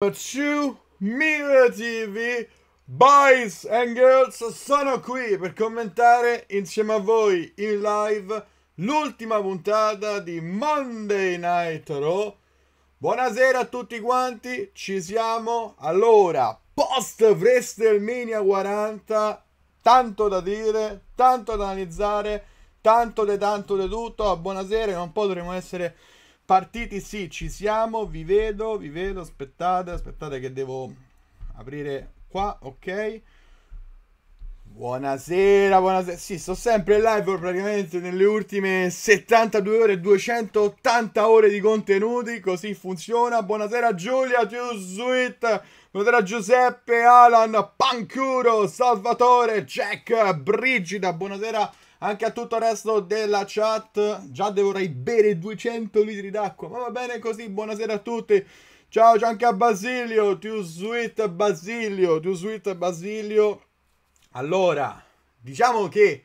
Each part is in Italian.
to Mirror TV Boys and Girls sono qui per commentare insieme a voi in live l'ultima puntata di Monday Night Raw. Buonasera a tutti quanti, ci siamo. Allora post WrestleMania 40 tanto da dire, tanto da analizzare tanto de tanto de tutto. Buonasera, non potremo essere Partiti sì, ci siamo, vi vedo, vi vedo, aspettate, aspettate che devo aprire qua, ok. Buonasera, buonasera. Sì, sto sempre live praticamente nelle ultime 72 ore, 280 ore di contenuti, così funziona. Buonasera Giulia, Sweet, buonasera Giuseppe, Alan, Pancuro, Salvatore, Jack, Brigida, buonasera anche a tutto il resto della chat. Già dovrei bere 200 litri d'acqua, ma va bene così. Buonasera a tutti. Ciao, c'è anche a Basilio. Too sweet Basilio. Too sweet Basilio. Allora, diciamo che.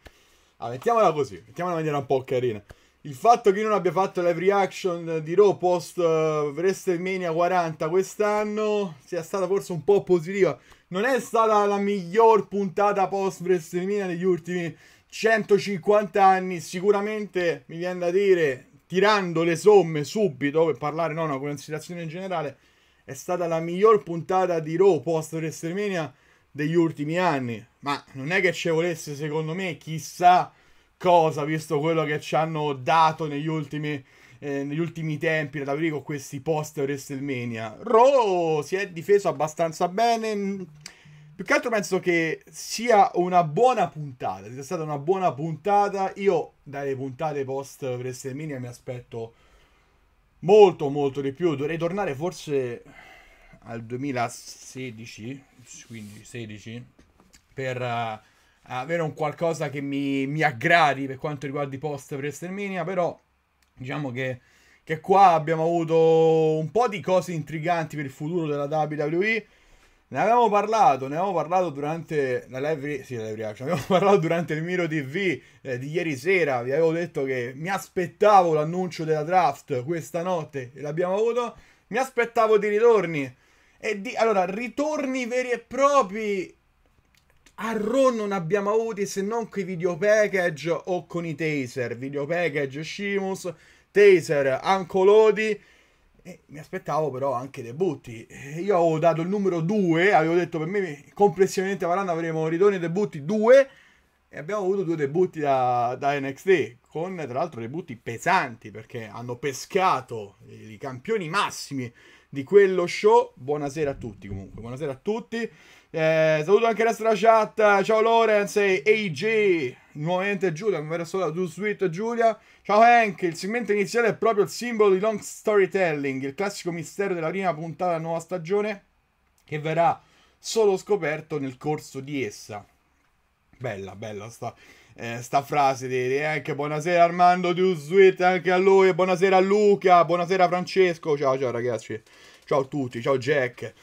Ah, mettiamola così, mettiamola in maniera un po' carina. Il fatto che io non abbia fatto live reaction di Raw post uh, WrestleMania 40 quest'anno sia stata forse un po' positiva. Non è stata la miglior puntata post WrestleMania negli ultimi 150 anni, sicuramente mi viene da dire, tirando le somme subito, per parlare non una considerazione in generale, è stata la miglior puntata di Raw post WrestleMania degli ultimi anni. Ma non è che ci volesse, secondo me, chissà cosa, visto quello che ci hanno dato negli ultimi, eh, negli ultimi tempi da con questi post WrestleMania. Raw si è difeso abbastanza bene più che altro penso che sia una buona puntata. Sia stata una buona puntata. Io dalle puntate post WrestleMania mi aspetto molto, molto di più. Dovrei tornare forse al 2016, quindi 16, per uh, avere un qualcosa che mi, mi aggradi per quanto riguarda i post WrestleMania. Però diciamo che, che qua abbiamo avuto un po' di cose intriganti per il futuro della WWE ne avevamo parlato, ne avevamo parlato durante la live, sì, la live reaction, abbiamo parlato durante il Miro TV eh, di ieri sera, vi avevo detto che mi aspettavo l'annuncio della draft questa notte e l'abbiamo avuto, mi aspettavo di ritorni. E di, allora, ritorni veri e propri a Ron non abbiamo avuti se non con i video package o con i taser, video package Shimus, taser Ancolodi e mi aspettavo però anche debutti. Io avevo dato il numero 2, avevo detto per me complessivamente parlando avremo ritorni e debutti 2 e abbiamo avuto due debutti da, da, NXT con tra l'altro debutti pesanti perché hanno pescato i campioni massimi di quello show. Buonasera a tutti comunque, buonasera a tutti. Eh, saluto anche resto della chat. Ciao Lorenz e AJ. Nuovamente Giulia, mi verrà solo tu sweet Giulia. Ciao Hank, il segmento iniziale è proprio il simbolo di long storytelling, il classico mistero della prima puntata della nuova stagione che verrà solo scoperto nel corso di essa. Bella, bella sta, eh, sta frase di, di Hank. Buonasera Armando Too Sweet anche a lui. Buonasera Luca, buonasera Francesco. Ciao ciao ragazzi. Ciao a tutti, ciao Jack.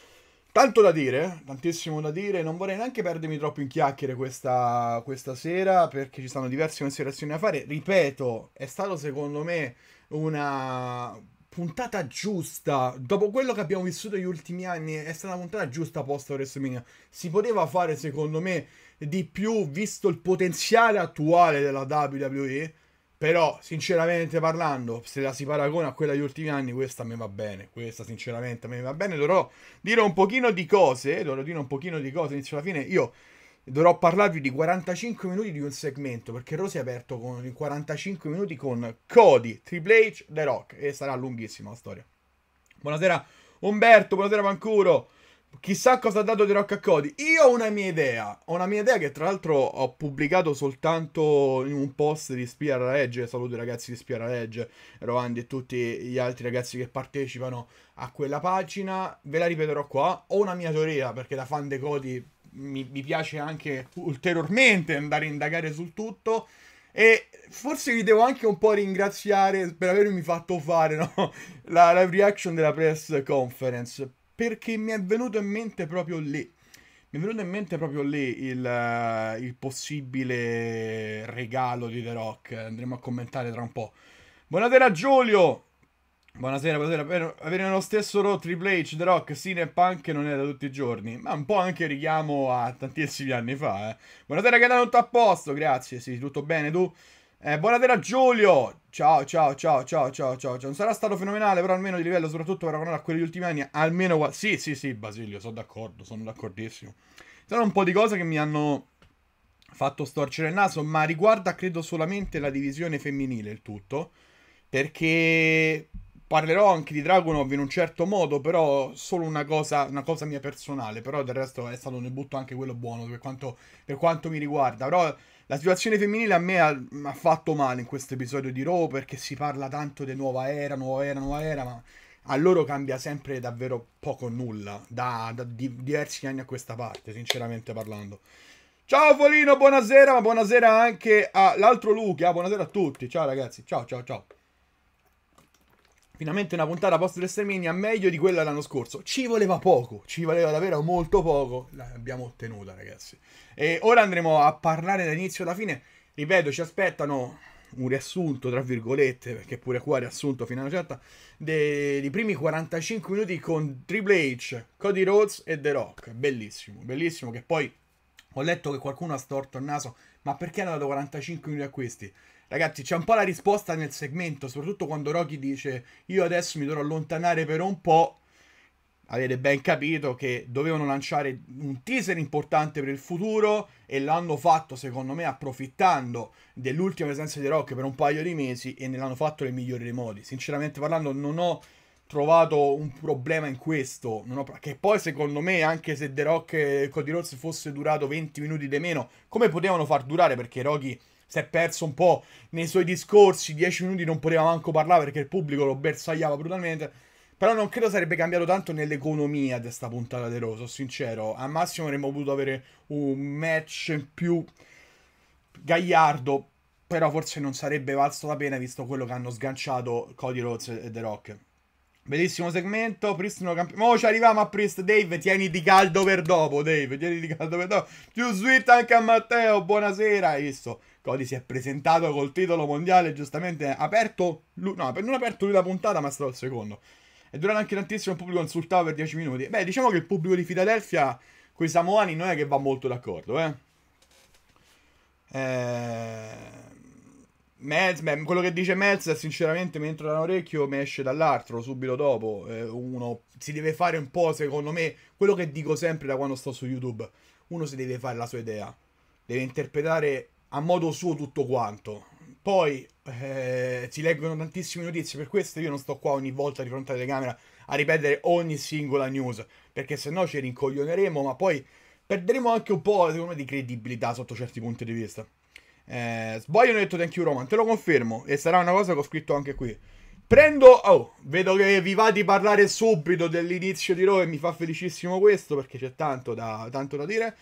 Tanto da dire, tantissimo da dire, non vorrei neanche perdermi troppo in chiacchiere questa, questa sera perché ci stanno diverse considerazioni da fare. Ripeto, è stato secondo me una puntata giusta. Dopo quello che abbiamo vissuto negli ultimi anni, è stata una puntata giusta post WrestleMania. Si poteva fare secondo me di più visto il potenziale attuale della WWE. Però, sinceramente parlando, se la si paragona a quella degli ultimi anni, questa mi va bene. Questa, sinceramente, mi va bene. Dovrò dire un pochino di cose. Dovrò dire un pochino di cose. Inizio alla fine, io dovrò parlarvi di 45 minuti di un segmento. Perché Rosy è aperto con 45 minuti con Cody, Triple H, The Rock. E sarà lunghissima la storia. Buonasera, Umberto. Buonasera, Pancuro. Chissà cosa ha dato The Rock a Cody. Io ho una mia idea. Ho una mia idea che tra l'altro ho pubblicato soltanto in un post di Spia alla Legge. Saluto i ragazzi di Spia alla Legge, Rovandi e tutti gli altri ragazzi che partecipano a quella pagina. Ve la ripeterò qua. Ho una mia teoria perché da fan di Cody mi, mi piace anche ulteriormente andare a indagare sul tutto. E forse vi devo anche un po' ringraziare per avermi fatto fare no? la live reaction della press conference perché mi è venuto in mente proprio lì. Mi è venuto in mente proprio lì il, uh, il possibile regalo di The Rock. Andremo a commentare tra un po'. Buonasera Giulio! Buonasera, buonasera. Avere nello stesso Raw Triple H, The Rock, Cena e Punk non è da tutti i giorni, ma un po' anche richiamo a tantissimi anni fa. Eh. Buonasera, che tutto a posto, grazie. Sì, tutto bene tu? Eh, buonasera Giulio. Ciao, ciao, ciao, ciao, ciao, ciao. Non sarà stato fenomenale, però almeno di livello, soprattutto per paragonare a quelli degli ultimi anni, almeno... Sì, sì, sì, Basilio, sono d'accordo, sono d'accordissimo. Sono un po' di cose che mi hanno fatto storcere il naso, ma riguarda credo solamente la divisione femminile il tutto, perché parlerò anche di Dragunov in un certo modo, però solo una cosa, una cosa mia personale, però del resto è stato ne butto anche quello buono per quanto, per quanto mi riguarda, però la situazione femminile a me ha, fatto male in questo episodio di Raw perché si parla tanto di nuova era, nuova era, nuova era, ma a loro cambia sempre davvero poco o nulla da, da di, diversi anni a questa parte, sinceramente parlando. Ciao Folino, buonasera, ma buonasera anche all'altro Luca, buonasera a tutti, ciao ragazzi, ciao ciao ciao. Finalmente una puntata post WrestleMania meglio di quella dell'anno scorso. Ci voleva poco, ci voleva davvero molto poco. L'abbiamo ottenuta, ragazzi. E ora andremo a parlare dall'inizio alla fine. Ripeto, ci aspettano un riassunto, tra virgolette, perché pure qua riassunto fino a una certa, dei, primi 45 minuti con Triple H, Cody Rhodes e The Rock. Bellissimo, bellissimo, che poi ho letto che qualcuno ha storto il naso, ma perché hanno dato 45 minuti a questi? Ragazzi, c'è un po' la risposta nel segmento, soprattutto quando Rocky dice io adesso mi dovrò allontanare per un po'. Avete ben capito che dovevano lanciare un teaser importante per il futuro e l'hanno fatto, secondo me, approfittando dell'ultima presenza di Rock per un paio di mesi e ne l'hanno fatto nel migliore dei modi. Sinceramente parlando, non ho trovato un problema in questo. Ho... che poi, secondo me, anche se The Rock e Cody Rhodes fosse durato 20 minuti di meno, come potevano far durare? Perché Rocky si è perso un po' nei suoi discorsi, 10 minuti non poteva manco parlare perché il pubblico lo bersagliava brutalmente. Però non credo sarebbe cambiato tanto nell'economia di questa puntata di Roso, sincero. Al massimo avremmo potuto avere un match in più gagliardo, però forse non sarebbe valso la pena visto quello che hanno sganciato Cody Rhodes e The Rock. Bellissimo segmento, pristino campione. Mo ci arriviamo a Priest, Dave, tieni di caldo per dopo, Dave, tieni di caldo per dopo. Più sweet anche a Matteo, buonasera, hai visto? Cody si è presentato col titolo mondiale, giustamente aperto, lui, no, non aperto lui la puntata, ma è stato il secondo. E durante anche tantissimo il pubblico insultava per 10 minuti. Beh, diciamo che il pubblico di Philadelphia con i Samoani non è che va molto d'accordo, eh. Eh... Mez, beh, quello che dice Mez, sinceramente, mi entra da mi esce dall'altro subito dopo. Eh, uno si deve fare un po', secondo me, quello che dico sempre da quando sto su YouTube. Uno si deve fare la sua idea, deve interpretare a modo suo tutto quanto. Poi eh, si leggono tantissime notizie, per questo io non sto qua ogni volta di fronte alla telecamera a ripetere ogni singola news, perché se no ci rincoglioneremo, ma poi perderemo anche un po', secondo me, di credibilità sotto certi punti di vista. Eh, sbaglio, ho detto thank you Roman, te lo confermo, e sarà una cosa che ho scritto anche qui. Prendo, oh, vedo che vi va di parlare subito dell'inizio di Raw e mi fa felicissimo questo, perché c'è tanto da, tanto da dire.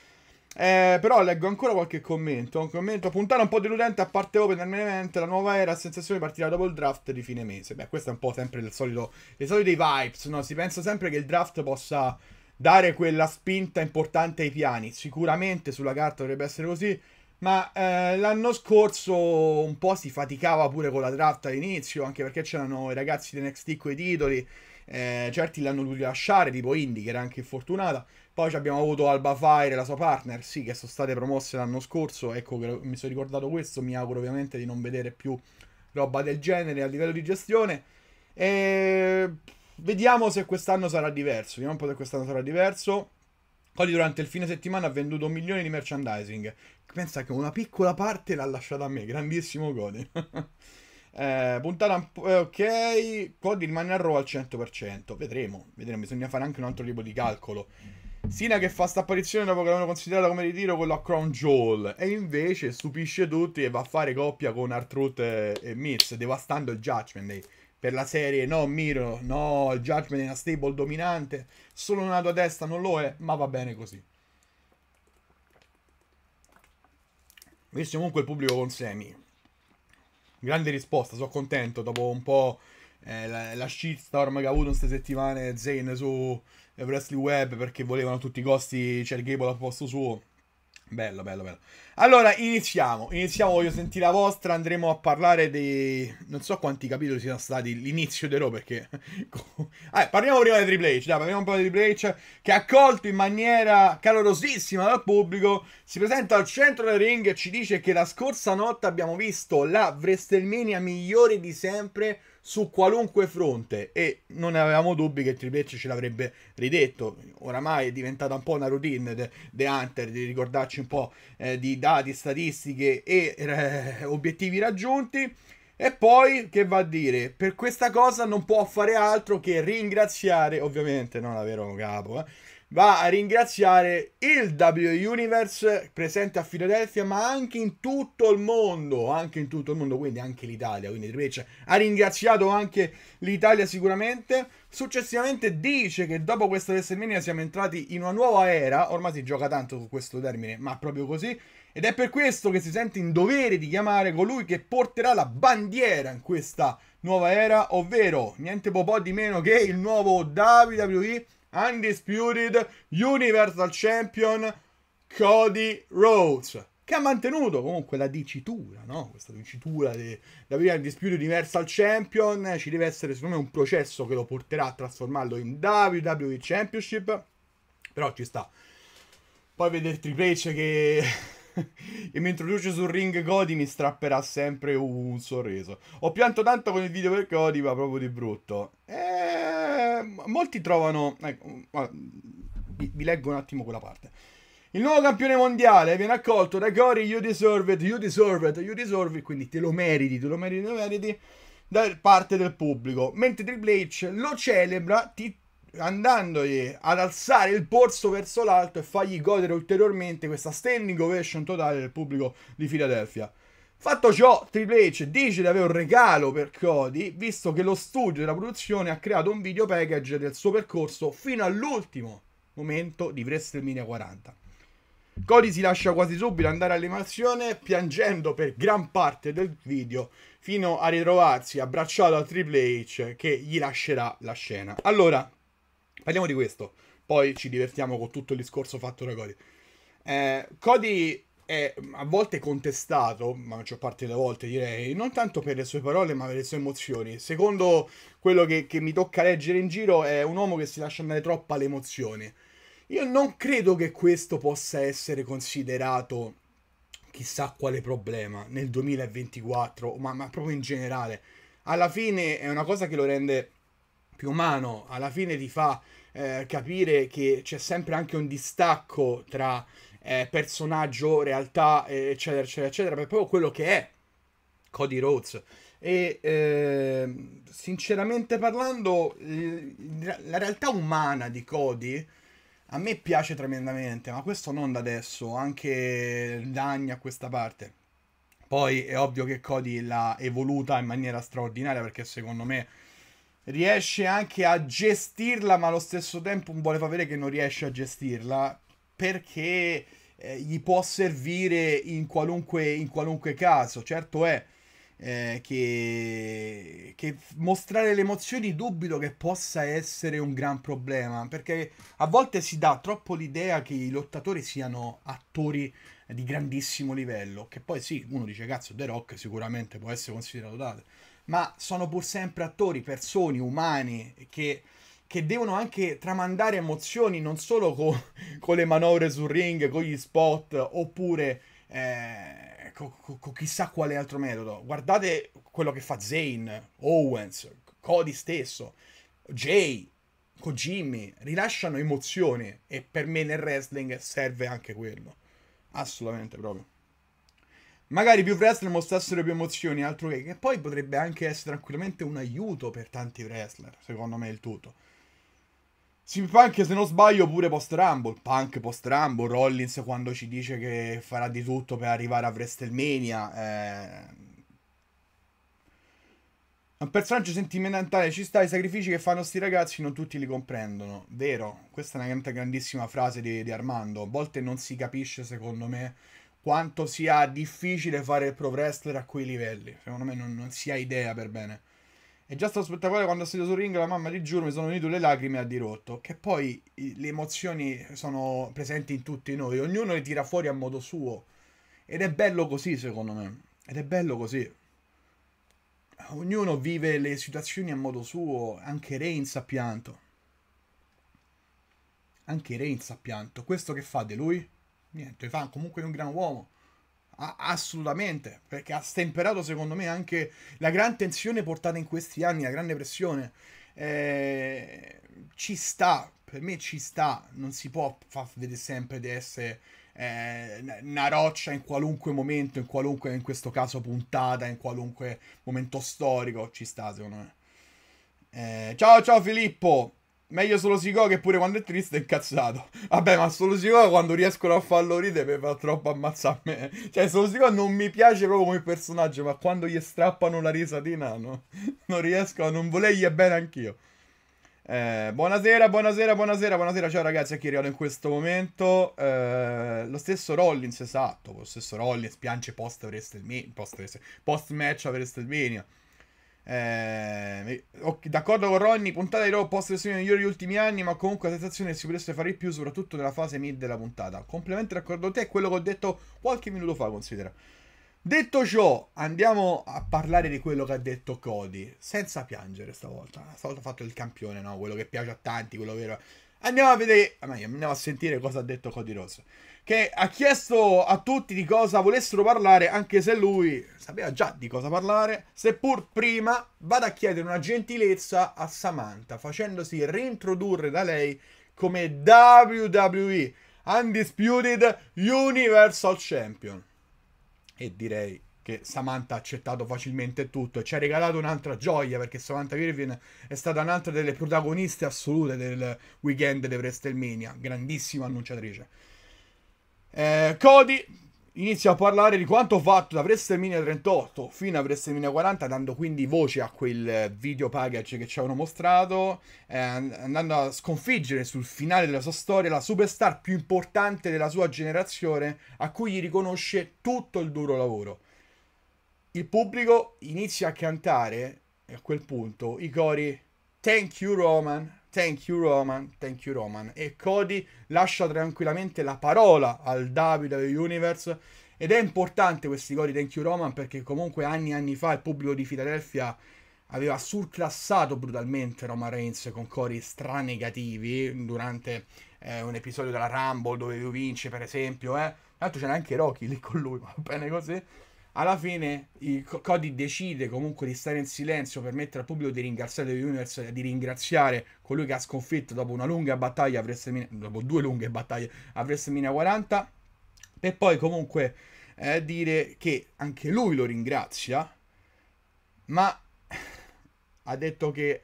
Eh, però leggo ancora qualche commento. Un commento puntata un po' deludente a parte open nel main la nuova era a sensazione partirà dopo il draft di fine mese. Beh, questo è un po' sempre il solito, le solite vibes, no? Si pensa sempre che il draft possa dare quella spinta importante ai piani. Sicuramente sulla carta dovrebbe essere così. Ma eh, l'anno scorso un po' si faticava pure con la draft all'inizio, anche perché c'erano i ragazzi di NXT con i titoli. Eh, certi l'hanno dovuti lasciare, tipo Indy, che era anche infortunata. Poi abbiamo avuto Alba Fire e la sua partner, sì, che sono state promosse l'anno scorso. Ecco, mi sono ricordato questo. Mi auguro ovviamente di non vedere più roba del genere a livello di gestione. E vediamo se quest'anno sarà diverso. Vediamo un po' se quest'anno sarà diverso. Cody durante il fine settimana ha venduto un milione di merchandising. Pensa che una piccola parte l'ha lasciata a me. Grandissimo Cody. eh, puntata eh, ok. Cody rimane a Raw al 100%. Vedremo. Vedremo. Bisogna fare anche un altro tipo di calcolo. Sina che fa sta apparizione dopo che l'avevano considerata come ritiro quello a Crown Jewel. E invece stupisce tutti e va a fare coppia con Artruth e, e Miz devastando il Judgment Day. Per la serie no Miro, no il Judgment è una stable dominante. Solo una tua testa non lo è ma va bene così. Visto comunque il pubblico con Semi. Grande risposta sono contento. Dopo un po' eh, la, la shitstorm che ha avuto queste settimane Zane su Wrestling Web perché volevano a tutti i costi Chad Gable al posto suo. Bello, bello, bello. Allora, iniziamo. Iniziamo, voglio sentire la vostra. Andremo a parlare di... Non so quanti capitoli siano stati l'inizio di Raw, perché... ah, parliamo prima di Triple H, dai, parliamo un po' di Triple H, che accolto in maniera calorosissima dal pubblico, si presenta al centro del ring e ci dice che la scorsa notte abbiamo visto la WrestleMania migliore di sempre su qualunque fronte e non avevamo dubbi che Triple H ce l'avrebbe ridetto. Oramai è diventata un po' una routine de, de Hunter di ricordarci un po' eh, di dati, statistiche e eh, obiettivi raggiunti. E poi, che va a dire, per questa cosa non può fare altro che ringraziare, ovviamente non la vero capo, eh, va a ringraziare il W Universe presente a Filadelfia, ma anche in tutto il mondo, anche in tutto il mondo, quindi anche l'Italia, quindi Triple ha ringraziato anche l'Italia sicuramente. Successivamente dice che dopo questa WrestleMania siamo entrati in una nuova era, ormai si gioca tanto su questo termine, ma proprio così, ed è per questo che si sente in dovere di chiamare colui che porterà la bandiera in questa nuova era, ovvero niente po' di meno che il nuovo WWE Undisputed Universal Champion Cody Rhodes che ha mantenuto comunque la dicitura, no? Questa dicitura da prima Undisputed Universal Champion, ci deve essere secondo me un processo che lo porterà a trasformarlo in WWE Championship, però ci sta. Poi vedere Triple H che che mi introduce sul ring Cody mi strapperà sempre un sorriso. Ho pianto tanto con il video per Cody, ma proprio di brutto. Eh, molti trovano... Ecco, vi, vi leggo un attimo quella parte. Il nuovo campione mondiale viene accolto da Cody, you deserve it, you deserve it, you deserve it, quindi te lo meriti, te lo meriti, te lo meriti, da parte del pubblico. Mentre Triple H lo celebra, ti andandogli ad alzare il polso verso l'alto e fargli godere ulteriormente questa standing ovation totale del pubblico di Philadelphia. Fatto ciò, Triple H dice di avere un regalo per Cody, visto che lo studio della produzione ha creato un video package del suo percorso fino all'ultimo momento di WrestleMania 40. Cody si lascia quasi subito andare all'animazione, piangendo per gran parte del video, fino a ritrovarsi abbracciato a Triple H che gli lascerà la scena. Allora, Parliamo di questo, poi ci divertiamo con tutto il discorso fatto da Cody. Eh, Cody è a volte contestato, ma la maggior parte delle volte direi, non tanto per le sue parole ma per le sue emozioni. Secondo quello che, che mi tocca leggere in giro è un uomo che si lascia andare troppo alle emozioni. Io non credo che questo possa essere considerato chissà quale problema nel 2024, ma, ma proprio in generale. Alla fine è una cosa che lo rende più umano, alla fine ti fa eh, capire che c'è sempre anche un distacco tra eh, personaggio, realtà, eccetera, eccetera, eccetera, per proprio quello che è Cody Rhodes. E eh, sinceramente parlando, la realtà umana di Cody a me piace tremendamente, ma questo non da adesso, anche da anni a questa parte. Poi è ovvio che Cody l'ha evoluta in maniera straordinaria perché secondo me riesce anche a gestirla, ma allo stesso tempo vuole far vedere che non riesce a gestirla perché eh, gli può servire in qualunque, in qualunque caso. Certo è eh, che, che, mostrare le emozioni dubito che possa essere un gran problema perché a volte si dà troppo l'idea che i lottatori siano attori di grandissimo livello che poi sì uno dice cazzo The Rock sicuramente può essere considerato tale ma sono pur sempre attori, persone, umani che, che devono anche tramandare emozioni non solo con, con, le manovre sul ring, con gli spot, oppure eh, con, con, chissà quale altro metodo. Guardate quello che fa Zane, Owens, Cody stesso, Jay, con Jimmy, rilasciano emozioni e per me nel wrestling serve anche quello. Assolutamente proprio magari più wrestler mostrassero più emozioni, altro che, che poi potrebbe anche essere tranquillamente un aiuto per tanti wrestler, secondo me il tutto. Anche se non sbaglio pure post Rumble, Punk post Rumble, Rollins quando ci dice che farà di tutto per arrivare a WrestleMania. Eh... Un personaggio sentimentale ci sta, i sacrifici che fanno sti ragazzi non tutti li comprendono. Vero, questa è una grandissima frase di, di Armando. A volte non si capisce, secondo me, quanto sia difficile fare il pro wrestler a quei livelli. Secondo me non, non si ha idea per bene. È già stato spettacolare quando ha sentito sul ring la mamma di giuro mi sono venute le lacrime a dirotto. Che poi le emozioni sono presenti in tutti noi, ognuno le tira fuori a modo suo. Ed è bello così, secondo me. Ed è bello così. Ognuno vive le situazioni a modo suo, anche Reigns ha pianto. Anche Reigns ha pianto. Questo che fa di lui? Niente, fa comunque un gran uomo assolutamente, perché ha stemperato secondo me anche la gran tensione portata in questi anni, la grande pressione. Eh, ci sta, per me ci sta, non si può far vedere sempre di essere eh, una roccia in qualunque momento, in qualunque, in questo caso puntata, in qualunque momento storico, ci sta secondo me. Eh, ciao ciao Filippo, Meglio solo Sico che pure quando è triste è incazzato. Vabbè, ma solo Sico quando riescono a farlo ridere mi fa troppo ammazzare me. Cioè, solo Sico non mi piace proprio come personaggio, ma quando gli strappano la risatina, no? Non riesco, non volergli bene anch'io. Eh, buonasera, buonasera, buonasera, buonasera. Ciao ragazzi, a chi è arrivato in questo momento. Eh, lo stesso Rollins, esatto. Lo stesso Rollins piange post. Post, post match a WrestleMania. Eh, d'accordo con Ronnie, puntata di Raw post versione migliori degli ultimi anni, ma comunque la sensazione si potesse fare di più, soprattutto nella fase mid della puntata. Complimenti d'accordo con te, è quello che ho detto qualche minuto fa, considera. Detto ciò, andiamo a parlare di quello che ha detto Cody, senza piangere stavolta. Stavolta ha fatto il campione, no? Quello che piace a tanti, quello vero. Andiamo a vedere, andiamo a sentire cosa ha detto Cody Ross che ha chiesto a tutti di cosa volessero parlare, anche se lui sapeva già di cosa parlare, seppur prima vada a chiedere una gentilezza a Samantha, facendosi reintrodurre da lei come WWE Undisputed Universal Champion. E direi che Samantha ha accettato facilmente tutto e ci ha regalato un'altra gioia perché Samantha Irvin è stata un'altra delle protagoniste assolute del weekend di WrestleMania, grandissima annunciatrice. Eh, Cody inizia a parlare di quanto fatto da WrestleMania 38 fino a WrestleMania 40, dando quindi voce a quel video package che ci avevano mostrato, eh, andando a sconfiggere sul finale della sua storia la superstar più importante della sua generazione, a cui gli riconosce tutto il duro lavoro. Il pubblico inizia a cantare, a quel punto, i cori Thank you Roman, Thank you Roman, thank you Roman. E Cody lascia tranquillamente la parola al WWE Universe. Ed è importante questi cori Thank you Roman perché comunque anni e anni fa il pubblico di Philadelphia aveva surclassato brutalmente Roman Reigns con cori stranegativi durante eh, un episodio della Rumble dove lui vince per esempio. Eh. Tra l'altro c'era anche Rocky lì con lui, va bene così alla fine Cody decide comunque di stare in silenzio per mettere al pubblico di ringraziare The Universe di ringraziare colui che ha sconfitto dopo una lunga battaglia dopo due lunghe battaglie a WrestleMania 40 per poi comunque eh, dire che anche lui lo ringrazia ma ha detto che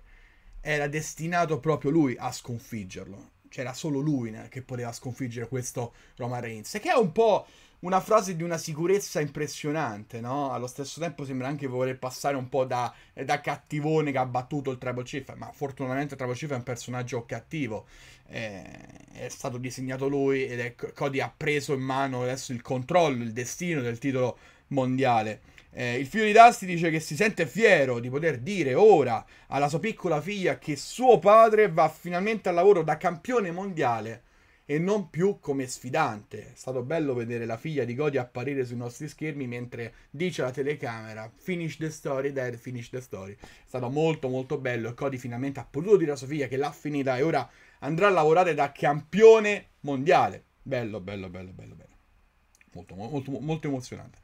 era destinato proprio lui a sconfiggerlo. C'era solo lui che poteva sconfiggere questo Roman Reigns che è un po' una frase di una sicurezza impressionante, no? Allo stesso tempo sembra anche voler passare un po' da, da cattivone che ha battuto il Tribal Chief, ma fortunatamente il Tribal Chief è un personaggio cattivo. Eh, è stato disegnato lui ed è Cody ha preso in mano adesso il controllo, il destino del titolo mondiale. Eh, il figlio di Dusty dice che si sente fiero di poter dire ora alla sua piccola figlia che suo padre va finalmente al lavoro da campione mondiale e non più come sfidante. È stato bello vedere la figlia di Cody apparire sui nostri schermi mentre dice alla telecamera finish the story, dad, finish the story. È stato molto molto bello e Cody finalmente ha potuto dire a sua figlia che l'ha finita e ora andrà a lavorare da campione mondiale. Bello, bello, bello, bello, bello. Molto, molto, molto emozionante.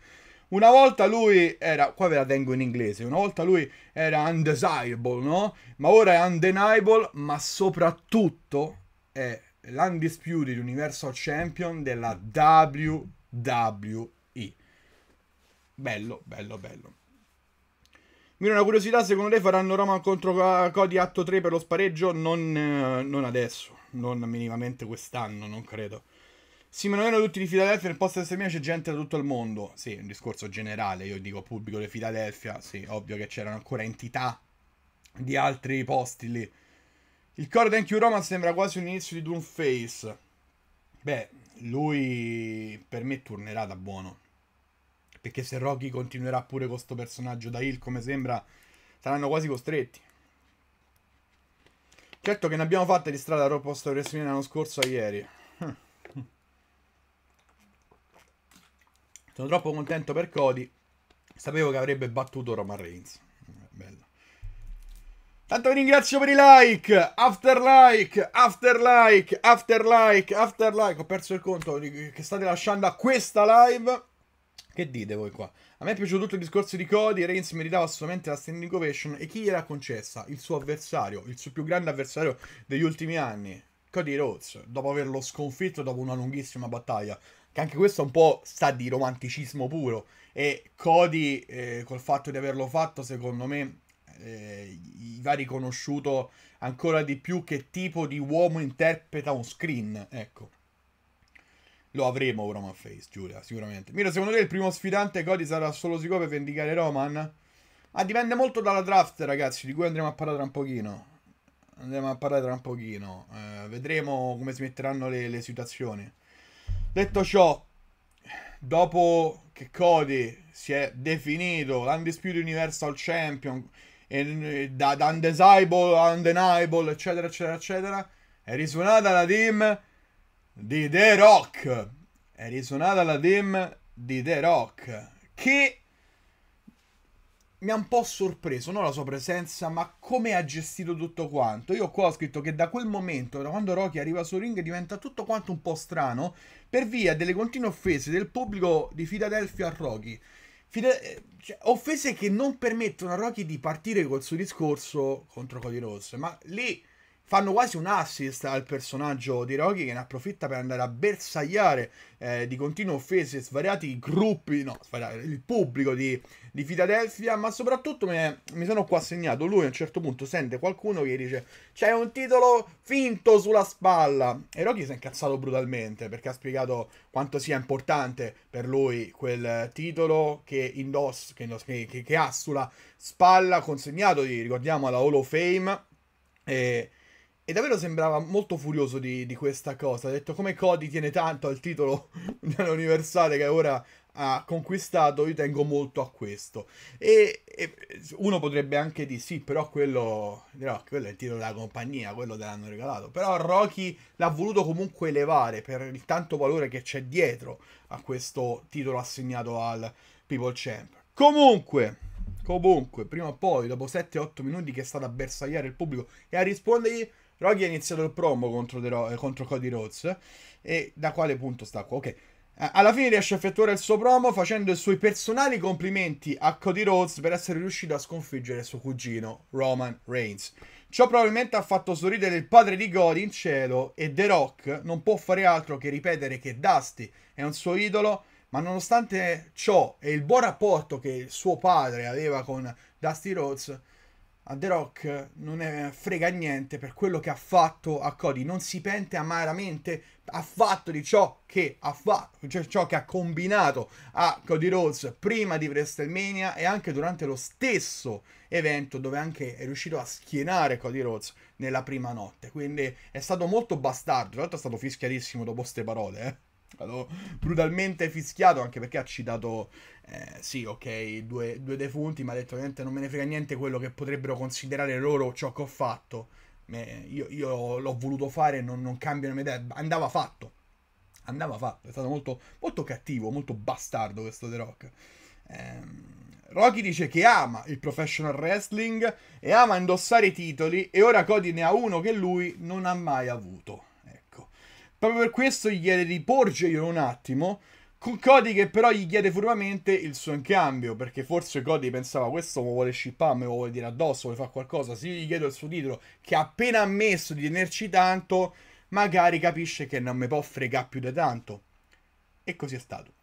Una volta lui era, qua ve la tengo in inglese, una volta lui era undesirable, no? Ma ora è undeniable, ma soprattutto è l'Undisputed Universal Champion della WWE. Bello, bello, bello. Mira una curiosità, secondo te faranno Roma contro Cody atto 3 per lo spareggio? Non, eh, non adesso, non minimamente quest'anno, non credo. Sì, ma non erano tutti di Filadelfia, nel posto di c'è gente da tutto il mondo. Sì, un discorso generale, io dico pubblico di Filadelfia, sì, ovvio che c'erano ancora entità di altri posti lì. Il core Thank You Roman sembra quasi un inizio di Doomface. Beh, lui per me tornerà da buono. Perché se Rocky continuerà pure con questo personaggio da Hill come sembra, saranno quasi costretti. Certo che ne abbiamo fatte di strada a posto WrestleMania l'anno scorso a ieri. Sono troppo contento per Cody. Sapevo che avrebbe battuto Roman Reigns. Tanto vi ringrazio per i like, after like, after like, after like, after like. Ho perso il conto che state lasciando a questa live. Che dite voi qua? A me è piaciuto tutto il discorso di Cody. Reigns meritava assolutamente la standing ovation. E chi gliel'ha concessa? Il suo avversario, il suo più grande avversario degli ultimi anni. Cody Rhodes, dopo averlo sconfitto dopo una lunghissima battaglia. Che anche questo un po' sta di romanticismo puro. E Cody, eh, col fatto di averlo fatto, secondo me, eh, va riconosciuto ancora di più che tipo di uomo interpreta un screen. Ecco. Lo avremo Roman Face, Giulia, sicuramente. Mira, secondo te il primo sfidante Cody sarà solo sicuro per vendicare Roman? Ma dipende molto dalla draft, ragazzi, di cui andremo a parlare tra un pochino. Andremo a parlare tra un pochino. Eh, vedremo come si metteranno le, le situazioni. Detto ciò, dopo che Cody si è definito l'Undisputed Universal Champion, e, da, da undesirable a undeniable, eccetera, eccetera, eccetera, è risuonata la team di The Rock. È risuonata la team di The Rock. Che mi ha un po' sorpreso, non la sua presenza, ma come ha gestito tutto quanto. Io qua ho scritto che da quel momento, da quando Rocky arriva sul ring, diventa tutto quanto un po' strano per via delle continue offese del pubblico di Philadelphia a Rocky. Fide- cioè, offese che non permettono a Rocky di partire col suo discorso contro Cody Rhodes, ma lì fanno quasi un assist al personaggio di Rocky che ne approfitta per andare a bersagliare eh, di continue offese svariati gruppi, no, il pubblico di, di Philadelphia, ma soprattutto mi, mi, sono qua segnato, lui a un certo punto sente qualcuno che dice c'è un titolo finto sulla spalla e Rocky si è incazzato brutalmente perché ha spiegato quanto sia importante per lui quel titolo che, indossa, che, indossa, che, che, che ha sulla spalla consegnato, ricordiamo, alla Hall of Fame. E, e davvero sembrava molto furioso di, di, questa cosa. Ha detto come Cody tiene tanto al titolo universale che ora ha conquistato, io tengo molto a questo. E, e uno potrebbe anche dire sì, però quello, no, quello è il titolo della compagnia, quello te l'hanno regalato. Però Rocky l'ha voluto comunque elevare per il tanto valore che c'è dietro a questo titolo assegnato al People Champ. Comunque, comunque, prima o poi, dopo 7-8 minuti che è stato a bersagliare il pubblico e a rispondergli Rocky ha iniziato il promo contro, Ro- contro Cody Rhodes. E da quale punto sta qua? Ok. Alla fine riesce a effettuare il suo promo facendo i suoi personali complimenti a Cody Rhodes per essere riuscito a sconfiggere suo cugino Roman Reigns. Ciò probabilmente ha fatto sorridere il padre di Cody in cielo e The Rock non può fare altro che ripetere che Dusty è un suo idolo, ma nonostante ciò e il buon rapporto che suo padre aveva con Dusty Rhodes, a The Rock non ne frega niente per quello che ha fatto a Cody, non si pente amaramente affatto di ciò che ha fatto, cioè ciò che ha combinato a Cody Rhodes prima di WrestleMania e anche durante lo stesso evento dove anche è riuscito a schienare Cody Rhodes nella prima notte. Quindi è stato molto bastardo, tra l'altro è stato fischiatissimo dopo queste parole, eh. Stato brutalmente fischiato anche perché ha citato eh, sì, ok, due, due, defunti, ma ha detto ovviamente non me ne frega niente quello che potrebbero considerare loro ciò che ho fatto. Me, io, io, l'ho voluto fare, non, non cambiano idea, andava fatto. Andava fatto, è stato molto, molto cattivo, molto bastardo questo The Rock. Ehm, Rocky dice che ama il professional wrestling e ama indossare i titoli e ora Cody ne ha uno che lui non ha mai avuto. Proprio per questo gli chiede di porgerglielo un attimo con Cody che però gli chiede furbamente il suo incambio, perché forse Cody pensava questo mi vuole shippare, mi vuole dire addosso, vuole fare qualcosa. Se io gli chiedo il suo titolo, che ha appena ammesso di tenerci tanto, magari capisce che non mi può fregare più di tanto. E così è stato.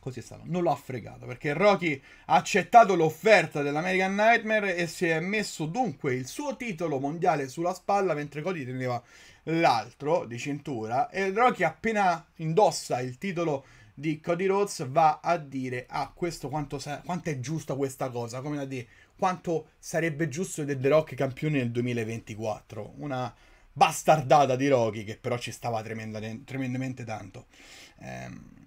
Così è stato. Non l'ha fregato, perché Rocky ha accettato l'offerta dell'American Nightmare e si è messo dunque il suo titolo mondiale sulla spalla, mentre Cody teneva l'altro di cintura e Rocky appena indossa il titolo di Cody Rhodes va a dire ah questo quanto, sa- quanto è giusta questa cosa come a dire quanto sarebbe giusto vedere The Rock campione nel 2024 una bastardata di Rocky che però ci stava tremenda- tremendamente tanto ehm...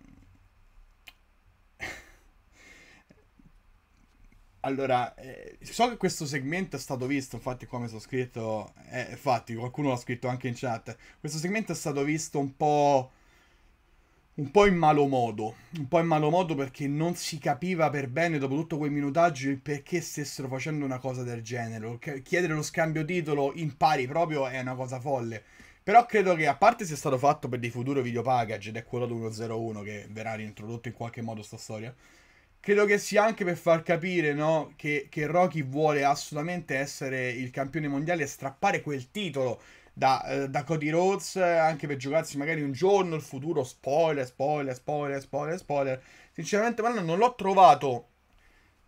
Allora, eh, so che questo segmento è stato visto, infatti qua mi sono scritto, eh, infatti qualcuno l'ha scritto anche in chat, questo segmento è stato visto un po', un po' in malo modo, un po' in malo modo perché non si capiva per bene dopo tutto quel minutaggio il perché stessero facendo una cosa del genere. Chiedere lo scambio titolo in pari proprio è una cosa folle. Però credo che a parte sia stato fatto per dei futuri video package ed è quello 101 che verrà reintrodotto in qualche modo sta storia credo che sia anche per far capire no, che, che, Rocky vuole assolutamente essere il campione mondiale e strappare quel titolo da, eh, da, Cody Rhodes anche per giocarsi magari un giorno il futuro. Spoiler spoiler spoiler spoiler spoiler. Sinceramente ma non l'ho trovato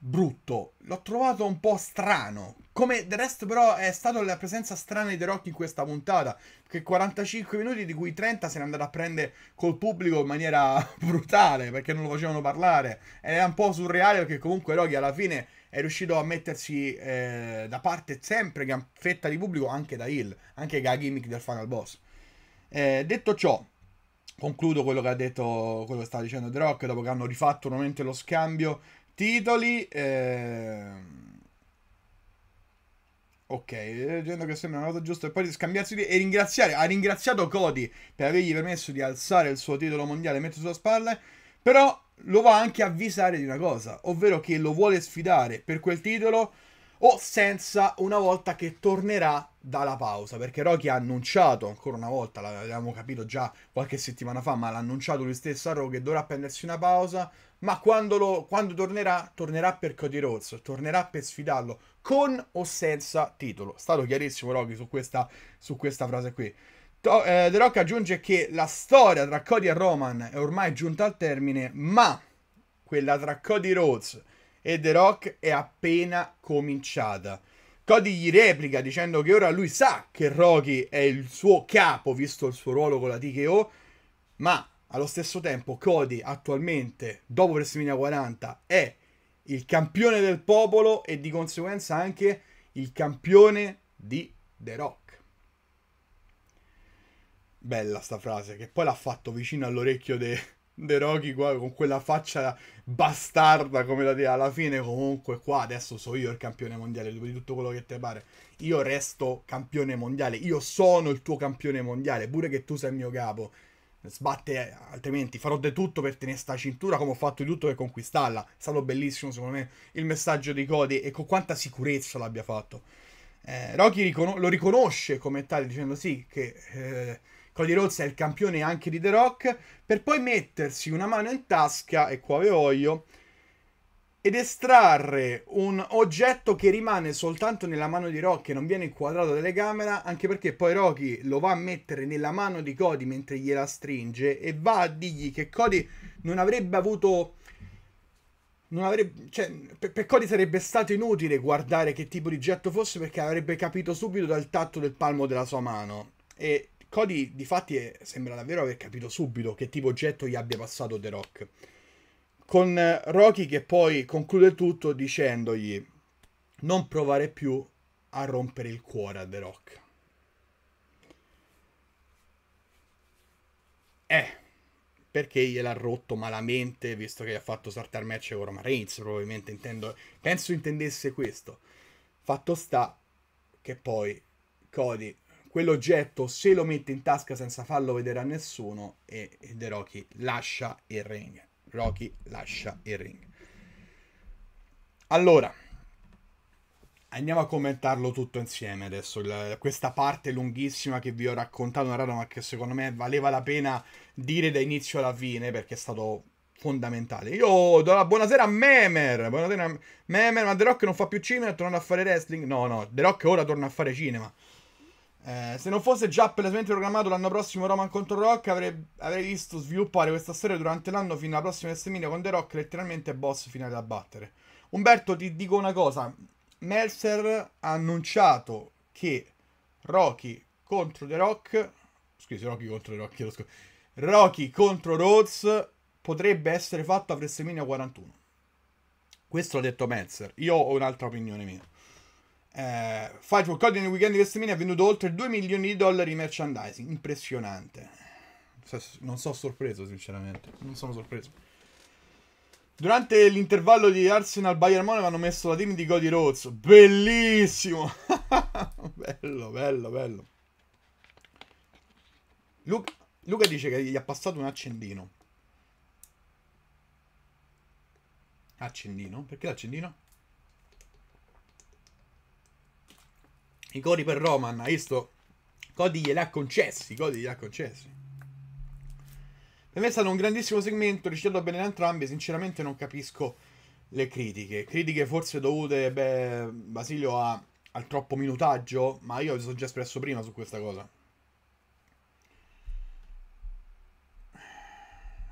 brutto. L'ho trovato un po' strano. Come del resto, però, è stata la presenza strana di The Rock in questa puntata. Che 45 minuti, di cui 30 se ne è andato a prendere col pubblico in maniera brutale. Perché non lo facevano parlare. È un po' surreale perché comunque Rocky alla fine è riuscito a mettersi eh, da parte sempre fetta di pubblico, anche da Hill, anche da gimmick del Final Boss. Eh, detto ciò, concludo quello che ha detto, quello che stava dicendo The Rock, dopo che hanno rifatto nuovamente lo scambio Titoli. Eh... Ok, leggendo che sembra una cosa giusta e poi scambiarsi e ringraziare. Ha ringraziato Cody per avergli permesso di alzare il suo titolo mondiale e mettere sulla spalla. Però lo va anche a avvisare di una cosa, ovvero che lo vuole sfidare per quel titolo o senza una volta che tornerà dalla pausa. Perché Rocky ha annunciato ancora una volta, l'avevamo capito già qualche settimana fa, ma l'ha annunciato lui stesso a Raw che dovrà prendersi una pausa ma quando, lo, quando tornerà, tornerà per Cody Rhodes, tornerà per sfidarlo con o senza titolo. È stato chiarissimo Rocky su questa, su questa frase qui. To, eh, The Rock aggiunge che la storia tra Cody e Roman è ormai giunta al termine, ma quella tra Cody Rhodes The Rock è appena cominciata. Cody gli replica dicendo che ora lui sa che Rocky è il suo capo, visto il suo ruolo con la TKO, ma allo stesso tempo, Cody attualmente, dopo WrestleMania 40, è il campione del popolo e di conseguenza anche il campione di The Rock. Bella sta frase, che poi l'ha fatto vicino all'orecchio di De Rocky qua, con quella faccia bastarda come la dia alla fine. Comunque, qua adesso so io il campione mondiale. Dopo di tutto quello che ti pare, io resto campione mondiale. Io sono il tuo campione mondiale, pure che tu sei il mio capo sbatte altrimenti farò di tutto per tenere sta cintura come ho fatto di tutto per conquistarla è stato bellissimo secondo me il messaggio di Cody e con quanta sicurezza l'abbia fatto eh, Rocky ricon- lo riconosce come tale dicendo sì che eh, Cody Rhodes è il campione anche di The Rock per poi mettersi una mano in tasca e qua ve voglio ed estrarre un oggetto che rimane soltanto nella mano di Rocky e non viene inquadrato dalla telecamera, anche perché poi Rocky lo va a mettere nella mano di Cody mentre gliela stringe e va a dirgli che Cody non avrebbe avuto... Non avrebbe, cioè, per, per Cody sarebbe stato inutile guardare che tipo di oggetto fosse perché avrebbe capito subito dal tatto del palmo della sua mano. E Cody, di fatti, è, sembra davvero aver capito subito che tipo oggetto gli abbia passato The Rock con Rocky che poi conclude tutto dicendogli non provare più a rompere il cuore a The Rock. Eh, perché gliel'ha rotto malamente, visto che ha fatto saltare match con Roman Reigns, probabilmente intendo, penso intendesse questo. Fatto sta che poi Cody quell'oggetto se lo mette in tasca senza farlo vedere a nessuno e The Rocky lascia il ring. Rocky lascia il ring. Allora, andiamo a commentarlo tutto insieme adesso. La, questa parte lunghissima che vi ho raccontato, una ma che secondo me valeva la pena dire da inizio alla fine perché è stato fondamentale. Io do la buonasera a Memer. Buonasera a Memer, ma The Rock non fa più cinema, è tornato a fare wrestling. No, no, The Rock ora torna a fare cinema. Eh, se non fosse già palesemente programmato l'anno prossimo Roman contro Rock, avrei, avrei, visto sviluppare questa storia durante l'anno fino alla prossima WrestleMania con The Rock, letteralmente boss finale da battere. Umberto, ti dico una cosa. Meltzer ha annunciato che Rocky contro The Rock, scusi, Rocky contro The Rock, scusa, Rocky contro Rhodes potrebbe essere fatto a WrestleMania 41. Questo l'ha detto Meltzer. Io ho un'altra opinione mia. Eh, for Cody nel weekend di WrestleMania ha venduto oltre 2 milioni di dollari di merchandising. Impressionante. Non sono sorpreso, sinceramente. Non sono sorpreso. Durante l'intervallo di Arsenal Bayern Monaco hanno messo la team di Cody Rhodes. Bellissimo! bello, bello, bello. Luca, Luca dice che gli ha passato un accendino. Accendino? Perché l'accendino? I cori per Roman, hai visto? Cody glieli ha concessi, Cody glieli ha concessi. Per me è stato un grandissimo segmento, riuscito bene entrambi, sinceramente non capisco le critiche. Critiche forse dovute, beh, Basilio a, al troppo minutaggio, ma io vi sono già espresso prima su questa cosa.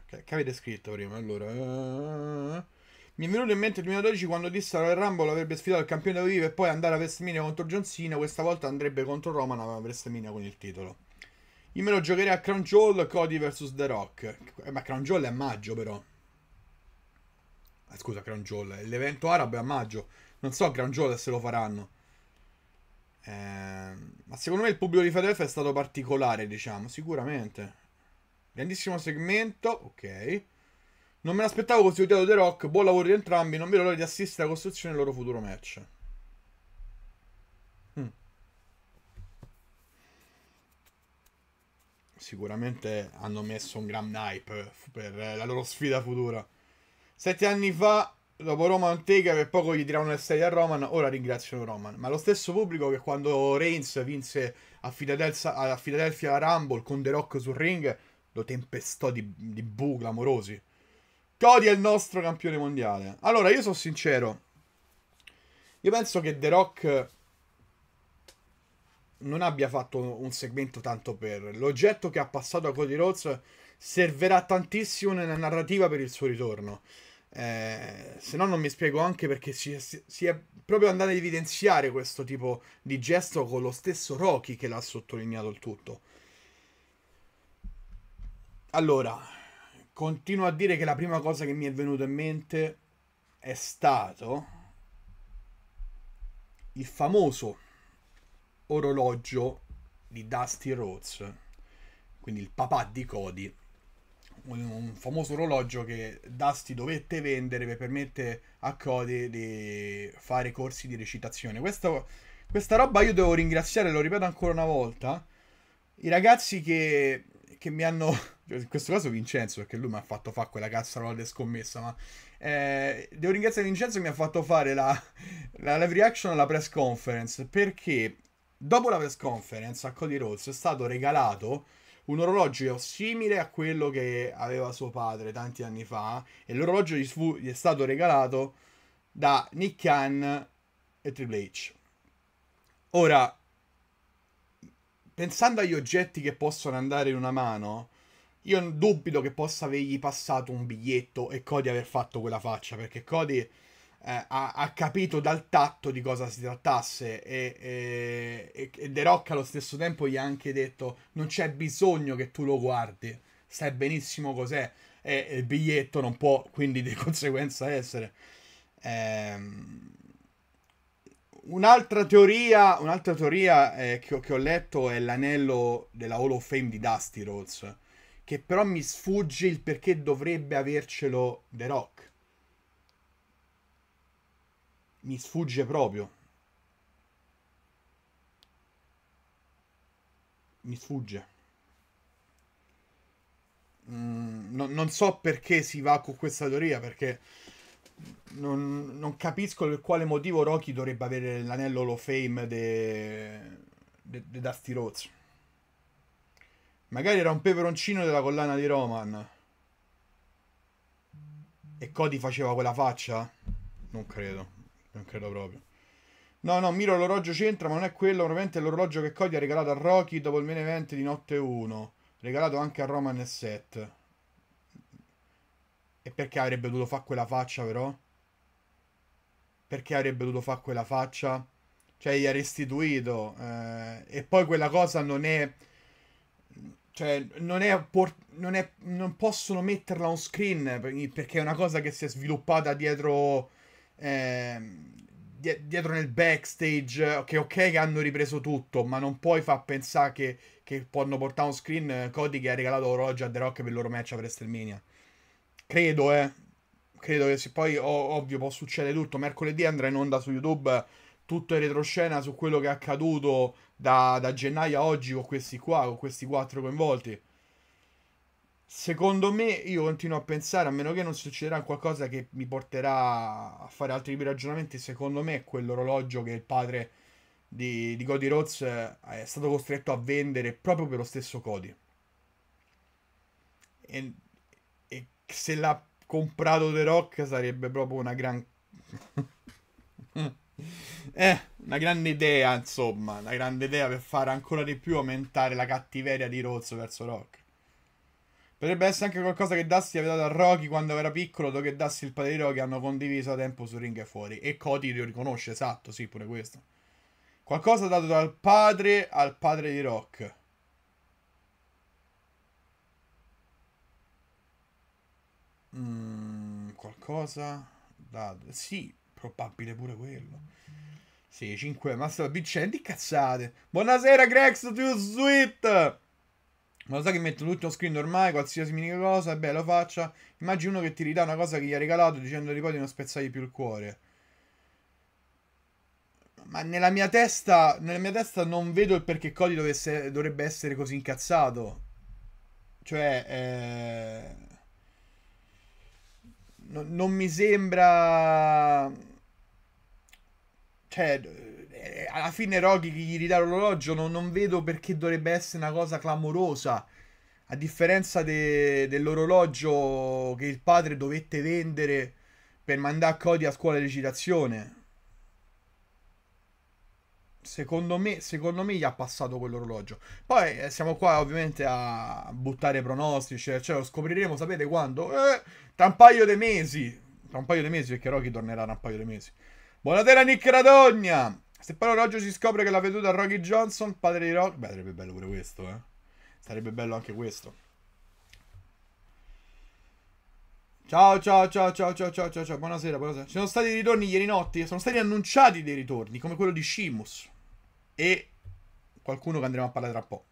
Che avete scritto prima? Allora... Mi è venuto in mente il 2012 quando disse Royal Rumble avrebbe sfidato il campione da vivo e poi andare a WrestleMania contro John Cena. Questa volta andrebbe contro Roman a WrestleMania con il titolo. Io me lo giocherei a Crown Jewel Cody vs The Rock. Eh, ma Crown Jewel è a maggio però. Eh, scusa, Crown Jewel. L'evento arabo è a maggio. Non so Crown Jewel se lo faranno. Eh, ma secondo me il pubblico di Philadelphia è stato particolare, diciamo. Sicuramente. Grandissimo segmento. Ok. Non me l'aspettavo così odiato The Rock. Buon lavoro di entrambi. Non vedo l'ora di assistere alla costruzione del loro futuro match. Hmm. Sicuramente hanno messo un gran hype per la loro sfida futura. Sette anni fa, dopo Roman Taker, per poco gli tiravano le stelle a Roman. Ora ringraziano Roman. Ma lo stesso pubblico che quando Reigns vinse a Philadelphia, a Philadelphia Rumble con The Rock sul ring lo tempestò di, di bu clamorosi. Cody è il nostro campione mondiale. Allora, io sono sincero. Io penso che The Rock non abbia fatto un segmento tanto per l'oggetto che ha passato a Cody Rhodes servirà tantissimo nella narrativa per il suo ritorno. Eh, se no non mi spiego anche perché si, si, si, è proprio andato ad evidenziare questo tipo di gesto con lo stesso Rocky che l'ha sottolineato il tutto. Allora, continuo a dire che la prima cosa che mi è venuta in mente è stato il famoso orologio di Dusty Rhodes, quindi il papà di Cody, un famoso orologio che Dusty dovette vendere per permettere a Cody di fare corsi di recitazione. Questa, questa roba io devo ringraziare, lo ripeto ancora una volta, i ragazzi che, che mi hanno in questo caso Vincenzo, perché lui mi ha fatto fare quella cazzarola di scommessa, ma eh, devo ringraziare Vincenzo che mi ha fatto fare la, la live reaction alla press conference, perché dopo la press conference a Cody Rhodes è stato regalato un orologio simile a quello che aveva suo padre tanti anni fa, e l'orologio gli, fu, gli è stato regalato da Nick Khan e Triple H. Ora, pensando agli oggetti che possono andare in una mano, io dubito che possa avergli passato un biglietto e Cody aver fatto quella faccia, perché Cody eh, ha, ha, capito dal tatto di cosa si trattasse e, e, e The Rock allo stesso tempo gli ha anche detto non c'è bisogno che tu lo guardi, sai benissimo cos'è e, e il biglietto non può quindi di conseguenza essere. Ehm, un'altra teoria, un'altra teoria eh, che, che, ho letto è l'anello della Hall of Fame di Dusty Rhodes che però mi sfugge il perché dovrebbe avercelo The Rock. Mi sfugge proprio. Mi sfugge. Mm, no, non so perché si va con questa teoria, perché non, non, capisco per quale motivo Rocky dovrebbe avere l'anello Hall of Fame di Dusty Rhodes. Magari era un peperoncino della collana di Roman. E Cody faceva quella faccia? Non credo. Non credo proprio. No, no, miro l'orologio c'entra, ma non è quello. Probabilmente è l'orologio che Cody ha regalato a Rocky dopo il main event di notte 1. Regalato anche a Roman e Set. E perché avrebbe dovuto fare quella faccia, però? Perché avrebbe dovuto fare quella faccia? Cioè, gli ha restituito. Eh, e poi quella cosa non è cioè, non è, non è, non possono metterla on screen perché è una cosa che si è sviluppata dietro, eh, dietro nel backstage. Che ok che hanno ripreso tutto, ma non puoi far pensare che, che possono portare on screen Cody che ha regalato orologio a The Rock per il loro match a WrestleMania. Credo, eh. credo che se poi, ovvio, può succedere tutto. Mercoledì andrà in onda su YouTube tutto in retroscena su quello che è accaduto da, da gennaio a oggi con questi qua, con questi quattro coinvolti. Secondo me, io continuo a pensare, a meno che non succederà qualcosa che mi porterà a fare altri ragionamenti, secondo me è quell'orologio che il padre di, di Cody Rhodes eh, è stato costretto a vendere proprio per lo stesso Cody. E, se l'ha comprato The Rock sarebbe proprio una gran... eh, una grande idea, insomma, una grande idea per fare ancora di più aumentare la cattiveria di Rhodes verso Rock. Potrebbe essere anche qualcosa che Dusty aveva dato a Rocky quando era piccolo, dopo che Dusty e il padre di Rocky hanno condiviso a tempo su ring e fuori. E Cody lo riconosce, esatto, sì, pure questo. Qualcosa dato dal padre al padre di Rock. Mm, qualcosa dato... Sì, probabile pure quello. Sì, 5 Master Vincenti, cazzate. Buonasera Grex, too sweet! Ma lo sai che metto l'ultimo screen ormai, qualsiasi minica cosa, beh, lo faccia. Immagino uno che ti ridà una cosa che gli ha regalato dicendogli poi di non spezzargli più il cuore. Ma nella mia testa, nella mia testa non vedo il perché Cody dovesse, dovrebbe essere così incazzato. Cioè, eh, no, non mi sembra... Cioè, eh, alla fine Rocky gli ridà l'orologio non, non, vedo perché dovrebbe essere una cosa clamorosa. A differenza de, dell'orologio che il padre dovette vendere per mandare Cody a scuola di recitazione. Secondo me, secondo me gli ha passato quell'orologio. Poi eh, siamo qua ovviamente a buttare pronostici, cioè, cioè lo scopriremo, sapete quando? Eh, tra un paio di mesi. Tra un paio di mesi, perché Rocky tornerà tra un paio di mesi. Buonasera Nick Radogna! Se poi l'orologio si scopre che l'ha veduta Rocky Johnson, padre di Rock. Beh, sarebbe bello pure questo, eh. Sarebbe bello anche questo. Ciao, ciao, ciao, ciao, ciao, ciao, ciao, ciao. Buonasera, buonasera. Ci sono stati dei ritorni ieri notti. Sono stati annunciati dei ritorni, come quello di Shimus. E qualcuno che andremo a parlare tra un po'.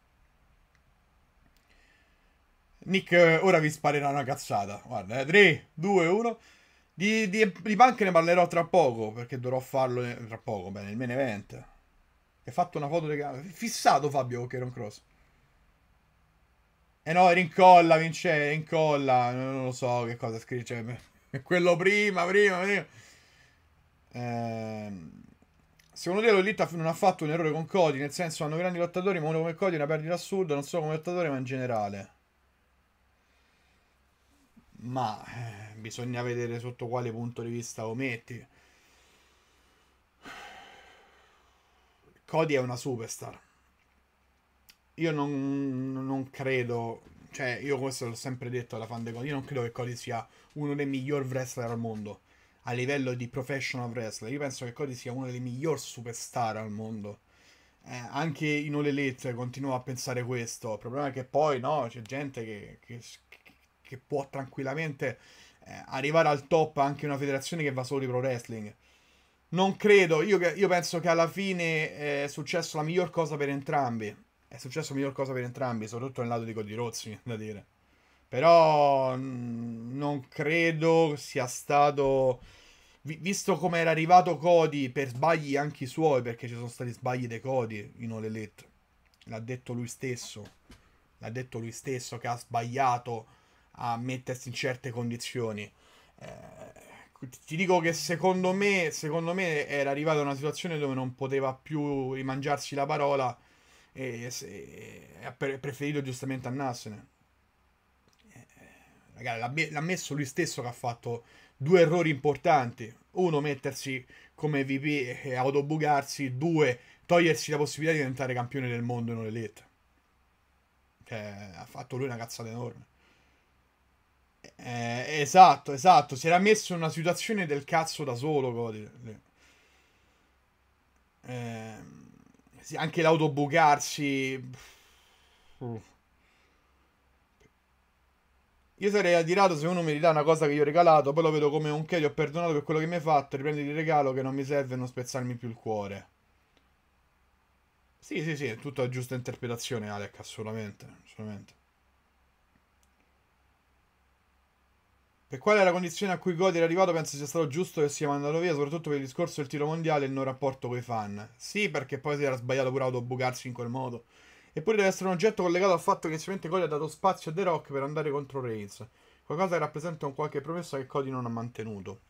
Nick, ora vi sparerà una cazzata. Guarda, eh. 3, 2, 1. Di, di, di Punk ne parlerò tra poco, perché dovrò farlo tra poco, beh, nel main event. Hai fatto una foto di Fissato Fabio con Kieron Cross. Eh no, era in colla, Vince, in colla. Non lo so che cosa scrive. Cioè, quello prima, prima, prima. Ehm, secondo te Lolita non ha fatto un errore con Cody? Nel senso, hanno grandi lottatori, ma uno come Cody è una perdita assurda, non solo come lottatore, ma in generale. Ma... Eh bisogna vedere sotto quale punto di vista lo metti. Cody è una superstar. Io non, non credo, cioè io questo l'ho sempre detto alla fan di Cody, io non credo che Cody sia uno dei migliori wrestler al mondo a livello di professional wrestler. Io penso che Cody sia uno dei migliori superstar al mondo. Eh, anche in All Elite continuo a pensare questo. Il problema è che poi no, c'è gente che, che, che può tranquillamente eh, arrivare al top anche una federazione che va solo di pro wrestling. Non credo, io, io penso che alla fine è successo la miglior cosa per entrambi. È successo la miglior cosa per entrambi, soprattutto nel lato di Cody Rozzi, da dire. Però mh, non credo sia stato... visto come era arrivato Cody per sbagli anche i suoi, perché ci sono stati sbagli dei Cody in All Elite. L'ha detto lui stesso. L'ha detto lui stesso che ha sbagliato a mettersi in certe condizioni. Eh, ti dico che secondo me, secondo me era arrivato a una situazione dove non poteva più rimangiarsi la parola e, ha preferito giustamente annarsene. Ragazzi, l'ha, messo lui stesso che ha fatto due errori importanti. Uno, mettersi come VP e autobugarsi. Due, togliersi la possibilità di diventare campione del mondo in un elite. Cioè, ha fatto lui una cazzata enorme. Eh, esatto, esatto. Si era messo in una situazione del cazzo da solo. Cody. Eh, anche l'autobucarsi. Io sarei addirato se uno mi ridà una cosa che gli ho regalato, poi lo vedo come un che gli ho perdonato per quello che mi hai fatto, riprendi il regalo che non mi serve e non spezzarmi più il cuore. Sì, sì, sì, è tutta giusta interpretazione, Alec, assolutamente, assolutamente. Per quale è la condizione a cui Cody era arrivato, penso sia stato giusto che sia mandato via, soprattutto per il discorso del tiro mondiale e il non rapporto con i fan. Sì, perché poi si era sbagliato pure a autobucarsi in quel modo. Eppure deve essere un oggetto collegato al fatto che inizialmente Cody ha dato spazio a The Rock per andare contro Reigns. Qualcosa che rappresenta un qualche promessa che Cody non ha mantenuto.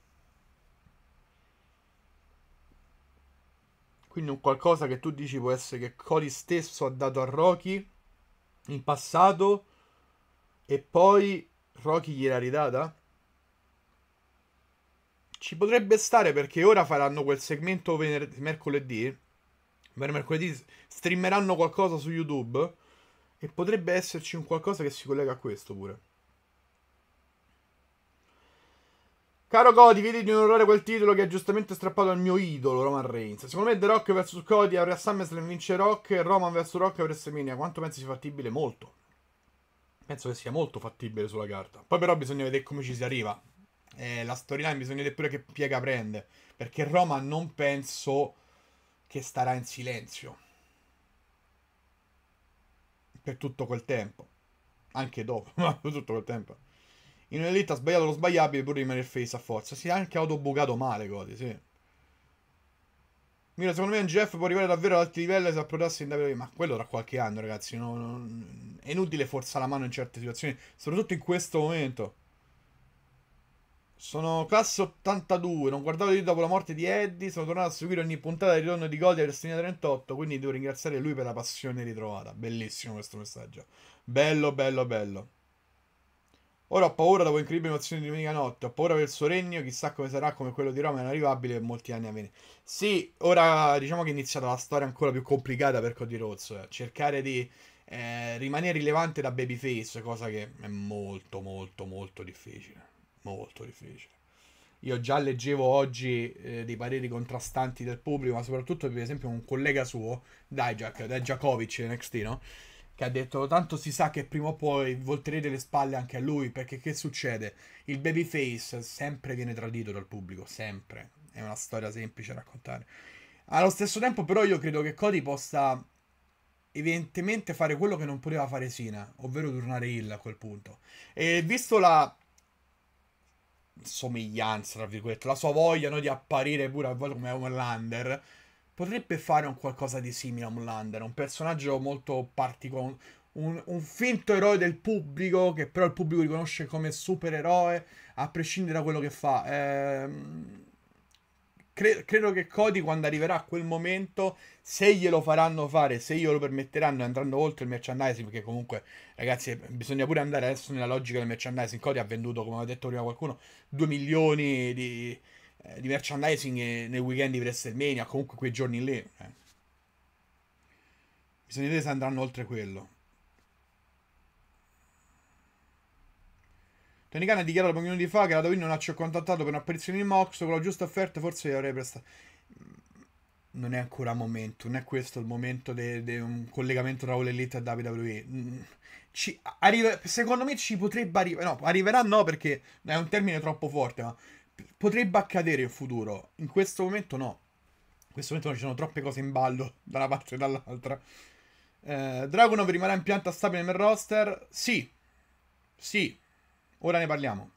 Quindi un qualcosa che tu dici può essere che Cody stesso ha dato a Rocky in passato e poi Rocky gliel'ha ridata? Ci potrebbe stare perché ora faranno quel segmento vener- mercoledì. Per mercoledì streameranno qualcosa su YouTube. E potrebbe esserci un qualcosa che si collega a questo pure. Caro Cody, vedi di onorare quel titolo che ha giustamente strappato al mio idolo, Roman Reigns. Secondo me The Rock vs Cody avrà SummerSlam vince Rock e Roman vs Rock a WrestleMania. Quanto pensi sia fattibile? Molto. Penso che sia molto fattibile sulla carta. Poi però bisogna vedere come ci si arriva. Eh, la storyline bisogna vedere pure che piega prende. Perché Roma non penso che starà in silenzio. Per tutto quel tempo. Anche dopo, ma per tutto quel tempo. In un'elite ha sbagliato lo sbagliabile pur rimanere face a forza. Si è anche autobucato male, Cody, sì. Mira, secondo me NGF può arrivare davvero ad alti livelli se approdasse in WWE. Ma quello tra qualche anno, ragazzi. No, no, è inutile forzare la mano in certe situazioni, soprattutto in questo momento. Sono classe 82, non guardavo di dopo la morte di Eddie, sono tornato a seguire ogni puntata del ritorno di Cody a WrestleMania 38, quindi devo ringraziare lui per la passione ritrovata. Bellissimo questo messaggio. Bello, bello, bello. Ora ho paura dopo incredibili emozioni di domenica notte, ho paura per il suo regno, chissà come sarà come quello di Roma, è inarrivabile per molti anni a venire. Sì, ora diciamo che è iniziata la storia ancora più complicata per Cody Rhodes, eh. cercare di eh, rimanere rilevante da babyface, cosa che è molto molto molto difficile molto difficile. Io già leggevo oggi eh, dei pareri contrastanti del pubblico, ma soprattutto per esempio un collega suo, Dijak, Dijakovic, NXT, no? Che ha detto, tanto si sa che prima o poi volterete le spalle anche a lui, perché che succede? Il babyface sempre viene tradito dal pubblico, sempre. È una storia semplice da raccontare. Allo stesso tempo però io credo che Cody possa evidentemente fare quello che non poteva fare Sina, ovvero tornare Hill a quel punto. E visto la somiglianza, tra virgolette, la sua voglia no, di apparire pure a volte come Homelander, potrebbe fare un qualcosa di simile a Homelander, un personaggio molto particolare, un, un, finto eroe del pubblico che però il pubblico riconosce come supereroe a prescindere da quello che fa. Ehm cre- credo che Cody quando arriverà a quel momento, se glielo faranno fare, se glielo permetteranno andando oltre il merchandising, perché comunque ragazzi bisogna pure andare adesso nella logica del merchandising, Cody ha venduto, come ha detto prima qualcuno, 2 milioni di, eh, di merchandising nel weekend di WrestleMania, comunque quei giorni lì. Eh. Bisogna vedere se andranno oltre quello. Tony Khan ha dichiarato pochi minuti fa che la Dovin non ha contattato per un'apparizione in Mox con la giusta offerta, forse gli avrei prestato. Non è ancora momento, non è questo il momento di un collegamento tra All Elite e WWE. Ci, arriva, secondo me ci potrebbe arrivare. No, arriverà no perché è un termine troppo forte, ma potrebbe accadere in futuro. In questo momento no. In questo momento ci sono troppe cose in ballo da una parte e dall'altra. Eh, Dragunov rimarrà in pianta stabile nel roster? Sì. Sì, Ora ne parliamo.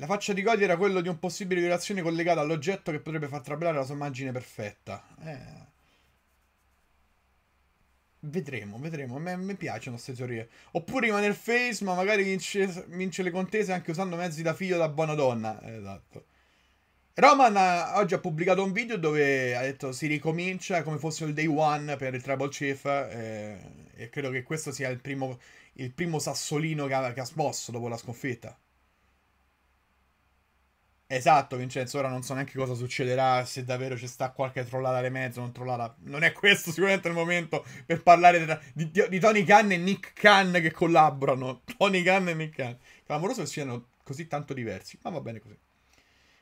La faccia di Cody era quello di un possibile violazione collegata all'oggetto che potrebbe far traballare la sua immagine perfetta. Eh. Vedremo, vedremo. A me, me piacciono queste teorie. Oppure rimanere face, ma magari vince, vince, le contese anche usando mezzi da figlio da buona donna. Esatto. Roman ha, oggi ha pubblicato un video dove ha detto si ricomincia come fosse il day one per il Tribal Chief. Eh, e credo che questo sia il primo il primo sassolino che ha, che ha smosso dopo la sconfitta. Esatto, Vincenzo. Ora non so neanche cosa succederà. Se davvero ci sta qualche trollata alle mezzo, non trollata. Non è questo sicuramente il momento per parlare di, di, di, Tony Khan e Nick Khan che collaborano. Tony Khan e Nick Khan. Clamoroso che siano così tanto diversi. Ma va bene così.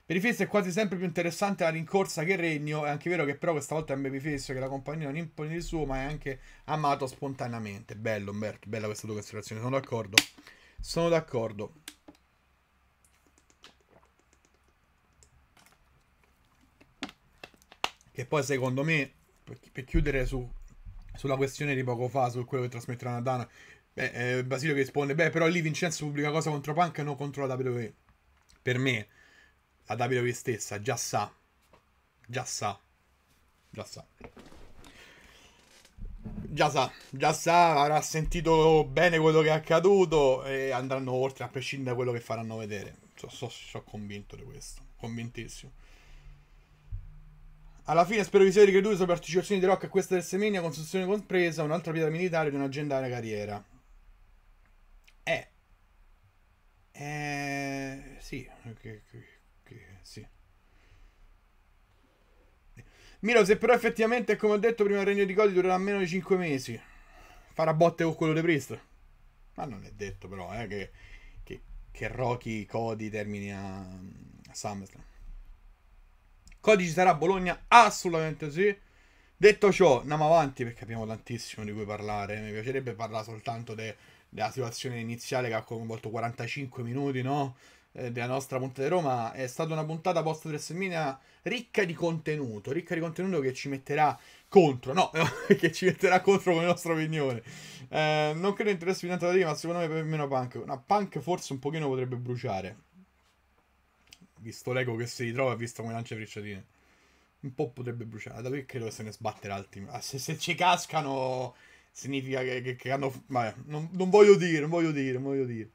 Per i face è quasi sempre più interessante la rincorsa che il regno. È anche vero che però questa volta è un babyface che la compagnia non impone il suo, ma è anche amato spontaneamente. Bello, Umberto, bella questa tua considerazione. Sono d'accordo. Sono d'accordo. Che poi secondo me, per chiudere su, sulla questione di poco fa, su quello che trasmetterà Dana, Beh, eh, Basilio che risponde, beh, però lì Vincenzo pubblica cosa contro Punk e non contro la WWE. Per me, la WWE stessa già sa, già sa, già sa. Già sa, già sa, avrà sentito bene quello che è accaduto e andranno oltre a prescindere da quello che faranno vedere. Sono so, so convinto di questo, convintissimo. Alla fine spero vi siate ricreduti sulla partecipazione di Rock a questa WrestleMania, construzione compresa, un'altra pietra militare di un'aggendaria carriera. Eh. Eh. Sì. Che, che, che, sì. Miro, se però effettivamente, come ho detto prima, il regno di Cody durerà meno di 5 mesi, farà botte con quello di Priest. Ma non è detto però, eh, che, che, che Rocky Cody termini a, a SummerSlam. Cody ci sarà a Bologna? Assolutamente sì. Detto ciò, andiamo avanti perché abbiamo tantissimo di cui parlare. Mi piacerebbe parlare soltanto de, della situazione iniziale che ha coinvolto 45 minuti, no? Eh, della nostra puntata di Roma. È stata una puntata post WrestleMania ricca di contenuto, ricca di contenuto che ci metterà contro, no, che ci metterà contro con le nostre opinioni. Eh, non credo interessi tanto da dire, ma secondo me per meno Punk. No, Punk forse un pochino potrebbe bruciare. Visto l'ego che si ritrova e visto come lancia frecciatine. Un po' potrebbe bruciare. Da qui credo che se ne sbatterà il team. Ah, se, se ci cascano significa che, che, che hanno... Vabbè, non, non, voglio dire, non voglio dire, non voglio dire.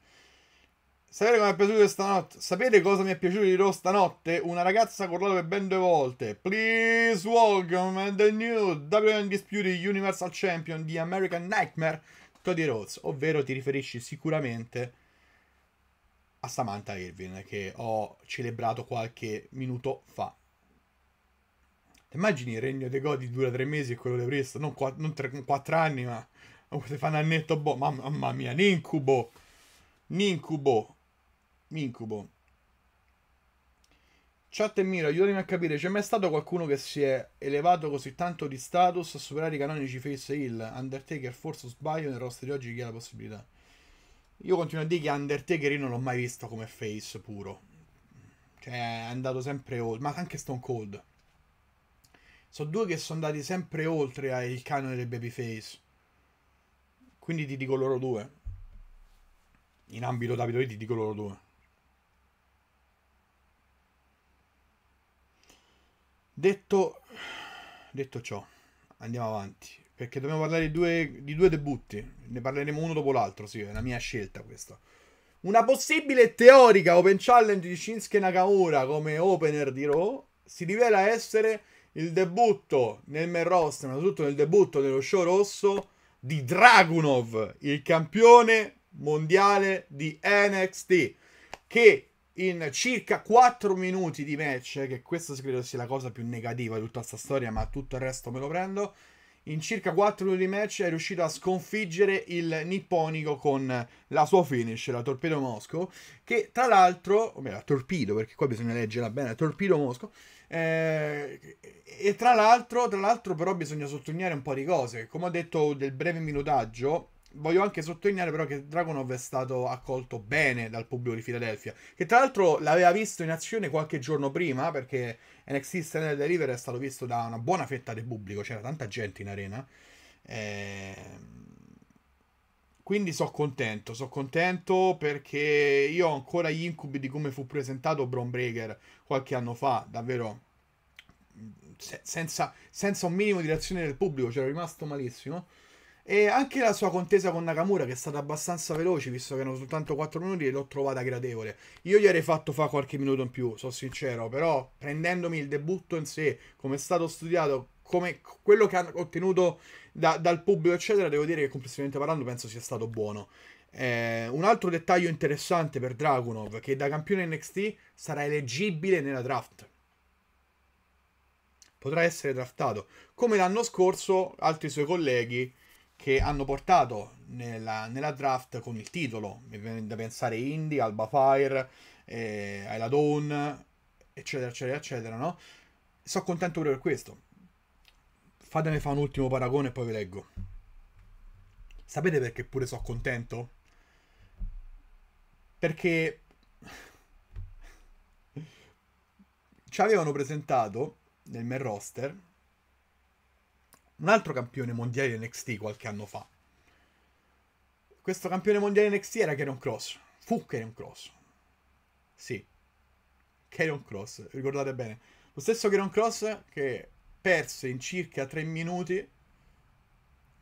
Sapete come è piaciuto stanotte? Sapete cosa mi è piaciuto di Raw stanotte? Una ragazza con per ben due volte. Please welcome the new WWE Undisputed Universal Champion di American Nightmare, Cody Rhodes. Ovvero ti riferisci sicuramente a Samantha Irvin che ho celebrato qualche minuto fa. Ti immagini il regno dei Godi dura tre mesi e quello di Priest? Non, qu- non tre, quattro anni, ma se fa un annetto boh. Mamma, mia, l'incubo. L'incubo. L'incubo. Chat e Miro, aiutami a capire, c'è mai stato qualcuno che si è elevato così tanto di status a superare i canonici Face Hill? Undertaker, forse sbaglio, nel roster di oggi chi ha la possibilità? Io continuo a dire che Undertaker io non l'ho mai visto come face puro. Cioè, è andato sempre oltre, ma anche Stone Cold. Sono due che sono andati sempre oltre al canone del babyface. Quindi ti dico loro due. In ambito WWE ti dico loro due. Detto, detto ciò, andiamo avanti. Perché dobbiamo parlare di due, di due debutti. Ne parleremo uno dopo l'altro, sì, è una mia scelta questa. Una possibile teorica Open Challenge di Shinsuke Nakamura come opener di Raw si rivela essere il debutto nel main roster, ma soprattutto nel debutto nello show rosso di Dragunov, il campione mondiale di NXT, che in circa 4 minuti di match, che questa credo sia la cosa più negativa di tutta questa storia, ma tutto il resto me lo prendo. In circa 4 minuti di match è riuscito a sconfiggere il nipponico con la sua finish, la Torpedo Mosco, che tra l'altro, o meglio, la Torpedo, perché qua bisogna leggerla bene, Torpedo Mosco, eh, e tra l'altro, tra l'altro, però, bisogna sottolineare un po' di cose. Come ho detto del breve minutaggio, voglio anche sottolineare però che Dragonov è stato accolto bene dal pubblico di Philadelphia, che tra l'altro l'aveva visto in azione qualche giorno prima, perché NXT Stand Deliver è stato visto da una buona fetta del pubblico, c'era tanta gente in arena. Eh... Quindi sono contento, sono contento perché io ho ancora gli incubi di come fu presentato Braun Breaker qualche anno fa, davvero se- senza, senza un minimo di reazione del pubblico, c'era rimasto malissimo. E anche la sua contesa con Nakamura, che è stata abbastanza veloce, visto che erano soltanto 4 minuti, l'ho trovata gradevole. Io gli avrei fatto fare qualche minuto in più, sono sincero, però prendendomi il debutto in sé, come è stato studiato, come quello che ha ottenuto da, dal pubblico, eccetera, devo dire che complessivamente parlando penso sia stato buono. Eh, un altro dettaglio interessante per Dragunov, che da campione NXT sarà eleggibile nella draft. Potrà essere draftato, come l'anno scorso altri suoi colleghi che hanno portato nella, nella, draft con il titolo. Mi viene da pensare Indy, Alba Fire, eh, Ayla Dawn, eccetera, eccetera, eccetera, no? Sono contento pure per questo. Fatemi fare un ultimo paragone e poi vi leggo. Sapete perché pure sono contento? Perché ci avevano presentato nel main roster un altro campione mondiale di NXT qualche anno fa. questo campione mondiale NXT era Karen Cross. Fu Karen Cross. Sì. Karen Cross, ricordate bene. Lo stesso Karen Cross che perse in circa 3 minuti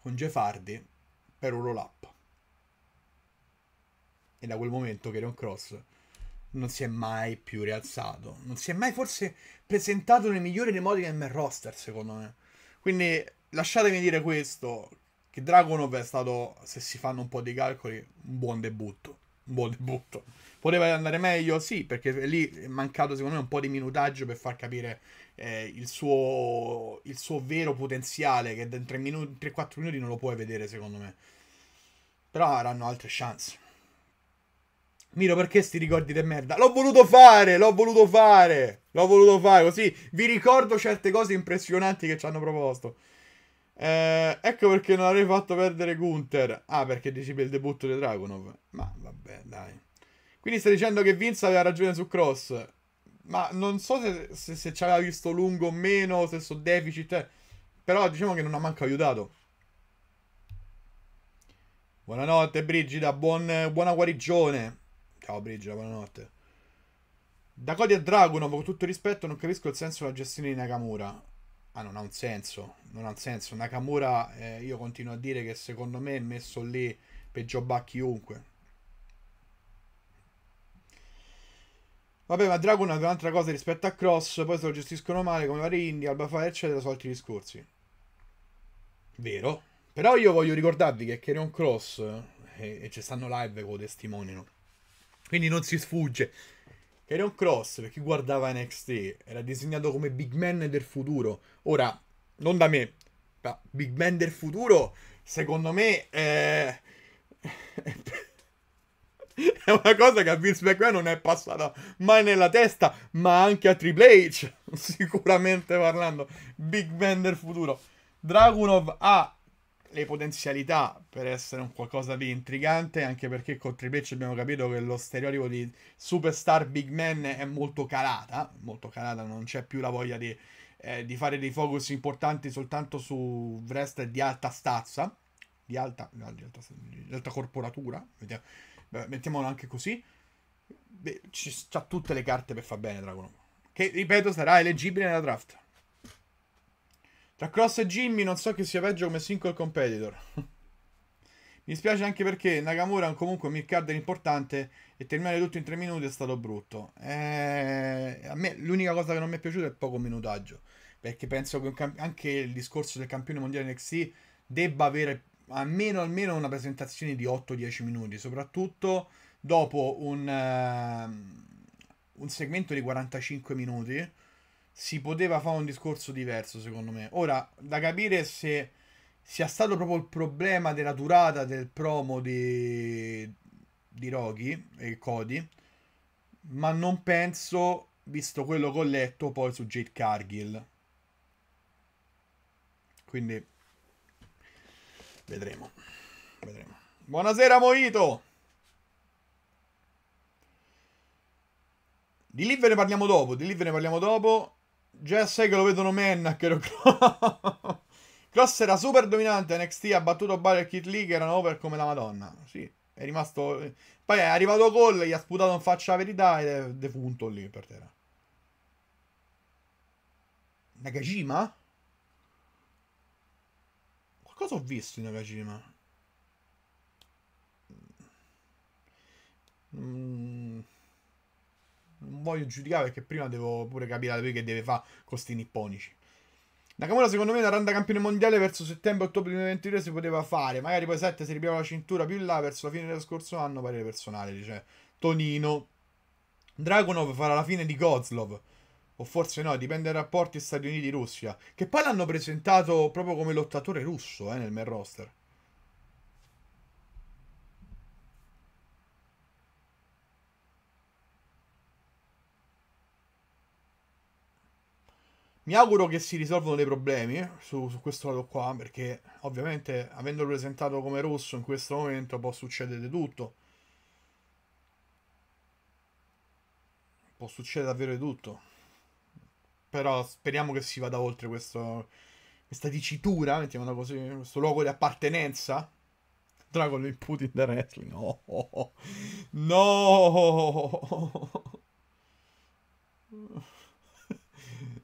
con Jeff Hardy per un roll up. E da quel momento Karen Cross non si è mai più rialzato. Non si è mai forse presentato nei migliori dei modi nel roster, secondo me. Quindi lasciatemi dire questo, che Dragonov è stato, se si fanno un po' di calcoli, un buon debutto. Un buon debutto. Poteva andare meglio? Sì, perché lì è mancato secondo me un po' di minutaggio per far capire eh, il, suo, il, suo, vero potenziale, che in 3-4 minuti non lo puoi vedere secondo me. Però avranno altre chance. Miro, perché sti ricordi di merda? L'ho voluto fare, l'ho voluto fare, l'ho voluto fare, così vi ricordo certe cose impressionanti che ci hanno proposto. Eh, ecco perché non avrei fatto perdere Gunther. Ah, perché dici il debutto di Dragonov. Ma vabbè, dai. Quindi stai dicendo che Vince aveva ragione su Cross. Ma non so se, se, se ci aveva visto lungo o meno, se so deficit. Però diciamo che non ha manco aiutato. Buonanotte Brigida, buon, buona guarigione. Ciao Brigida, buonanotte. Da Cody a Dragunov, con tutto rispetto, non capisco il senso della gestione di Nakamura. Ah, non ha un senso. Non ha un senso. Nakamura, eh, io continuo a dire che secondo me è messo lì per giobare chiunque. Vabbè, ma Dragon è un'altra cosa rispetto a Cross, poi se lo gestiscono male come vari indie, Alba Fire, eccetera, soliti discorsi. Vero. Però io voglio ricordarvi che Kerion Cross, eh, e, e ci stanno live con testimoniano, quindi non si sfugge. Kerion Cross, per chi guardava NXT, era disegnato come Big Man del futuro. Ora, non da me, ma Big Man del futuro, secondo me, è... è una cosa che a Vince McMahon non è passata mai nella testa, ma anche a Triple H, sicuramente parlando. Big Man del futuro. Dragunov ha le potenzialità per essere un qualcosa di intrigante, anche perché con Triple H abbiamo capito che lo stereotipo di superstar big man è molto calata, molto calata, non c'è più la voglia di, eh, di fare dei focus importanti soltanto su wrestler di alta stazza, di alta, no, di alta, di alta corporatura, mettiamolo anche così, Beh, c'ha tutte le carte per far bene Dragon che ripeto sarà eleggibile nella draft. Tra Cross e Jimmy non so che sia peggio come single competitor. Mi spiace anche perché Nakamura comunque un midcarder importante e terminare tutto in tre minuti è stato brutto. Eh, a me l'unica cosa che non mi è piaciuta è poco minutaggio. Perché penso che anche il discorso del campione mondiale NXT debba avere almeno, almeno una presentazione di 8-10 minuti. Soprattutto dopo un, uh, un segmento di 45 minuti si poteva fare un discorso diverso, secondo me. Ora, da capire se sia stato proprio il problema della durata del promo di, di Rocky e Cody, ma non penso, visto quello che ho letto poi su Jade Cargill. Quindi, vedremo. Vedremo. Buonasera, Moito! Di lì ve ne parliamo dopo, di lì ve ne parliamo dopo. Già sai che lo vedono man che Cross. Era super dominante NXT ha battuto Balor e Kid Lee che erano over come la madonna. Sì è rimasto poi è arrivato Cole gli ha sputato in faccia la verità ed è defunto lì per terra. Nakajima? qualcosa ho visto in Nakajima. Mm non voglio giudicare perché prima devo pure capire lui che deve fare con sti nipponici. Nakamura secondo me una randa campione mondiale verso settembre-ottobre 2023 si poteva fare. Magari poi 7 si ripiava la cintura più in là verso la fine dello scorso anno, parere personale, dice Tonino. Dragonov farà la fine di Kozlov. O forse no, dipende dai rapporti Stati Uniti-Russia. Che poi l'hanno presentato proprio come lottatore russo eh, nel main roster. Mi auguro che si risolvano dei problemi su, su, questo lato qua, perché ovviamente avendolo presentato come rosso in questo momento può succedere tutto. Può succedere davvero di tutto. Però speriamo che si vada oltre questo, questa dicitura, mettiamola così, questo luogo di appartenenza. Dragon in Putin the Wrestling. No. No.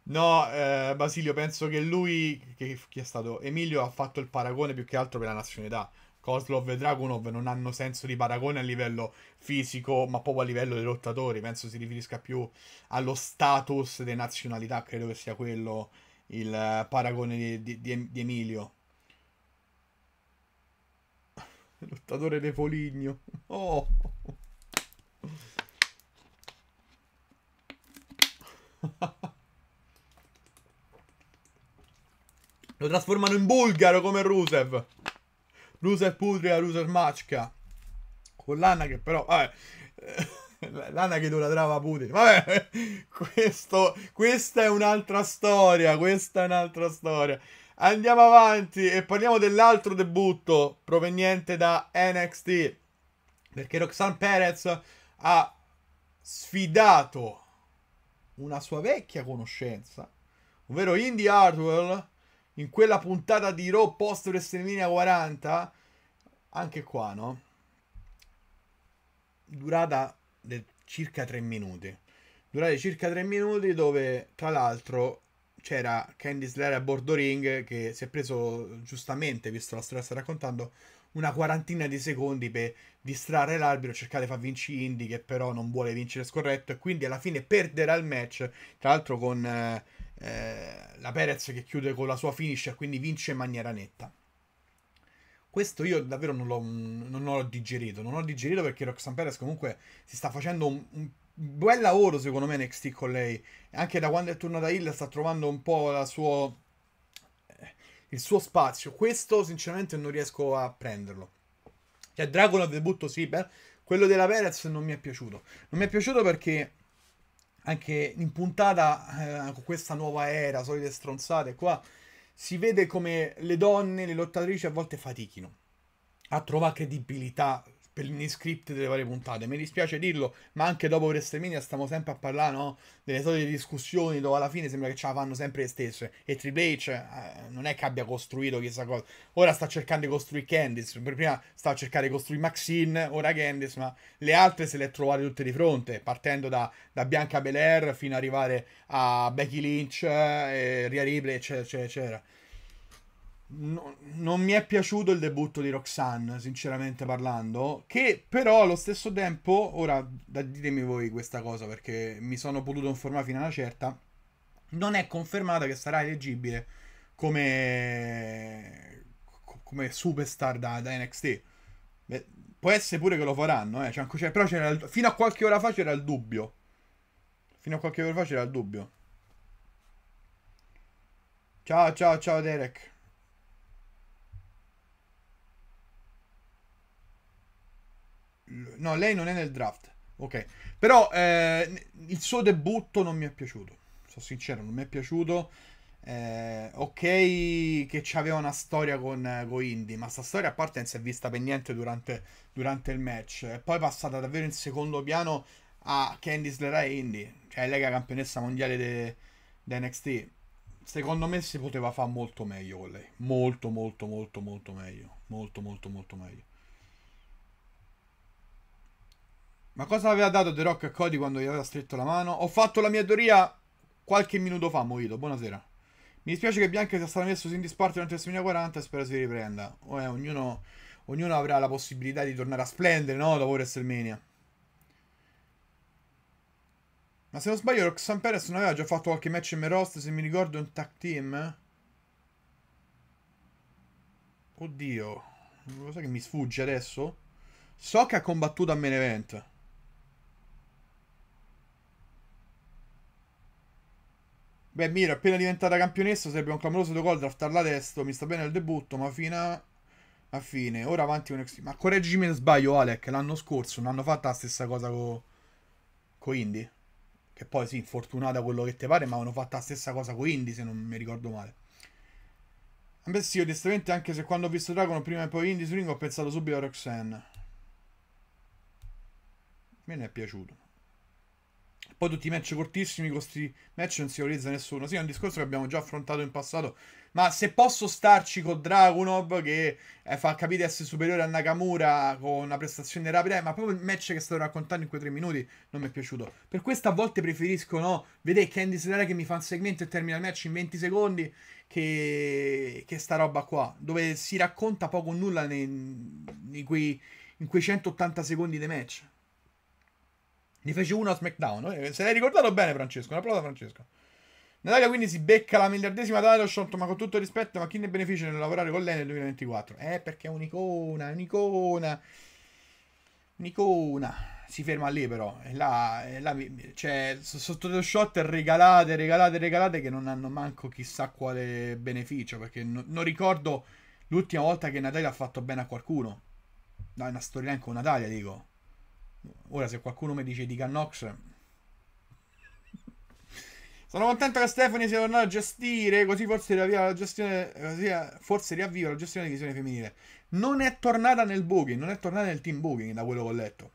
No, eh, Basilio, penso che lui, che, chi è stato? Emilio ha fatto il paragone più che altro per la nazionalità. Kozlov e Dragunov non hanno senso di paragone a livello fisico, ma proprio a livello dei lottatori. Penso si riferisca più allo status di nazionalità, credo che sia quello il paragone di, di, di, di Emilio. Lottatore de Foligno. Oh. Lo trasformano in bulgaro come Rusev. Rusev Putria, Rusev Machka. Con l'Anna che però... Vabbè. L'Anna che idolatrava Putin. Vabbè, questo, questa è un'altra storia. Questa è un'altra storia. Andiamo avanti e parliamo dell'altro debutto proveniente da NXT. Perché Roxanne Perez ha sfidato una sua vecchia conoscenza, ovvero Indy Hartwell, in quella puntata di Raw post WrestleMania 40, anche qua, no? Durata circa 3 minuti. Durata circa 3 minuti dove, tra l'altro, c'era Candice Lera a bordo ring che si è preso giustamente, visto la storia che sta raccontando, una quarantina di secondi per distrarre l'arbitro, cercare di far vincere Indy che però non vuole vincere scorretto e quindi alla fine perderà il match, tra l'altro con eh, eh, la Perez che chiude con la sua finish e quindi vince in maniera netta. Questo io davvero non l'ho, non l'ho digerito, non l'ho digerito perché Roxanne Perez comunque si sta facendo un, un bel lavoro secondo me NXT con lei, anche da quando è tornata Hill sta trovando un po' la sua il suo spazio. Questo sinceramente non riesco a prenderlo. Cioè Dragon al debutto sì, beh, quello della Perez non mi è piaciuto. Non mi è piaciuto perché anche in puntata eh, con questa nuova era, solite stronzate qua, si vede come le donne, le lottatrici a volte fatichino a trovare credibilità per gli script delle varie puntate. Mi dispiace dirlo, ma anche dopo WrestleMania stiamo sempre a parlare no? delle solite discussioni dove alla fine sembra che ce la fanno sempre le stesse. E Triple H eh, non è che abbia costruito chissà cosa. Ora sta cercando di costruire Candice. Prima stava cercando di costruire Maxine, ora Candice, ma le altre se le ha trovate tutte di fronte, partendo da, da Bianca Belair fino ad arrivare a Becky Lynch, eh, Ria Ripley, eccetera, eccetera, eccetera. No, non mi è piaciuto il debutto di Roxanne, sinceramente parlando. Che però allo stesso tempo, ora ditemi voi questa cosa perché mi sono potuto informare fino a una certa. Non è confermata che sarà eleggibile come, come superstar da, da NXT. Beh, può essere pure che lo faranno, eh. Cioè, cioè, però c'era fino a qualche ora fa c'era il dubbio. Fino a qualche ora fa c'era il dubbio. Ciao, ciao, ciao Derek. No, lei non è nel draft. Ok. Però eh, il suo debutto non mi è piaciuto. Sono sincero, non mi è piaciuto. Eh, ok che c'aveva una storia con, con Indy, ma sta storia a parte non si è vista per niente durante, durante il match. E poi è passata davvero in secondo piano a Candice LeRae Indy. Cioè lei che è campionessa mondiale di NXT. Secondo me si poteva fare molto meglio con lei. Molto, molto, molto, molto meglio. Molto, molto, molto meglio. Ma cosa aveva dato The Rock a Cody quando gli aveva stretto la mano? Ho fatto la mia teoria qualche minuto fa, Moito. Buonasera. Mi dispiace che Bianca sia stato messo in disparte durante il 2040 e spero si riprenda. Eh, ognuno, ognuno, avrà la possibilità di tornare a splendere, no? Dopo WrestleMania. Ma se non sbaglio, Roxanne Perez non aveva già fatto qualche match in Merost, se mi ricordo, un tag team? Oddio. Lo sai che mi sfugge adesso? So che ha combattuto a main event. Beh, Mira, appena diventata campionessa, sarebbe un clamoroso do gol draftarla testo. Mi sta bene il debutto, ma fino a, a fine. Ora avanti con XT. Ma correggimi se sbaglio, Alec. L'anno scorso non hanno fatto la stessa cosa con co Indy. Che poi sì, fortunata quello che ti pare, ma hanno fatto la stessa cosa con Indy, se non mi ricordo male. Beh sì, onestamente, anche se quando ho visto Dragon prima e poi Indy su ring ho pensato subito a Roxanne. Me ne è piaciuto. Poi tutti i match cortissimi, questi match non si realizza nessuno. Sì, è un discorso che abbiamo già affrontato in passato. Ma se posso starci con Dragunov che eh, fa capire essere superiore a Nakamura con una prestazione rapida, eh, ma proprio il match che sto raccontando in quei tre minuti non mi è piaciuto. Per questo a volte preferisco, no, vedere Candice LeRae che mi fa un segmento e termina il match in 20 secondi che, che sta roba qua, dove si racconta poco o nulla nei, in, quei, in quei 180 secondi di match. Ne fece uno a SmackDown. Se l'hai ricordato bene, Francesco. Una prova, Francesco. Natalia quindi si becca la miliardesima Tyler Shot, ma con tutto rispetto, ma chi ne beneficia nel lavorare con lei nel 2024? Eh, perché è un'icona, un'icona. Un'icona. Si ferma lì però. E là, e là cioè, sotto lo shot regalate, regalate, regalate che non hanno manco chissà quale beneficio. Perché no, non ricordo l'ultima volta che Natalia ha fatto bene a qualcuno. Dai, una storyline con Natalia, dico. Ora se qualcuno mi dice di Cannox sono contento che Stefani sia tornato a gestire, così forse riavviva la gestione, così forse riavviva la gestione della divisione femminile. Non è tornata nel booking, non è tornata nel team booking, da quello che ho letto.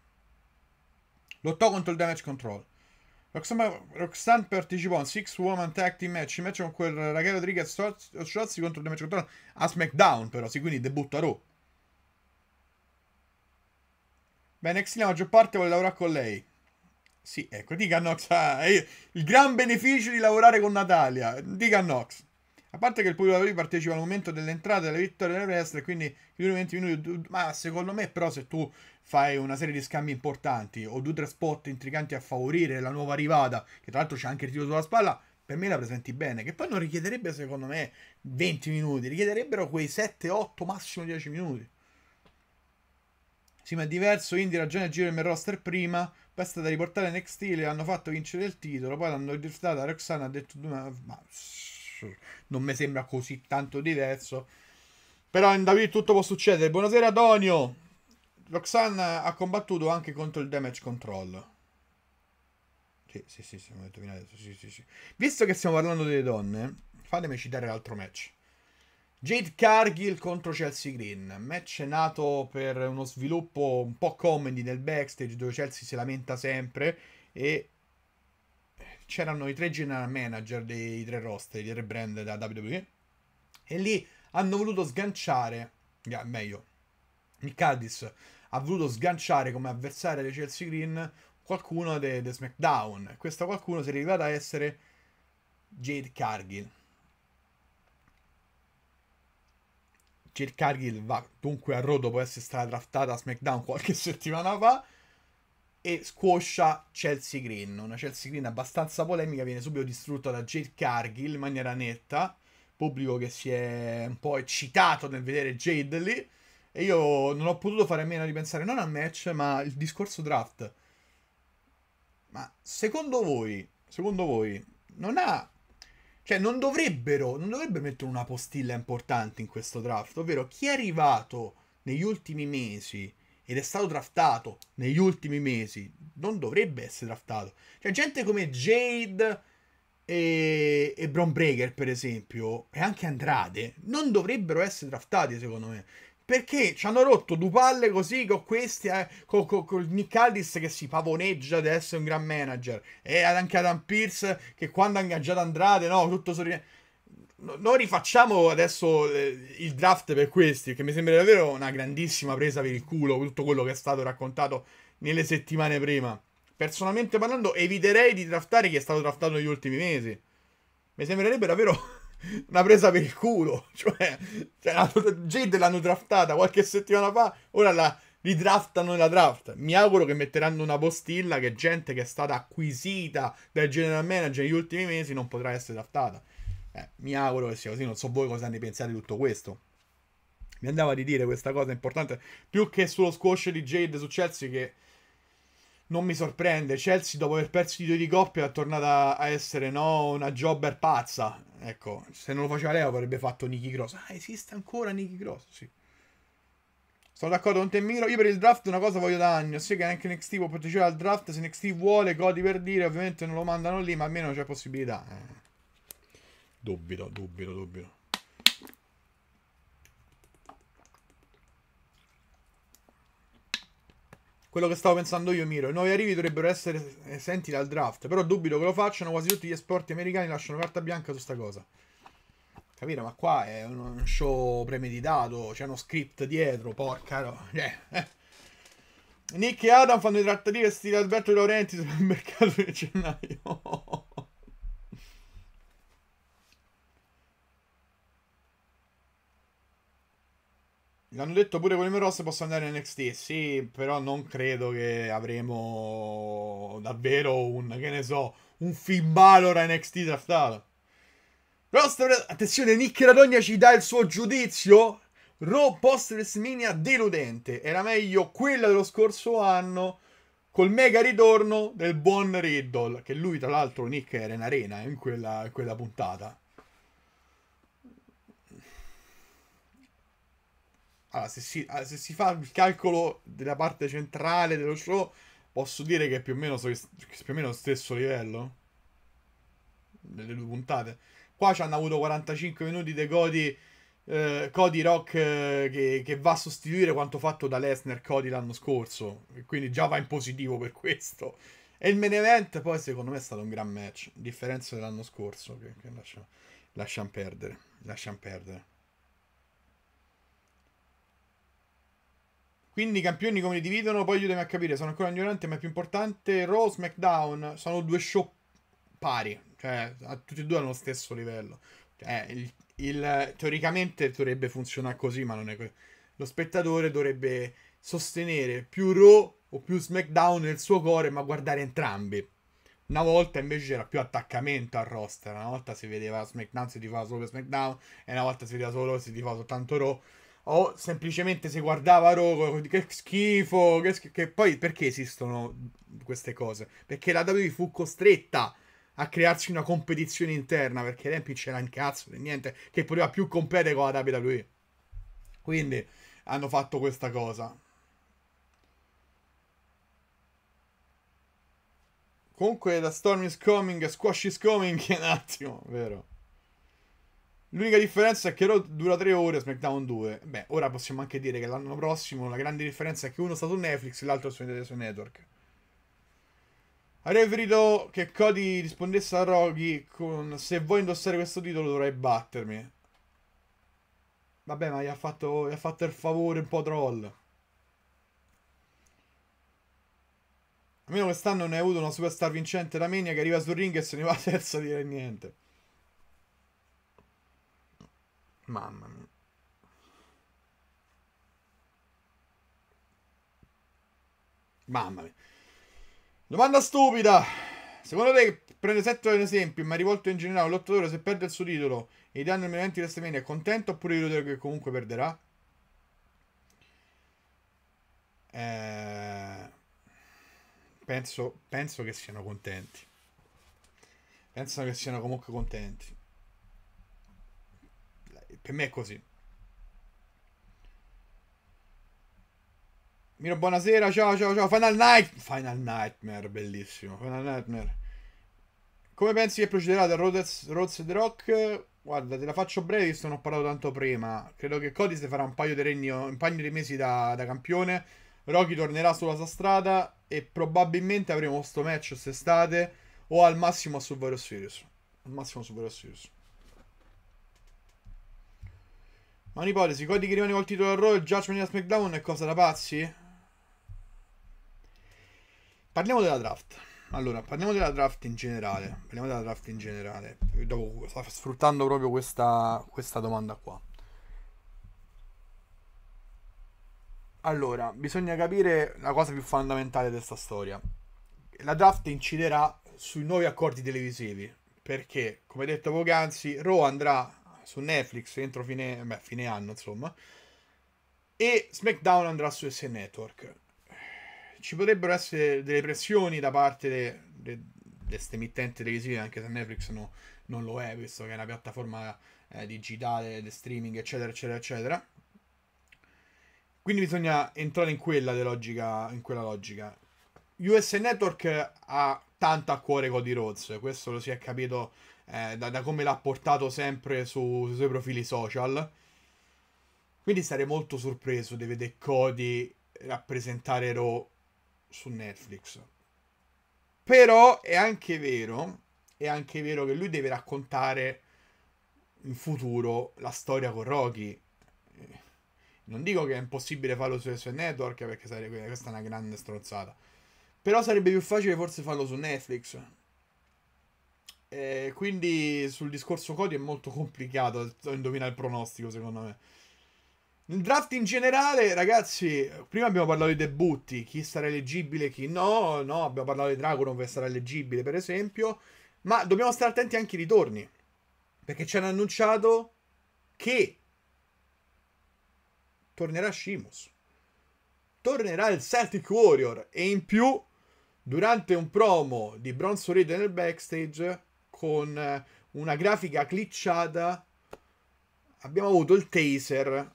Lottò contro il damage control. Roxanne, Roxanne partecipò a un Six Woman Tag Team match, match con quel Raquel Rodriguez Shotzi contro il damage control a SmackDown, però, sì, quindi debutta Raw. Beh, NXT la maggior parte vuole lavorare con lei. Sì, ecco, dica Nox ha il gran beneficio di lavorare con Natalia. Dica Nox. A parte che il pubblico lì partecipa al momento dell'entrata delle vittorie delle wrestler, quindi i 20 minuti. Ma secondo me, però, se tu fai una serie di scambi importanti o due o tre spot intriganti a favorire la nuova arrivata, che tra l'altro c'è anche il titolo sulla spalla, per me la presenti bene. Che poi non richiederebbe, secondo me, 20 minuti, richiederebbero quei 7, 8, massimo 10 minuti. Sì, ma è diverso. Indy ragione giro il roster prima poi è stata riportata in NXT, le hanno fatto vincere il titolo, poi l'hanno driftata, Roxana ha detto ma, non mi sembra così tanto diverso. Però in David tutto può succedere. Buonasera Donio. Roxanne ha combattuto anche contro il damage control. Sì, sì, sì, sì, sì, sì, sì. Visto che stiamo parlando delle donne, fatemi citare l'altro match. Jade Cargill contro Chelsea Green, match nato per uno sviluppo un po' comedy nel backstage dove Chelsea si lamenta sempre e c'erano i tre general manager dei tre roster, dei tre brand della WWE e lì hanno voluto sganciare, meglio, Nick Aldis ha voluto sganciare come avversario di Chelsea Green qualcuno di SmackDown. Questo qualcuno si è rivelato a essere Jade Cargill Jade Cargill va dunque a Raw dopo essere stata draftata a SmackDown qualche settimana fa e squoscia Chelsea Green. Una Chelsea Green abbastanza polemica viene subito distrutta da Jade Cargill in maniera netta. Pubblico che si è un po' eccitato nel vedere Jade lì. E io non ho potuto fare a meno di pensare non al match, ma al discorso draft. Ma secondo voi, secondo voi, non ha cioè, non dovrebbero, non dovrebbero mettere una postilla importante in questo draft, ovvero chi è arrivato negli ultimi mesi ed è stato draftato negli ultimi mesi non dovrebbe essere draftato. Cioè, gente come Jade e, e Bron Breaker, per esempio, e anche Andrade, non dovrebbero essere draftati, secondo me. Perché ci hanno rotto due palle così con questi, eh, con, con, con Nick Aldis che si pavoneggia di essere un gran manager. E anche Adam Pierce che quando ha ingaggiato Andrade, no, tutto sorridente. Noi rifacciamo adesso eh, il draft per questi, che mi sembra davvero una grandissima presa per il culo, tutto quello che è stato raccontato nelle settimane prima. Personalmente parlando, eviterei di draftare chi è stato draftato negli ultimi mesi. Mi sembrerebbe davvero una presa per il culo. Cioè, cioè Jade l'hanno draftata qualche settimana fa, ora la ridraftano nella draft. Mi auguro che metteranno una postilla che gente che è stata acquisita dal general manager negli ultimi mesi non potrà essere draftata. Eh, mi auguro che sia così, non so voi cosa ne pensate di tutto questo. Mi andava di dire questa cosa importante, più che sullo squash di Jade su Chelsea che non mi sorprende. Chelsea, dopo aver perso i titoli di coppia, è tornata a essere no, una jobber pazza. Ecco, se non lo faceva lei, avrebbe fatto Nicky Cross. Ah, esiste ancora Nicky Cross? Sì. Sono d'accordo con te, Miro. Io per il draft una cosa voglio da anni. Ossia che anche NXT può partecipare al draft. Se NXT vuole, godi per dire. Ovviamente non lo mandano lì, ma almeno c'è possibilità. Eh. Dubito, dubito, dubito. Quello che stavo pensando io, Miro. I nuovi arrivi dovrebbero essere esenti dal draft. Però dubito che lo facciano. Quasi tutti gli sport americani lasciano carta bianca su sta cosa. Capire? Ma qua è un show premeditato. C'è uno script dietro. Porca. No. Eh, eh. Nick e Adam fanno i trattative stile Alberto De Laurenti sul mercato di gennaio. L'hanno detto pure con le Rosse possono andare in NXT. Sì, però non credo che avremo davvero un, che ne so, un Finn Balor a NXT draftato. Roster, attenzione, Nick Radogna ci dà il suo giudizio. Raw post WrestleMania deludente. Era meglio quella dello scorso anno col mega ritorno del buon Riddle. Che lui, tra l'altro, Nick era in arena in quella, in quella puntata. Allora, se si, ah, se si, fa il calcolo della parte centrale dello show, posso dire che è più o meno, più o meno lo stesso livello delle due puntate. Qua ci hanno avuto 45 minuti di Cody, eh, Cody Rock eh, che, che, va a sostituire quanto fatto da Lesnar Cody l'anno scorso. Quindi già va in positivo per questo. E il main event poi secondo me è stato un gran match, differenza dell'anno scorso, che, che lasciamo lasciam perdere. Lasciamo perdere. Quindi i campioni come li dividono? Poi aiutami a capire, sono ancora ignorante, ma è più importante Raw, SmackDown, sono due show pari, cioè tutti e due hanno lo stesso livello. Cioè, il, il, teoricamente dovrebbe funzionare così, ma non è così. Lo spettatore dovrebbe sostenere più Raw o più SmackDown nel suo cuore, ma guardare entrambi. Una volta invece c'era più attaccamento al roster, una volta si vedeva SmackDown, si tifava solo per SmackDown, e una volta si vedeva solo, si tifava soltanto Raw o semplicemente si guardava Rogo, che schifo, che, schifo, che poi perché esistono queste cose? Perché la WWE fu costretta a crearsi una competizione interna, perché ai c'era un cazzo di niente che poteva più competere con la WWE. Quindi hanno fatto questa cosa. Comunque la Storm is coming, Squash is coming, un attimo, vero? L'unica differenza è che Raw dura 3 ore, SmackDown 2. Beh, ora possiamo anche dire che l'anno prossimo la grande differenza è che uno sta su Netflix e l'altro su, su Network. Avrei preferito che Cody rispondesse a Rocky con se vuoi indossare questo titolo dovrai battermi. Vabbè, ma gli ha fatto, gli ha fatto il favore un po' troll. Almeno quest'anno non hai avuto una superstar vincente da Mania che arriva sul ring e se ne va senza dire niente. Mamma mia. Mamma mia. Domanda stupida. Secondo te, prende 7 ad esempio, ma rivolto in generale, un lottatore se perde il suo titolo e gli danno il momento di WrestleMania è contento oppure credo che comunque perderà? Eh... Penso, penso che siano contenti. Penso che siano comunque contenti per me è così. Miro, buonasera, ciao, ciao, ciao. Final Night. Final Nightmare, bellissimo. Final Nightmare. Come pensi che procederà da Rhodes, Rhodes The Rock? Guarda, te la faccio breve, visto non ho parlato tanto prima. Credo che Cody si farà un paio di regni, un paio di mesi da, da campione. Rocky tornerà sulla sua strada e probabilmente avremo sto match quest'estate o al massimo a Survivor Series. Al massimo a Survivor Series. Ma un'ipotesi, Cody che rimane col titolo a Raw e Judgment a SmackDown è cosa da pazzi? Parliamo della draft. Allora, parliamo della draft in generale. Parliamo della draft in generale. Dopo, sfruttando proprio questa, questa domanda qua. Allora, bisogna capire la cosa più fondamentale di questa storia. La draft inciderà sui nuovi accordi televisivi. Perché, come detto poc'anzi, Raw andrà su Netflix entro fine, beh, fine anno, insomma. E SmackDown andrà su S Network. Ci potrebbero essere delle pressioni da parte di queste emittenti televisive, anche se Netflix no, non lo è, visto che è una piattaforma eh, digitale di streaming, eccetera, eccetera, eccetera. Quindi bisogna entrare in quella, logica, in quella logica. US Network ha tanto a cuore Cody Rhodes, questo lo si è capito eh, da, da, come l'ha portato sempre su, sui suoi profili social. Quindi sarei molto sorpreso di vedere Cody rappresentare Raw su Netflix. Però è anche vero, è anche vero che lui deve raccontare in futuro la storia con Rocky. Non dico che è impossibile farlo su SS Network perché sarebbe, questa è una grande strozzata. Però sarebbe più facile forse farlo su Netflix. E quindi sul discorso Cody è molto complicato indovinare il pronostico secondo me. Il draft in generale, ragazzi, prima abbiamo parlato di debutti, chi sarà eleggibile, chi no, no, abbiamo parlato di Dragon che sarà eleggibile per esempio, ma dobbiamo stare attenti anche ai ritorni, perché ci hanno annunciato che tornerà Shimus, tornerà il Celtic Warrior e in più durante un promo di Bronzo Reed nel backstage con una grafica glitchata abbiamo avuto il taser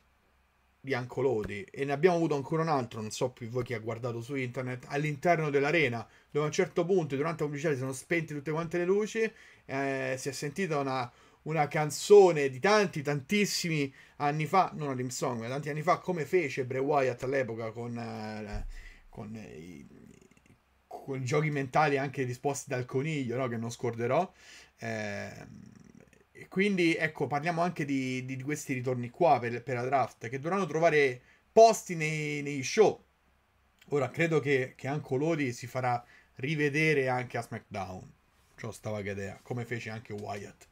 di Ancolodi e ne abbiamo avuto ancora un altro, non so più voi chi ha guardato su internet, all'interno dell'arena, dove a un certo punto durante la pubblicità si sono spente tutte quante le luci, eh, si è sentita una, una, canzone di tanti, tantissimi anni fa, non una song, ma tanti anni fa, come fece Bray Wyatt all'epoca con, eh, con, i, con, giochi mentali anche disposti dal coniglio, no? che non scorderò. Eh, quindi ecco, parliamo anche di, di questi ritorni qua per, per, la draft, che dovranno trovare posti nei, nei show. Ora, credo che, che anche Lodi si farà rivedere anche a SmackDown. C'ho sta vaga idea, come fece anche Wyatt.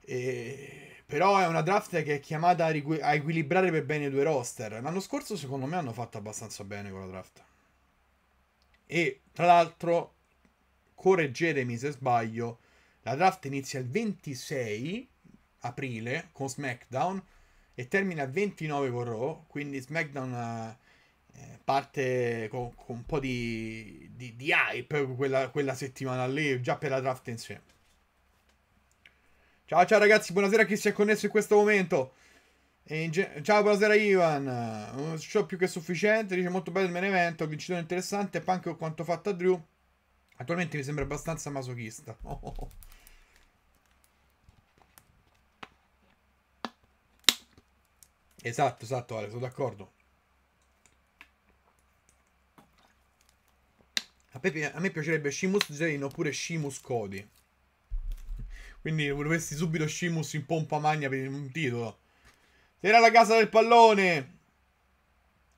E... Però è una draft che è chiamata a, rigu- a equilibrare per bene i due roster. L'anno scorso, secondo me, hanno fatto abbastanza bene con la draft. E tra l'altro, correggetemi se sbaglio, la draft inizia il 26 aprile con SmackDown e termina il 29 con Raw, quindi SmackDown eh, parte con, con, un po' di, di, di hype quella, quella, settimana lì, già per la draft insieme. Ciao ciao ragazzi, buonasera a chi si è connesso in questo momento. Ge- ciao, buonasera Ivan. Un show più che sufficiente, dice molto bello il main event, un vincitore interessante, punk con quanto fatto a Drew. Attualmente mi sembra abbastanza masochista. Oh. Esatto, esatto, Ale, sono d'accordo. A me, a me piacerebbe Shimus Zane oppure Shimus Cody. Quindi vorresti subito Shimus in pompa magna per un titolo. Era la casa del pallone.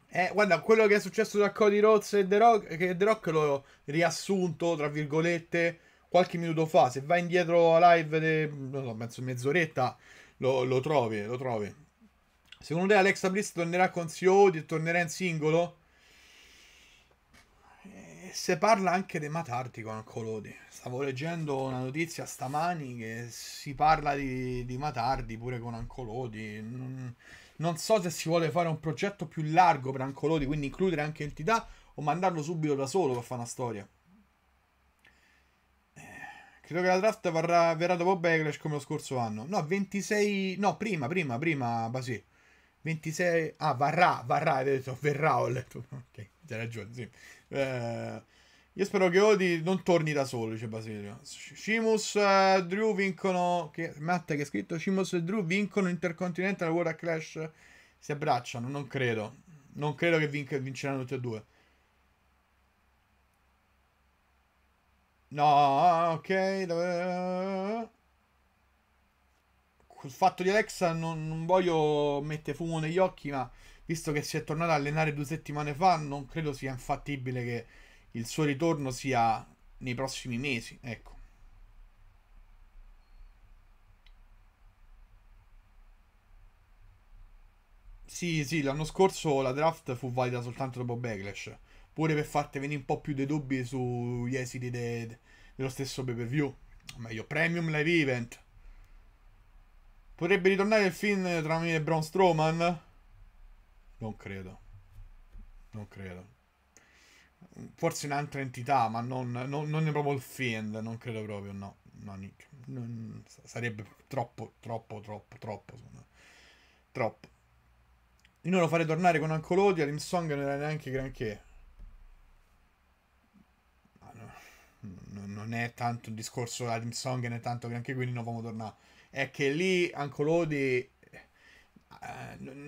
Eh, guarda, quello che è successo tra Cody Rhodes e The Rock, che The Rock l'ho riassunto, tra virgolette, qualche minuto fa. Se vai indietro a live, de, non so, penso mezz'oretta, lo, lo trovi, lo trovi. Secondo te Alexa Bliss tornerà con COD e tornerà in singolo? Se parla anche dei Matardi con Colodi. Stavo leggendo una notizia stamani che si parla di, di Matardi pure con Ancolodi. Non, non, so se si vuole fare un progetto più largo per Ancolodi, quindi includere anche entità o mandarlo subito da solo per fare una storia. Eh, credo che la draft verrà, verrà dopo Backlash come lo scorso anno. No, 26... No, prima, prima, prima, Basì. 26... Ah, varrà, varrà, hai detto, verrà, ho letto. Ok, hai ragione, sì. Eh, io spero che Odi non torni da solo, dice Basilio. Shimus uh, Drew vincono... Che, Matt che ha scritto Shimus e Drew vincono Intercontinental World Clash. Si abbracciano, non credo. Non credo che vinc- vinceranno tutti e due. No, ok sul fatto di Alexa non, non, voglio mettere fumo negli occhi, ma visto che si è tornato a allenare due settimane fa, non credo sia infattibile che il suo ritorno sia nei prossimi mesi. Ecco. Sì, sì, l'anno scorso la draft fu valida soltanto dopo Backlash. Pure per farti venire un po' più dei dubbi sugli esiti de- dello stesso pay per view. Meglio, Premium Live Event. Potrebbe ritornare il film tra me e Braun Strowman? Non credo. Non credo. Forse un'altra entità, ma non, non, non è proprio il Fiend. Non credo proprio, no. No. Non, sarebbe troppo, troppo, troppo, troppo. Troppo. Io non lo farei tornare con Ancolodi. Alim Song non era neanche granché. No, non è tanto un discorso Alim Song, non è tanto granché, quindi non possiamo tornare è che lì Ancolodi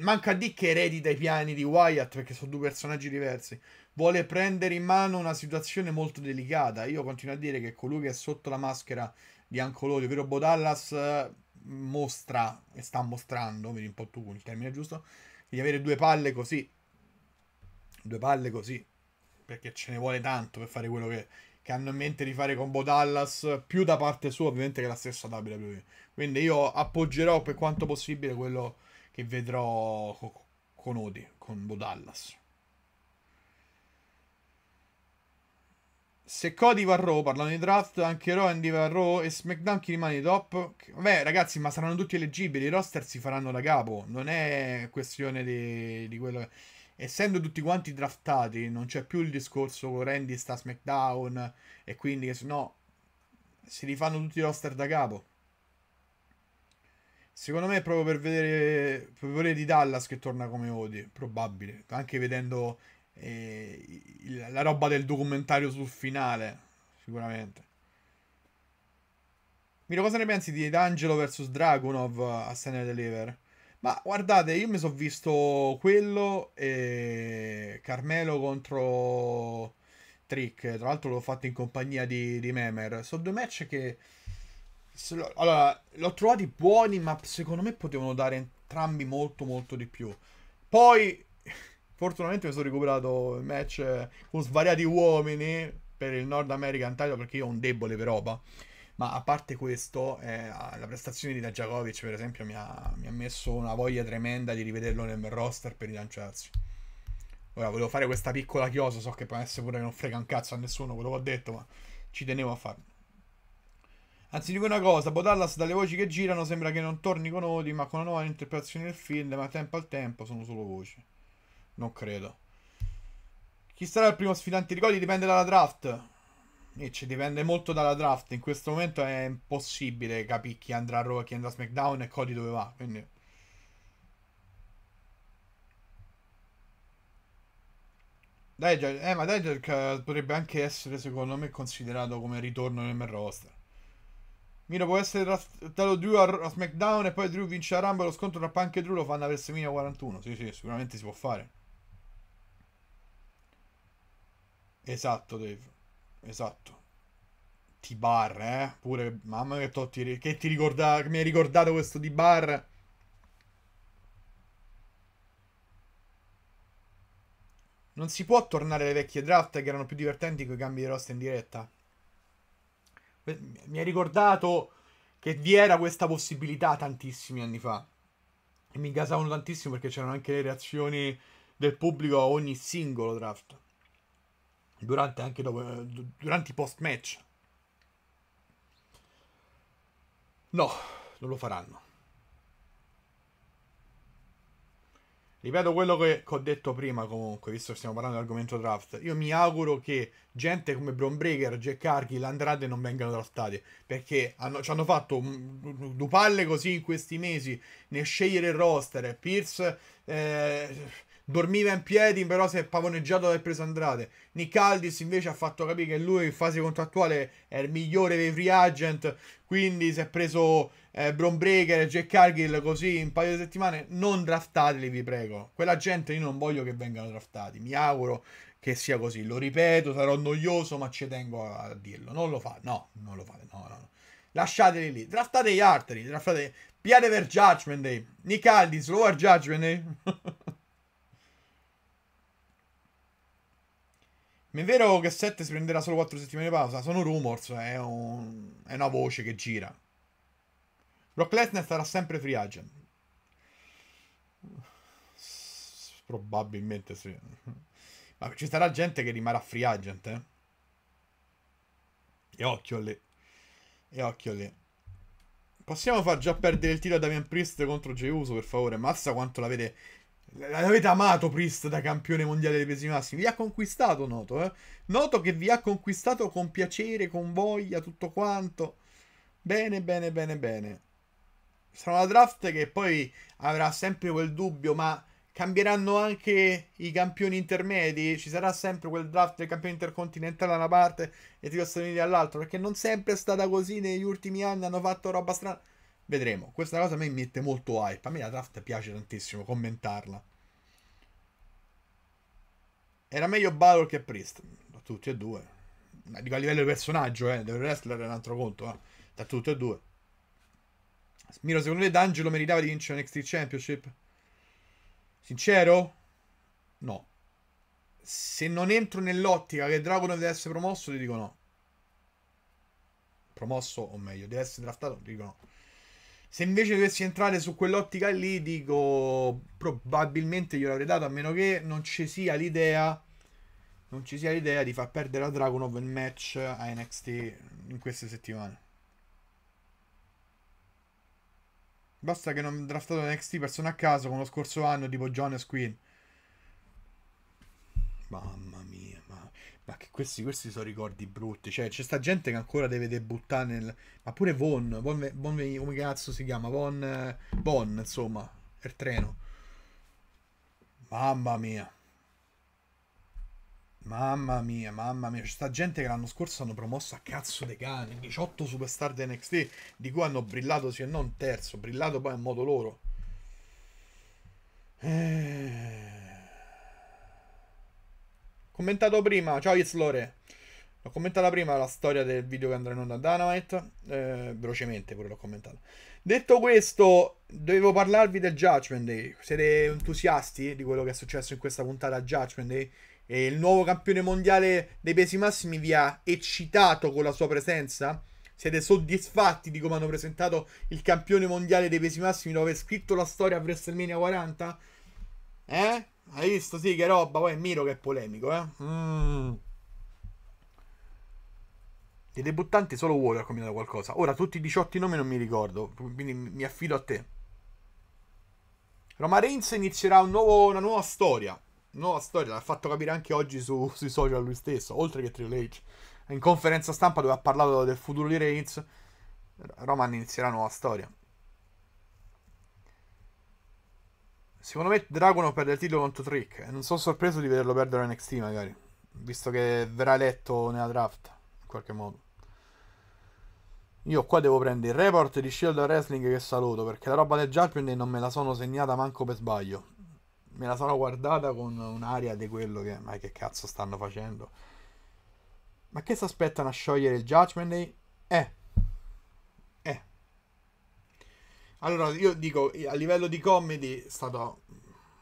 manca di che eredita i piani di Wyatt perché sono due personaggi diversi. Vuole prendere in mano una situazione molto delicata. Io continuo a dire che colui che è sotto la maschera di Ancolodi, ovvero Bodallas, mostra e sta mostrando, vedi un po' tu il termine giusto, di avere due palle così. Due palle così. Perché ce ne vuole tanto per fare quello che, che hanno in mente di fare con Bodallas, più da parte sua ovviamente che la stessa WWE. Quindi io appoggerò per quanto possibile quello che vedrò con Odi, con Bodallas. Se Cody va a Raw, parlano di draft, anche Raw va a Raw e SmackDown chi rimane top? Vabbè ragazzi, ma saranno tutti eleggibili, i roster si faranno da capo, non è questione di, di quello. Essendo tutti quanti draftati, non c'è più il discorso con Randy sta SmackDown e quindi se no si rifanno tutti i roster da capo. Secondo me è proprio per vedere, vedere di Dallas che torna come Odi, probabile. Anche vedendo eh, la roba del documentario sul finale, sicuramente. Miro, cosa ne pensi di D'Angelo vs Dragunov a Stand Deliver? Ma guardate, io mi sono visto quello e Carmelo contro Trick. Tra l'altro l'ho fatto in compagnia di, di Memer. Sono due match che allora, l'ho trovati buoni, ma secondo me potevano dare entrambi molto molto di più. Poi, fortunatamente mi sono recuperato il match con svariati uomini per il Nord American Title perché io ho un debole per roba. Ma a parte questo, eh, la prestazione di Dajakovic, per esempio, mi ha, mi ha, messo una voglia tremenda di rivederlo nel roster per rilanciarsi. Ora, volevo fare questa piccola chiosa, so che può essere pure che non frega un cazzo a nessuno quello che ho detto, ma ci tenevo a farlo. Anzi, dico una cosa: Bodallas dalle voci che girano sembra che non torni con Odi, ma con una nuova interpretazione del film, ma tempo al tempo sono solo voci. Non credo. Chi sarà il primo sfidante di Cody dipende dalla draft. E ci dipende molto dalla draft. In questo momento è impossibile capire chi andrà a Raw, chi andrà a SmackDown e Cody dove va. Quindi. Dijak, eh, ma Dijak potrebbe anche essere, secondo me, considerato come ritorno nel main roster. Miro può essere trattato Drew a, a, SmackDown e poi Drew vince a Rumble. Lo scontro tra Punk e Drew lo fanno a WrestleMania 41. Sì, sì, sicuramente si può fare. Esatto, Dave. Esatto. T-Bar, eh? Pure, mamma che, ti, che ti ricorda, che mi hai ricordato questo T-Bar. Non si può tornare alle vecchie draft che erano più divertenti con i cambi di roster in diretta mi ha ricordato che vi era questa possibilità tantissimi anni fa. E mi gasavano tantissimo perché c'erano anche le reazioni del pubblico a ogni singolo draft. Durante anche dopo, durante i post match. No, non lo faranno. Ripeto quello che, ho detto prima comunque, visto che stiamo parlando dell'argomento draft. Io mi auguro che gente come Bron Breaker, Jack Cargill, Andrade non vengano draftati. Perché hanno, ci hanno fatto due palle così in questi mesi nel scegliere il roster. Pierce eh, dormiva in piedi, però si è pavoneggiato dal preso Andrade. Nick Aldis invece ha fatto capire che lui in fase contrattuale è il migliore dei free agent. Quindi si è preso eh, Bron Breaker e Jack Cargill così in un paio di settimane, non draftateli, vi prego. Quella gente io non voglio che vengano draftati. Mi auguro che sia così. Lo ripeto, sarò noioso, ma ci tengo a dirlo. Non lo fate, no, non lo fate, no, no, no. Lasciateli lì. Draftate gli altri, draftate... Piate per Judgment Day. Nick Aldis, lo vuoi Judgment Day? Ma è vero che 7 si prenderà solo 4 settimane di pausa? Sono rumors, è, un... è una voce che gira. Brock Lesnar sarà sempre free agent. Probabilmente sì. Ma ci sarà gente che rimarrà free agent, eh? E occhio lì. E occhio lì. Possiamo far già perdere il tiro a Damian Priest contro Jey Uso, per favore? Mazza quanto l'avete... L'avete amato Priest da campione mondiale dei pesi massimi. Vi ha conquistato, noto, eh? Noto che vi ha conquistato con piacere, con voglia, tutto quanto. Bene, bene, bene, bene sarà una draft che poi avrà sempre quel dubbio, ma cambieranno anche i campioni intermedi? Ci sarà sempre quel draft del campione intercontinentale da una parte e di Stati Uniti dall'altra? Perché non sempre è stata così negli ultimi anni, hanno fatto roba strana. Vedremo. Questa cosa a me mette molto hype. A me la draft piace tantissimo commentarla. Era meglio Balor che Priest. Da tutti e due. Dico a livello di personaggio, eh. Del wrestler è un altro conto, eh. Da tutti e due. Miro, secondo te D'Angelo meritava di vincere NXT Championship? Sincero? No. Se non entro nell'ottica che Dragon deve essere promosso, ti dico no. Promosso, o meglio, deve essere draftato, ti dico no. Se invece dovessi entrare su quell'ottica lì, dico probabilmente glielo avrei dato, a meno che non ci sia l'idea. Non ci sia l'idea di far perdere a Dragunov il match a NXT in queste settimane. Basta che non draftato NXT persone a caso come lo scorso anno, tipo Jonas Quinn. Mamma mia, ma, che questi, questi, sono ricordi brutti. Cioè, c'è sta gente che ancora deve debuttare nel. Ma pure Von, Von, Von come cazzo si chiama? Von, Von, insomma, il treno. Mamma mia. Mamma mia, mamma mia. C'è sta gente che l'anno scorso hanno promosso a cazzo dei cani. 18 superstar di NXT, di cui hanno brillato sì e non terzo. Brillato poi a modo loro. Eh... Commentato prima, ciao Itzlore. L'ho commentata prima la storia del video che andrà in onda a Dynamite. Eh, velocemente pure l'ho commentata. Detto questo, dovevo parlarvi del Judgment Day. Siete entusiasti di quello che è successo in questa puntata Judgment Day? E il nuovo campione mondiale dei pesi massimi vi ha eccitato con la sua presenza? Siete soddisfatti di come hanno presentato il campione mondiale dei pesi massimi dopo aver scritto la storia a WrestleMania 40? Eh? Hai visto? Sì, che roba. Poi Miro che è polemico, eh. Mm. Dei debuttanti solo Water ha combinato qualcosa. Ora, tutti i 18 nomi non mi ricordo, quindi mi affido a te. Roma Reigns inizierà un nuovo, una nuova storia. Nuova storia, l'ha fatto capire anche oggi su, sui social lui stesso, oltre che Triple H. In conferenza stampa dove ha parlato del futuro di Reigns, Roman inizierà una nuova storia. Secondo me Dragono perde il titolo contro Trick. E non sono sorpreso di vederlo perdere NXT magari. Visto che verrà eletto nella draft. In qualche modo. Io qua devo prendere il report di Shield Wrestling che saluto. Perché la roba del Judgment non me la sono segnata manco per sbaglio. Me la sono guardata con un'aria di quello che. Ma che cazzo stanno facendo? Ma che si aspettano a sciogliere il Judgment Day? Eh. Allora, io dico, a livello di comedy è stata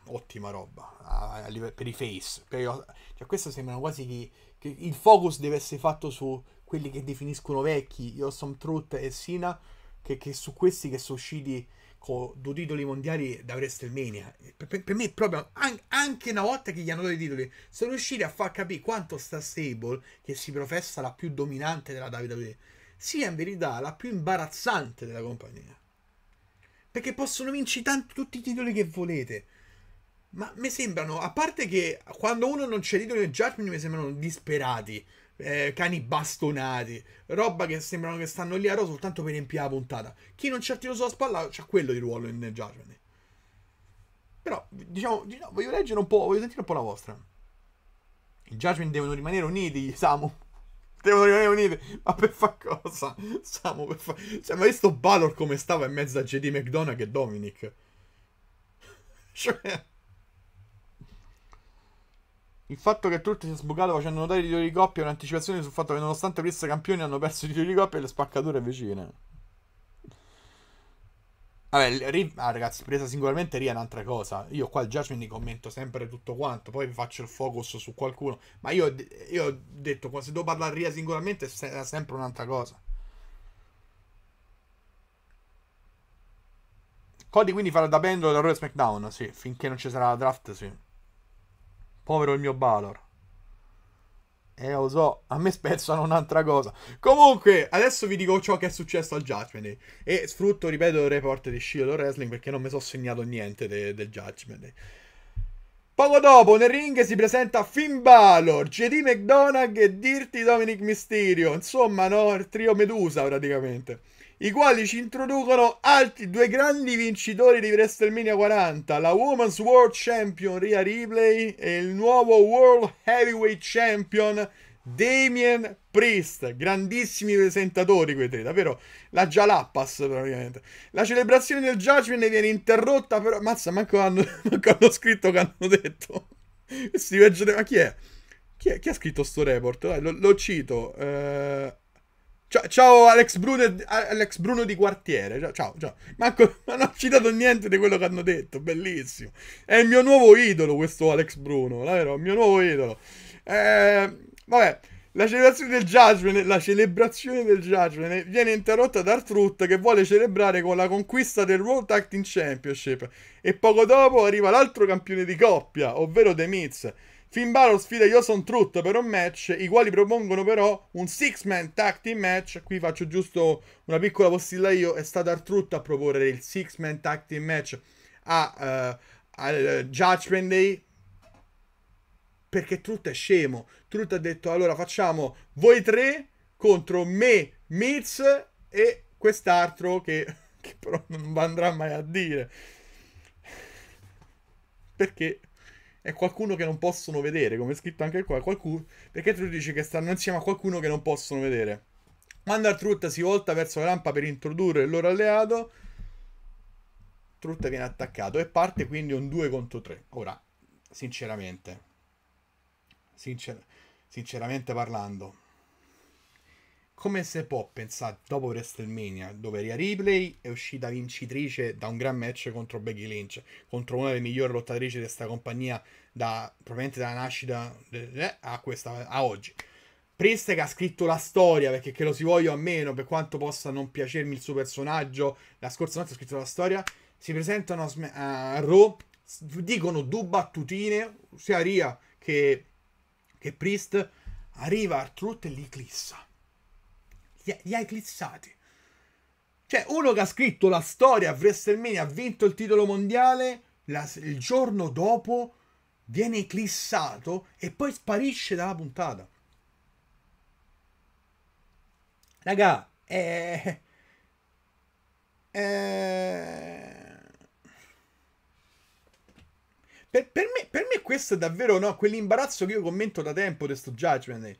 ottima roba. A, a livello, per i face. Per io, cioè, questo sembra quasi che, che, il focus deve essere fatto su quelli che definiscono vecchi, Awesome Truth e Sina, che, che su questi che sono usciti con due titoli mondiali da WrestleMania. Per, per, me, proprio an, anche una volta che gli hanno dato i titoli, sono riusciti a far capire quanto sta stable, che si professa la più dominante della WWE, sia in verità la più imbarazzante della compagnia. Perché possono vincere tanti, tutti i titoli che volete. Ma mi sembrano, a parte che quando uno non c'è titoli nel Judgment mi sembrano disperati, eh, cani bastonati, roba che sembrano che stanno lì a Raw soltanto per riempire la puntata. Chi non c'ha il tiro sulla spalla c'ha quello di ruolo nel Judgment. Però, diciamo, diciamo, voglio leggere un po', voglio sentire un po' la vostra. I Judgment devono rimanere uniti, Samu. Devono rimanere uniti. Ma per fa cosa? Samu, per fa... Cioè, ma visto Balor come stava in mezzo a JD McDonagh e Dominic? Cioè... Il fatto che tutti si è sbucato facendo notare i titoli di coppia è un'anticipazione sul fatto che nonostante questi campioni hanno perso i titoli di coppia le spaccature vicine. Vabbè, ah, ragazzi, presa singolarmente Ria è un'altra cosa. Io qua il Judgment ne commento sempre tutto quanto, poi faccio il focus su qualcuno. Ma io, io ho detto, se devo parlare Ria singolarmente è sempre un'altra cosa. Cody quindi farà da pendolo da Raw SmackDown, sì, finché non ci sarà la draft, sì. Povero il mio Balor. Eh, lo so, a me spezzano un'altra cosa. Comunque, adesso vi dico ciò che è successo al Judgment Day. E sfrutto, ripeto, il report di Shield Wrestling perché non mi sono segnato niente de- del Judgment Day. Poco dopo, nel ring si presenta Finn Balor, JD McDonagh e Dirty Dominic Mysterio. Insomma, no, il trio Medusa praticamente. I quali ci introducono altri due grandi vincitori di WrestleMania 40, la Women's World Champion Rhea Ripley e il nuovo World Heavyweight Champion Damien Priest, grandissimi presentatori quei tre, davvero la Jalappas praticamente. La celebrazione del Judgment viene interrotta, però mazza, manco hanno, manco hanno scritto che hanno detto. si legge, ma chi è? Chi, è? chi ha scritto sto report? Dai, lo, lo cito. Eh... Ciao, ciao Alex, Bruno, Alex, Bruno, di quartiere. Ciao, ciao, ciao. Manco, non ho citato niente di quello che hanno detto. Bellissimo. È il mio nuovo idolo, questo Alex Bruno. Davvero, il mio nuovo idolo. Eh, vabbè. La celebrazione del Judgment, la celebrazione del Judgment viene interrotta da Artruth che vuole celebrare con la conquista del World Team Championship e poco dopo arriva l'altro campione di coppia, ovvero The Miz. Finn Balor sfida Yoson Truth per un match, i quali propongono però un six-man tag team match. Qui faccio giusto una piccola postilla io, è stato Artruth a proporre il six-man tag team match a, uh, al Judgment Day perché Truth è scemo. Truth ha detto allora facciamo voi tre contro me, Miz e quest'altro che, che però non andrà mai a dire. Perché è qualcuno che non possono vedere, come è scritto anche qua, qualcuno, perché Truth dice che stanno insieme a qualcuno che non possono vedere. Quando Truth si volta verso la rampa per introdurre il loro alleato, Truth viene attaccato e parte quindi un 2 contro 3. Ora, sinceramente, sincer- sinceramente parlando, come si può pensare dopo WrestleMania, dove Ria Ripley è uscita vincitrice da un gran match contro Becky Lynch, contro una delle migliori lottatrici di questa compagnia, da, probabilmente dalla nascita eh, a, questa, a oggi. Priest che ha scritto la storia, perché che lo si voglia o meno, per quanto possa non piacermi il suo personaggio, la scorsa notte ha scritto la storia, si presentano a, a Raw, dicono due battutine, sia Ria che che Priest arriva a Truth e li eclissa. Li, ha eclissati. Cioè, uno che ha scritto la storia a WrestleMania, ha vinto il titolo mondiale, la, il giorno dopo viene eclissato e poi sparisce dalla puntata. Raga, è... è... Per, per, me, per, me, questo è davvero no, quell'imbarazzo che io commento da tempo di questo Judgment.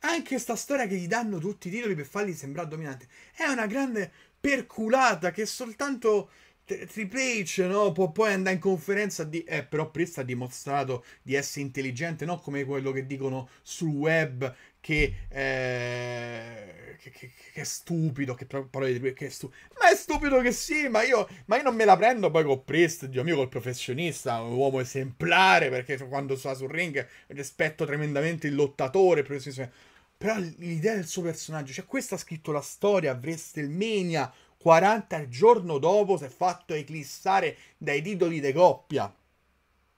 Anche sta storia che gli danno tutti i titoli per farli sembrare dominanti. È una grande perculata che soltanto Triple H no, può poi andare in conferenza di... Eh, però Priest ha dimostrato di essere intelligente, non come quello che dicono sul web che, eh, che, che, che, è stupido, che che è stupido. Ma è stupido che sì, ma io, ma io non me la prendo poi con Priest, Dio mio, col professionista, un uomo esemplare, perché quando sta sul ring rispetto tremendamente il lottatore, però l'idea del suo personaggio, cioè questo ha scritto la storia a WrestleMania 40 giorno dopo si è fatto eclissare dai titoli di coppia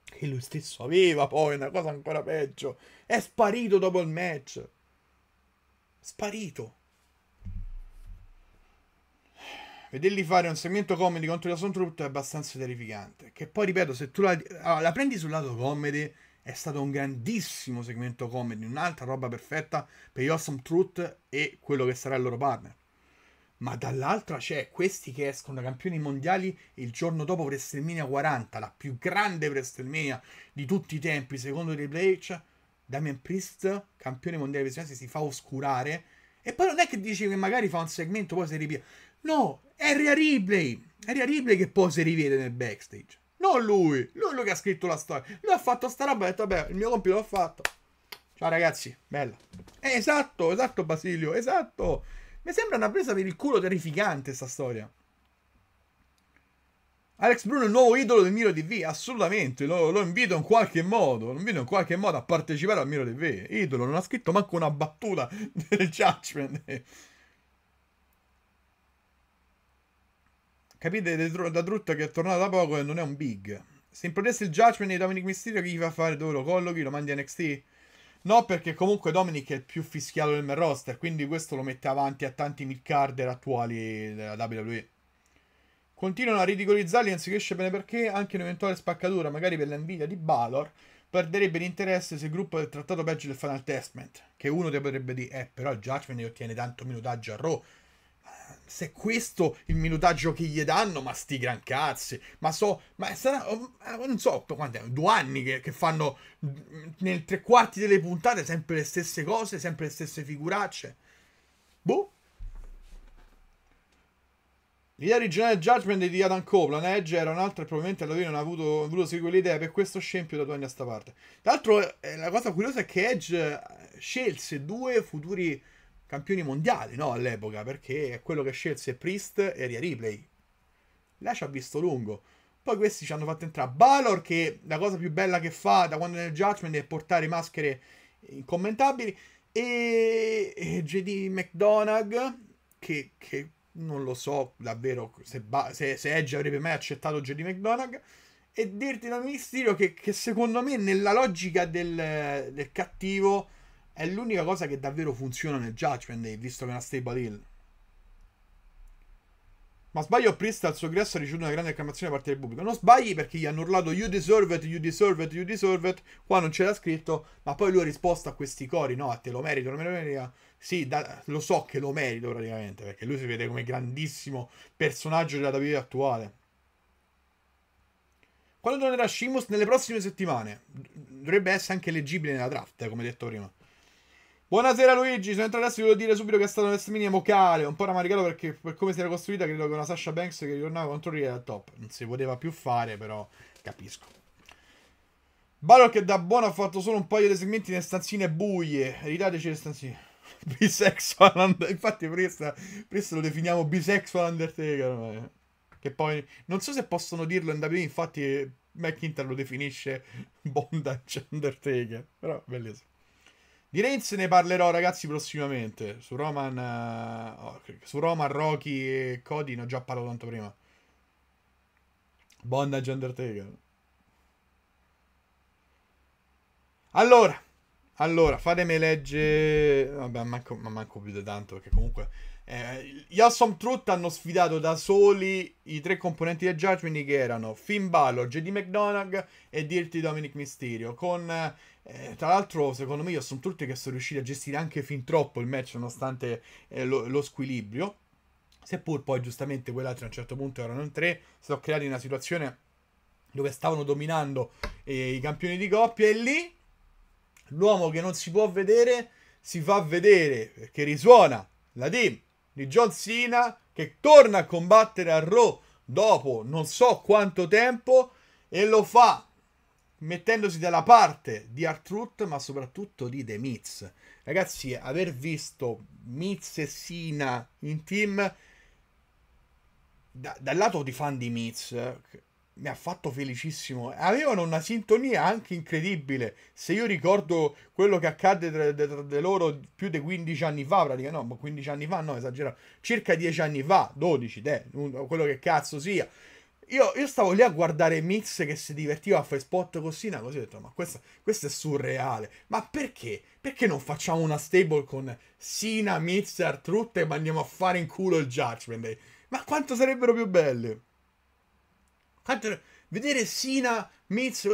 che lui stesso aveva poi, una cosa ancora peggio. È sparito dopo il match. Sparito. Vederli fare un segmento comedy contro la Sound Truth è abbastanza terrificante. Che poi, ripeto, se tu la, la prendi sul lato comedy, è stato un grandissimo segmento comedy, un'altra roba perfetta per gli Awesome Truth e quello che sarà il loro partner ma dall'altra c'è questi che escono da campioni mondiali il giorno dopo WrestleMania 40, la più grande WrestleMania di tutti i tempi, secondo Triple H. Damian Priest, campione mondiale di si fa oscurare. E poi non è che dici che magari fa un segmento, poi si ripete. No, è Rhea Ripley. È Rhea Ripley che poi si rivede nel backstage. Non lui. Lui lui che ha scritto la storia. Lui ha fatto sta roba e ha detto, vabbè, il mio compito l'ho fatto. Ciao ragazzi, bella. Eh, esatto, esatto Basilio, esatto. Mi sembra una presa per il culo terrificante sta storia. Alex Bruno è il nuovo idolo del Miro TV, assolutamente, lo, lo, invito in qualche modo, lo invito in qualche modo a partecipare al Miro TV. Idolo, non ha scritto manco una battuta del Judgment. Capite da Drutta che è tornato da poco e non è un big. Se improtesta il Judgment di Dominic Mysterio, chi gli fa fare dove lo collochi, lo mandi a NXT? No, perché comunque Dominic è il più fischiato del main roster, quindi questo lo mette avanti a tanti midcarder attuali della WWE. Continuano a ridicolizzarli, non si capisce bene perché, anche un'eventuale spaccatura, magari per l'invidia di Balor, perderebbe l'interesse se il gruppo del trattato peggio del Final Testament, che uno ti potrebbe dire, eh, però il Judgment ottiene tanto minutaggio a Raw. Se è questo il minutaggio che gli danno, ma sti gran cazzi. Ma so, ma sarà, eh, non so, quanti due anni che, che, fanno nel tre quarti delle puntate sempre le stesse cose, sempre le stesse figuracce. Boh. L'idea originale del Judgment di Adam Copeland, Edge era un'altra e probabilmente alla fine non ha avuto, voluto seguire l'idea per questo scempio da due anni a sta parte. Tra l'altro, eh, la cosa curiosa è che Edge scelse due futuri campioni mondiali, no, all'epoca, perché quello che scelse Priest e Ria Ripley. Là ci ha visto lungo. Poi questi ci hanno fatto entrare Balor, che la cosa più bella che fa da quando è nel Judgment è portare maschere incommentabili, e, e JD McDonagh, che, che, non lo so davvero se, se, se, Edge avrebbe mai accettato JD McDonagh, e dirti da Mysterio che, che secondo me nella logica del, del cattivo è l'unica cosa che davvero funziona nel Judgment Day, visto che è una stable hill. Ma sbaglio Priest al suo ingresso ha ricevuto una grande acclamazione da parte del pubblico. Non sbagli perché gli hanno urlato You deserve it, you deserve it, you deserve it. Qua non c'era scritto, ma poi lui ha risposto a questi cori, no, a te lo merito, lo merito. Sì, da, lo so che lo merito praticamente, perché lui si vede come grandissimo personaggio della WWE attuale. Quando tornerà Shimus? Nelle prossime settimane. Dovrebbe essere anche leggibile nella draft, come detto prima. Buonasera Luigi, sono entrato adesso e volevo dire subito che è stato un WrestleMania vocale, un po' rammaricato perché per come si era costruita credo che una Sasha Banks che ritornava contro Rhea era top. Non si poteva più fare, però capisco. Balor che da buono ha fatto solo un paio di segmenti nelle stanzine buie. Ridateci le stanzine. Bisexual Undertaker. Infatti Priest, Priest lo definiamo bisexual Undertaker. Che poi non so se possono dirlo in WWE, infatti McIntyre lo definisce bondage Undertaker. Però bellissimo. Di Reigns ne parlerò, ragazzi, prossimamente. Su Roman, uh, su Roman, Rocky e Cody ne ho già parlato tanto prima. Bondage Undertaker. Allora, allora, fatemi leggere. Vabbè, manco, ma manco più di tanto perché comunque. Eh, gli Awesome Truth hanno sfidato da soli i tre componenti del Judgment che erano Finn Balor, JD McDonagh e Dirty Dominic Mysterio. Con eh, tra l'altro, secondo me, io sono tutti che sono riusciti a gestire anche fin troppo il match, nonostante eh, lo, lo, squilibrio. Seppur poi, giustamente, quell'altro a un certo punto erano in tre, si sono creati una situazione dove stavano dominando eh, i campioni di coppia. E lì l'uomo che non si può vedere si fa vedere perché risuona la team di John Cena che torna a combattere a Raw dopo non so quanto tempo e lo fa mettendosi dalla parte di Artruth, ma soprattutto di The Miz. Ragazzi, aver visto Miz e Sina in team da, dal lato di fan di Miz mi ha fatto felicissimo. Avevano una sintonia anche incredibile. Se io ricordo quello che accadde tra, tra loro più di 15 anni fa, praticamente no, 15 anni fa, no, esagerato, circa 10 anni fa, 12, te, quello che cazzo sia io, io, stavo lì a guardare Mix che si divertiva a fare spot così, una così ho detto, ma questo, questo, è surreale. Ma perché? Perché non facciamo una stable con Sina, Mix e Artruth e andiamo a fare in culo il Judgment Day? Ma quanto sarebbero più belli? Quanto... Vedere Sina, Miz,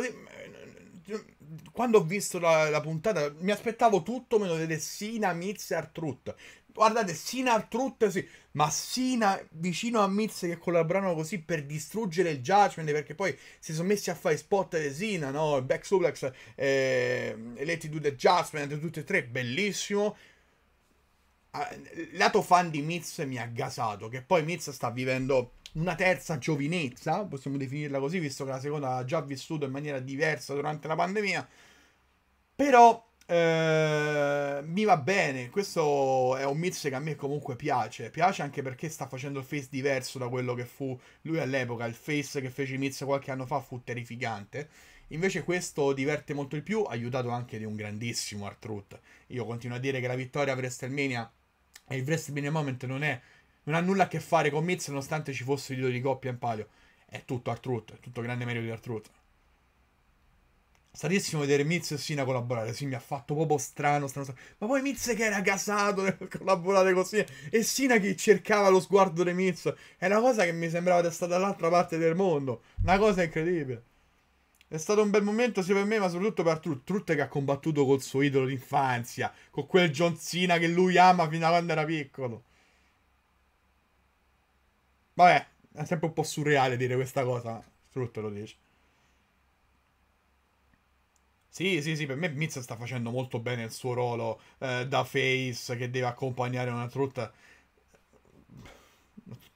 quando ho visto la, la, puntata mi aspettavo tutto meno vedere Sina, Miz e Artruth guardate, Sina Artruth sì, ma Sina vicino a Miz che collaborano così per distruggere il Judgment, perché poi si sono messi a fare spot di Sina, no? Back suplex, eh, to the Judgment, tutte e tre, bellissimo. Ah, lato fan di Miz mi ha gasato, che poi Miz sta vivendo una terza giovinezza, possiamo definirla così, visto che la seconda ha già vissuto in maniera diversa durante la pandemia. Però eh, mi va bene. Questo è un mix che a me comunque piace. Piace anche perché sta facendo il face diverso da quello che fu lui all'epoca. Il face che fece Miz qualche anno fa fu terrificante. Invece questo diverte molto di più, aiutato anche di un grandissimo Artruth. Io continuo a dire che la vittoria per WrestleMania e il WrestleMania Moment non, è, non ha nulla a che fare con Miz, nonostante ci fosse il titolo di coppia in palio. È tutto Artruth, è tutto grande merito di Artruth. Stranissimo vedere Miz e Sina collaborare, sì, mi ha fatto proprio strano, strano, strano. Ma poi Miz che era casato nel collaborare così e Sina che cercava lo sguardo di Miz. È una cosa che mi sembrava di stare dall'altra parte del mondo. Una cosa incredibile. È stato un bel momento sia per me, ma soprattutto per Truth. Truth che ha combattuto col suo idolo d'infanzia, con quel John Cena che lui ama fino a quando era piccolo. Vabbè, è sempre un po' surreale dire questa cosa. Strutto lo dice. Sì, sì, sì, per me Miz sta facendo molto bene il suo ruolo eh, da face che deve accompagnare una trutta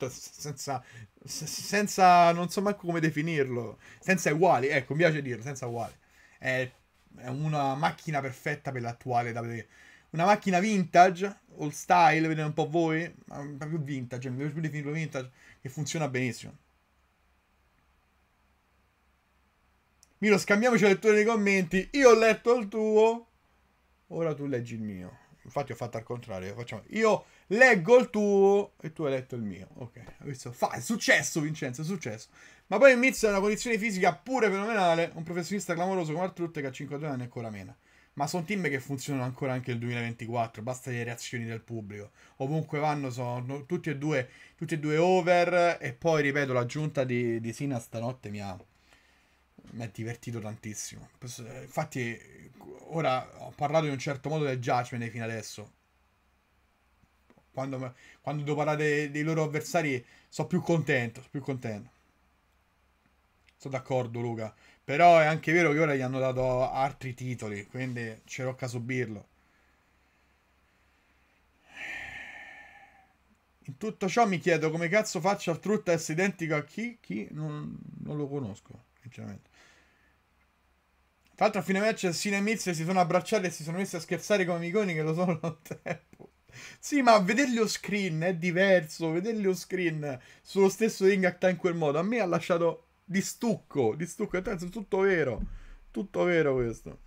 senza, senza non so manco come definirlo, senza uguali, ecco, mi piace dirlo, senza uguali. È, è una macchina perfetta per l'attuale da vedere. Una macchina vintage, old style, vedete un po' voi, ma più vintage, mi piace più definirlo vintage, che funziona benissimo. Milo, scambiamoci la lettura nei commenti. Io ho letto il tuo. Ora tu leggi il mio. Infatti ho fatto al contrario. Facciamo. Io leggo il tuo e tu hai letto il mio. Ok, visto? Fa, è successo Vincenzo, è successo. Ma poi Mitz ha una condizione fisica pure fenomenale. Un professionista clamoroso come Artrutte che ha 52 anni e ancora meno. Ma sono team che funzionano ancora anche nel 2024. Basta le reazioni del pubblico. Ovunque vanno, sono tutti e due, tutti e due over. E poi ripeto, l'aggiunta di, di Sina stanotte mi ha mi ha divertito tantissimo. Infatti, ora ho parlato in un certo modo del Judgment fino adesso. Quando, quando devo parlare dei, dei loro avversari, sono più contento. Sono più contento. Sono d'accordo, Luca. Però è anche vero che ora gli hanno dato altri titoli, quindi ci tocca subirlo. In tutto ciò mi chiedo come cazzo faccia il Truth essere identico a chi? Chi? Non, non lo conosco, sinceramente. Tra l'altro a fine match Sina e Miz si sono abbracciati e si sono messi a scherzare come amiconi che lo sono da tempo. Sì, ma vederli o screen è diverso. Vederli o screen sullo stesso ring act in quel modo a me ha lasciato di stucco. Di stucco, è tutto vero. Tutto vero questo.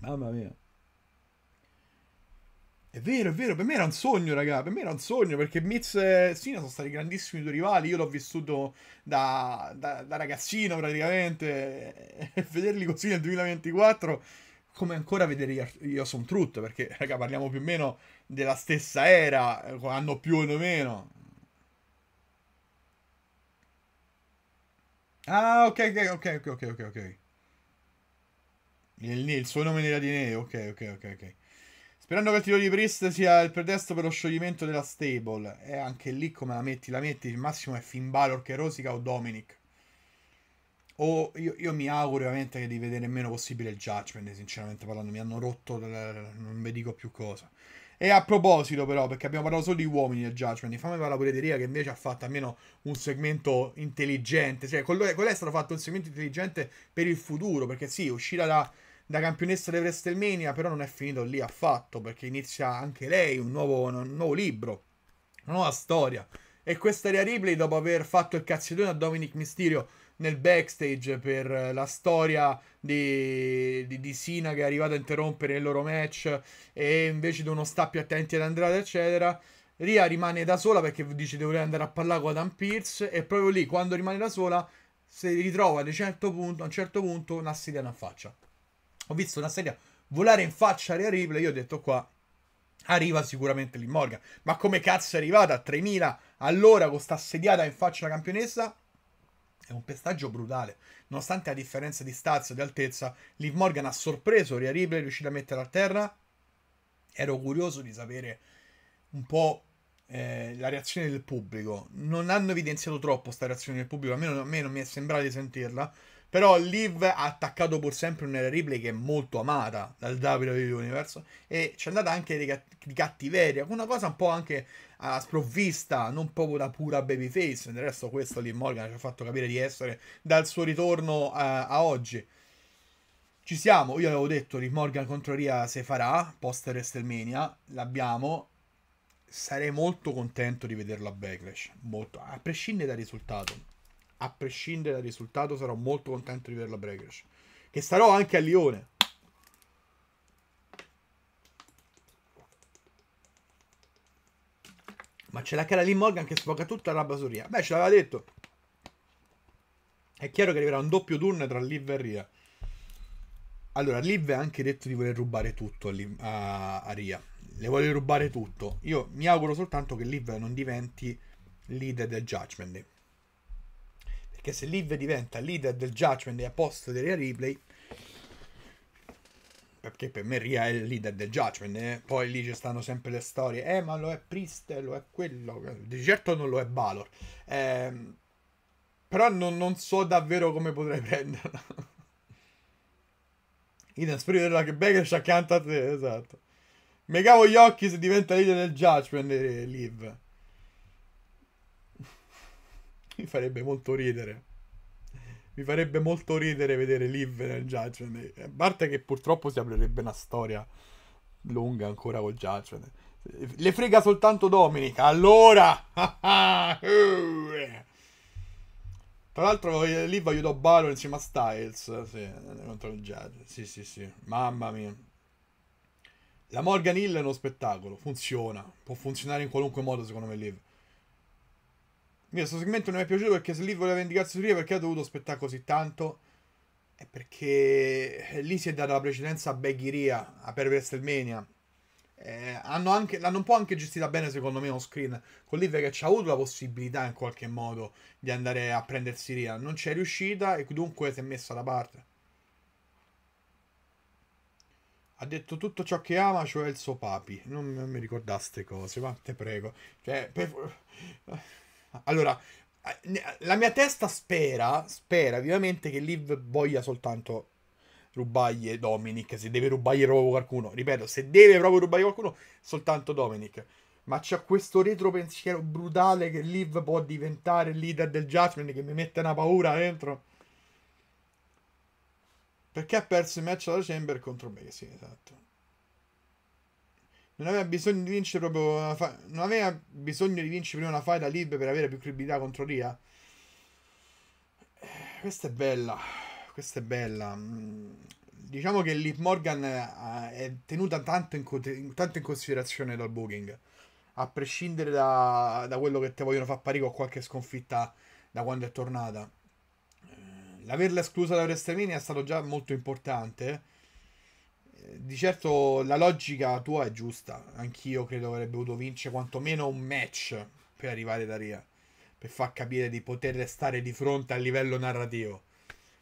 Mamma mia. È vero, è vero, per me era un sogno, raga. Per me era un sogno perché Miz e Sina sono stati grandissimi due rivali. Io l'ho vissuto da, da, da ragazzino praticamente. E vederli così nel 2024, come ancora vedere io, sono Truth. Perché, raga, parliamo più o meno della stessa era, hanno più o meno. Ah, ok, ok, ok, ok, ok, ok. Il, il suo nome era di Neo, ok, ok, ok, ok. Sperando che il titolo di Priest sia il pretesto per lo scioglimento della stable. E anche lì come la metti? La metti, il massimo è Finn Balor che rosica o Dominic. O io, io, mi auguro ovviamente di vedere il meno possibile il Judgment, sinceramente parlando. Mi hanno rotto, non vi dico più cosa. E a proposito però, perché abbiamo parlato solo di uomini del Judgment, fammi parlare pure di Ria che invece ha fatto almeno un segmento intelligente. Cioè, con lei è stato fatto un segmento intelligente per il futuro, perché sì, uscirà da da campionessa di WrestleMania, però non è finito lì affatto, perché inizia anche lei un nuovo, un nuovo libro, una nuova storia. E questa Rhea Ripley, dopo aver fatto il cazziatone a Dominic Mysterio nel backstage per la storia di, di, di Sina che è arrivato a interrompere il loro match e invece di uno sta più attenti ad Andrade, eccetera. Ria rimane da sola perché dice di voler andare a parlare con Adam Pierce e proprio lì, quando rimane da sola, si ritrova a un certo punto, a un certo punto una sedia in faccia ho visto una sedia volare in faccia a Rhea Ripley, io ho detto qua arriva sicuramente Lee Morgan. Ma come cazzo è arrivata a 3000 all'ora con sta sediata in faccia la campionessa? È un pestaggio brutale. Nonostante la differenza di stazza e di altezza, Liv Morgan ha sorpreso Rhea Ripley, è riuscita a metterla a terra. Ero curioso di sapere un po' eh, la reazione del pubblico. Non hanno evidenziato troppo sta reazione del pubblico, almeno a me non mi è sembrato di sentirla. Però Liv ha attaccato pur sempre un'era Ripley che è molto amata dal WWE Universe e c'è andata anche di, cattiveria, una cosa un po' anche uh, sprovvista, non proprio da pura babyface. Del resto questo Liv Morgan ci ha fatto capire di essere dal suo ritorno uh, a oggi. Ci siamo, io avevo detto Liv Morgan contro Ria se farà, post WrestleMania, l'abbiamo. Sarei molto contento di vederla a Backlash, molto, a prescindere dal risultato a prescindere dal risultato, sarò molto contento di vederla a Breakers. Che starò anche a Lione. Ma c'è la cara Lee Morgan che sfoga tutta la basuria. Beh, ce l'aveva detto. È chiaro che arriverà un doppio turno tra Liv e Ria. Allora, Liv ha anche detto di voler rubare tutto a, a Ria. Le vuole rubare tutto. Io mi auguro soltanto che Liv non diventi leader del Judgment Day. Perché se Liv diventa leader del Judgment e a posto di Rhea Ripley, perché per me Ria è il leader del Judgment, eh? poi lì ci stanno sempre le storie, eh ma lo è Priest, lo è quello, di certo non lo è Balor, eh, però non, non, so davvero come potrei prenderla. Iden Spirit della Becker ci accanto a te, esatto. Mi cavo gli occhi se diventa leader del Judgment e Live. Mi farebbe molto ridere. Mi farebbe molto ridere vedere Liv nel Judgment. A parte che purtroppo si aprirebbe una storia lunga ancora col Judgment. Le frega soltanto Dominica. Allora! Tra l'altro Liv aiutò Balor insieme a Styles. Sì, contro il Judgment. Sì, sì, sì. Mamma mia. La Morgan Hill è uno spettacolo. Funziona. Può funzionare in qualunque modo secondo me Liv. Questo segmento non mi è piaciuto perché se lì voleva vendicarsi su Ria perché ha dovuto aspettare così tanto. È perché lì si è data la precedenza a Becky Ria per WrestleMania. Eh, hanno anche, l'hanno un po' anche gestita bene secondo me on screen. Con Liv che ci ha avuto la possibilità in qualche modo di andare a prendersi Ria non c'è riuscita e dunque si è messa da parte. Ha detto tutto ciò che ama cioè il suo papi. Non, mi ricordaste cose ma te prego. Cioè, per... Allora, eh, la mia testa spera, spera vivamente che Liv voglia soltanto rubargli Dominic. Se deve rubargli proprio qualcuno, ripeto, se deve proprio rubargli qualcuno, soltanto Dominic. Ma c'è questo retro pensiero brutale che Liv può diventare il leader del Judgment che mi mette una paura dentro. Perché ha perso il match alla Chamber contro me? Sì, esatto non aveva bisogno di vincere proprio una fa- non aveva bisogno di vincere prima una fight a Lib per avere più credibilità contro Ria. Eh, questa è bella questa è bella. Mm, diciamo che Liv Morgan eh, è tenuta tanto in, co- tanto in, considerazione dal booking a prescindere da, da quello che ti vogliono far parire con qualche sconfitta da quando è tornata. Eh, l'averla esclusa da WrestleMania è stato già molto importante di certo la logica tua è giusta. Anch'io credo che avrebbe dovuto vincere quantomeno un match per arrivare da Ria. Per far capire di poter restare di fronte a livello narrativo.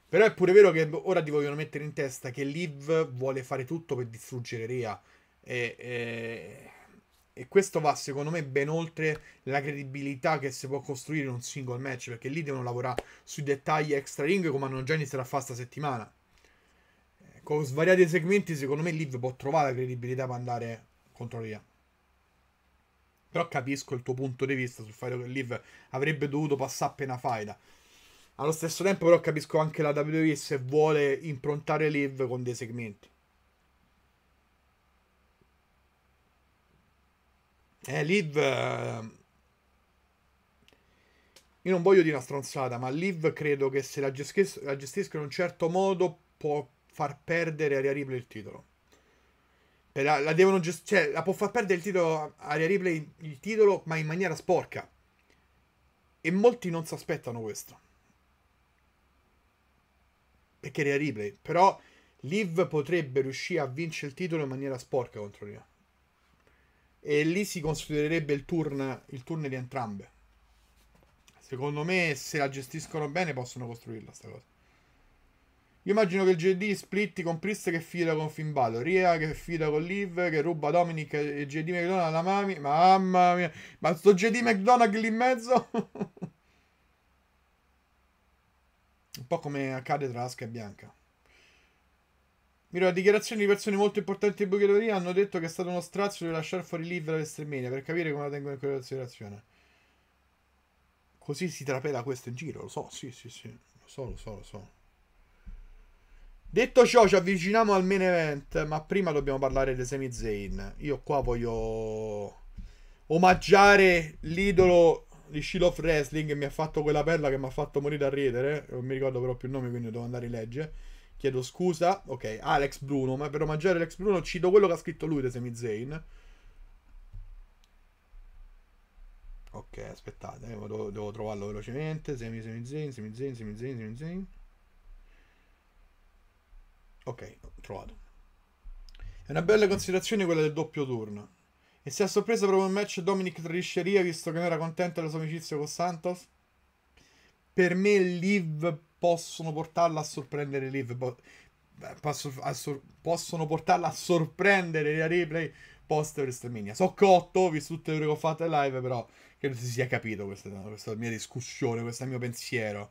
Però è pure vero che ora ti vogliono mettere in testa che Liv vuole fare tutto per distruggere Ria. E, e, e, questo va secondo me ben oltre la credibilità che si può costruire in un single match. Perché lì devono lavorare sui dettagli extra ring come hanno già iniziato a fare sta settimana con svariati segmenti, secondo me Liv può trovare la credibilità per andare contro Ria. Però capisco il tuo punto di vista sul fatto che Liv avrebbe dovuto passare appena faida. Allo stesso tempo, però, capisco anche la WWE se vuole improntare Liv con dei segmenti. Eh, Liv. Eh, io non voglio dire una stronzata, ma Liv credo che se la, gestis- la gestisca in un certo modo può far perdere Aria Ripley il titolo. La, la, devono gest- cioè, la può far perdere il titolo Aria Ripley il titolo, ma in maniera sporca. E molti non si aspettano questo. Perché Aria Ripley. Però Liv potrebbe riuscire a vincere il titolo in maniera sporca contro Ria. E lì si considererebbe il turn, il turn di entrambe. Secondo me, se la gestiscono bene, possono costruirla sta cosa. Io immagino che il JD splitti con Priest che fila con Finn Balor, Ria che fila con Liv, che ruba Dominic e JD McDonald alla mami. Mamma mia, ma sto JD McDonald lì in mezzo? Un po' come accade tra Aska e Bianca. Miro, la dichiarazione di persone molto importanti di Bucheteria hanno detto che è stato uno strazio di lasciare fuori Liv da WrestleMania per capire come la tengono in considerazione. Così si trapela questo in giro, lo so, sì, sì, sì, lo so, lo so, lo so. Detto ciò, ci avviciniamo al main event, ma prima dobbiamo parlare di Sami Zayn. Io qua voglio omaggiare l'idolo di Shield of Wrestling che mi ha fatto quella perla che mi ha fatto morire a ridere. Non mi ricordo però più il nome, quindi devo andare in legge. Chiedo scusa. Ok, Alex Bruno, ma per omaggiare Alex Bruno cito quello che ha scritto lui di Sami Zayn. Ok, aspettate, eh, devo, devo trovarlo velocemente. Sami, Sami Zayn, Sami Zayn, Sami Zayn, Sami Zayn. Ok, ho trovato. È una bella considerazione quella del doppio turno. E se a sorpresa proprio il match Dominic tradisceria visto che non era contento della sua amicizia con Santos? Per me Liv possono portarla a sorprendere Liv. possono portarla a sorprendere la replay post WrestleMania. So cotto, visto tutte le ore che ho fatto in live, però credo si sia capito questa, questa mia discussione, questo mio pensiero.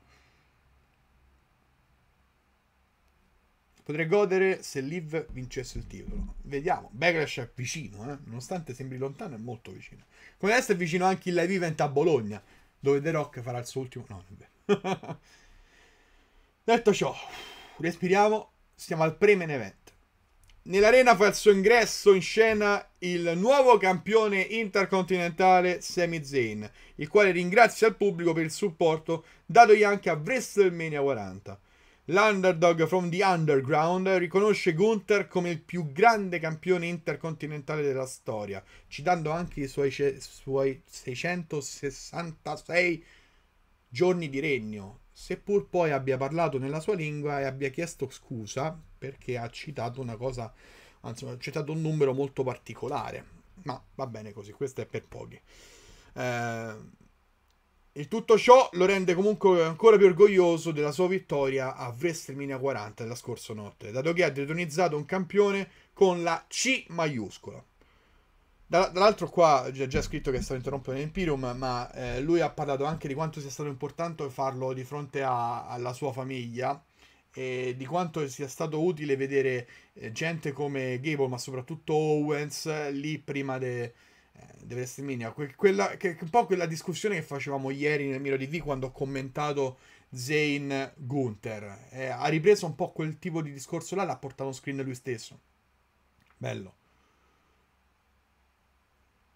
Potrei godere se Liv vincesse il titolo. Vediamo. Backlash è vicino, eh? nonostante sembri lontano, è molto vicino. Come adesso è vicino anche il live event a Bologna, dove The Rock farà il suo ultimo. No, vabbè. Detto ciò, respiriamo. Stiamo al pre-main event. Nell'arena fa il suo ingresso in scena il nuovo campione intercontinentale Sami Zayn, il quale ringrazia il pubblico per il supporto datogli anche a WrestleMania 40. L'underdog from the underground riconosce Gunther come il più grande campione intercontinentale della storia, citando anche i suoi, suoi 666 giorni di regno, seppur poi abbia parlato nella sua lingua e abbia chiesto scusa perché ha citato una cosa, anzi ha citato un numero molto particolare, ma va bene così, questo è per pochi. Eh, il tutto ciò lo rende comunque ancora più orgoglioso della sua vittoria a WrestleMania 40 della scorsa notte, dato che ha detonizzato un campione con la C maiuscola. Dall'altro qua c'è già scritto che stava interrompendo l'Imperium, ma eh, lui ha parlato anche di quanto sia stato importante farlo di fronte a, alla sua famiglia e di quanto sia stato utile vedere eh, gente come Gable, ma soprattutto Owens, lì prima de, di WrestleMania. Que- quella, che, un po' quella discussione che facevamo ieri nel Miro TV quando ho commentato Zane Gunther. Eh, ha ripreso un po' quel tipo di discorso là, l'ha portato on screen lui stesso. Bello.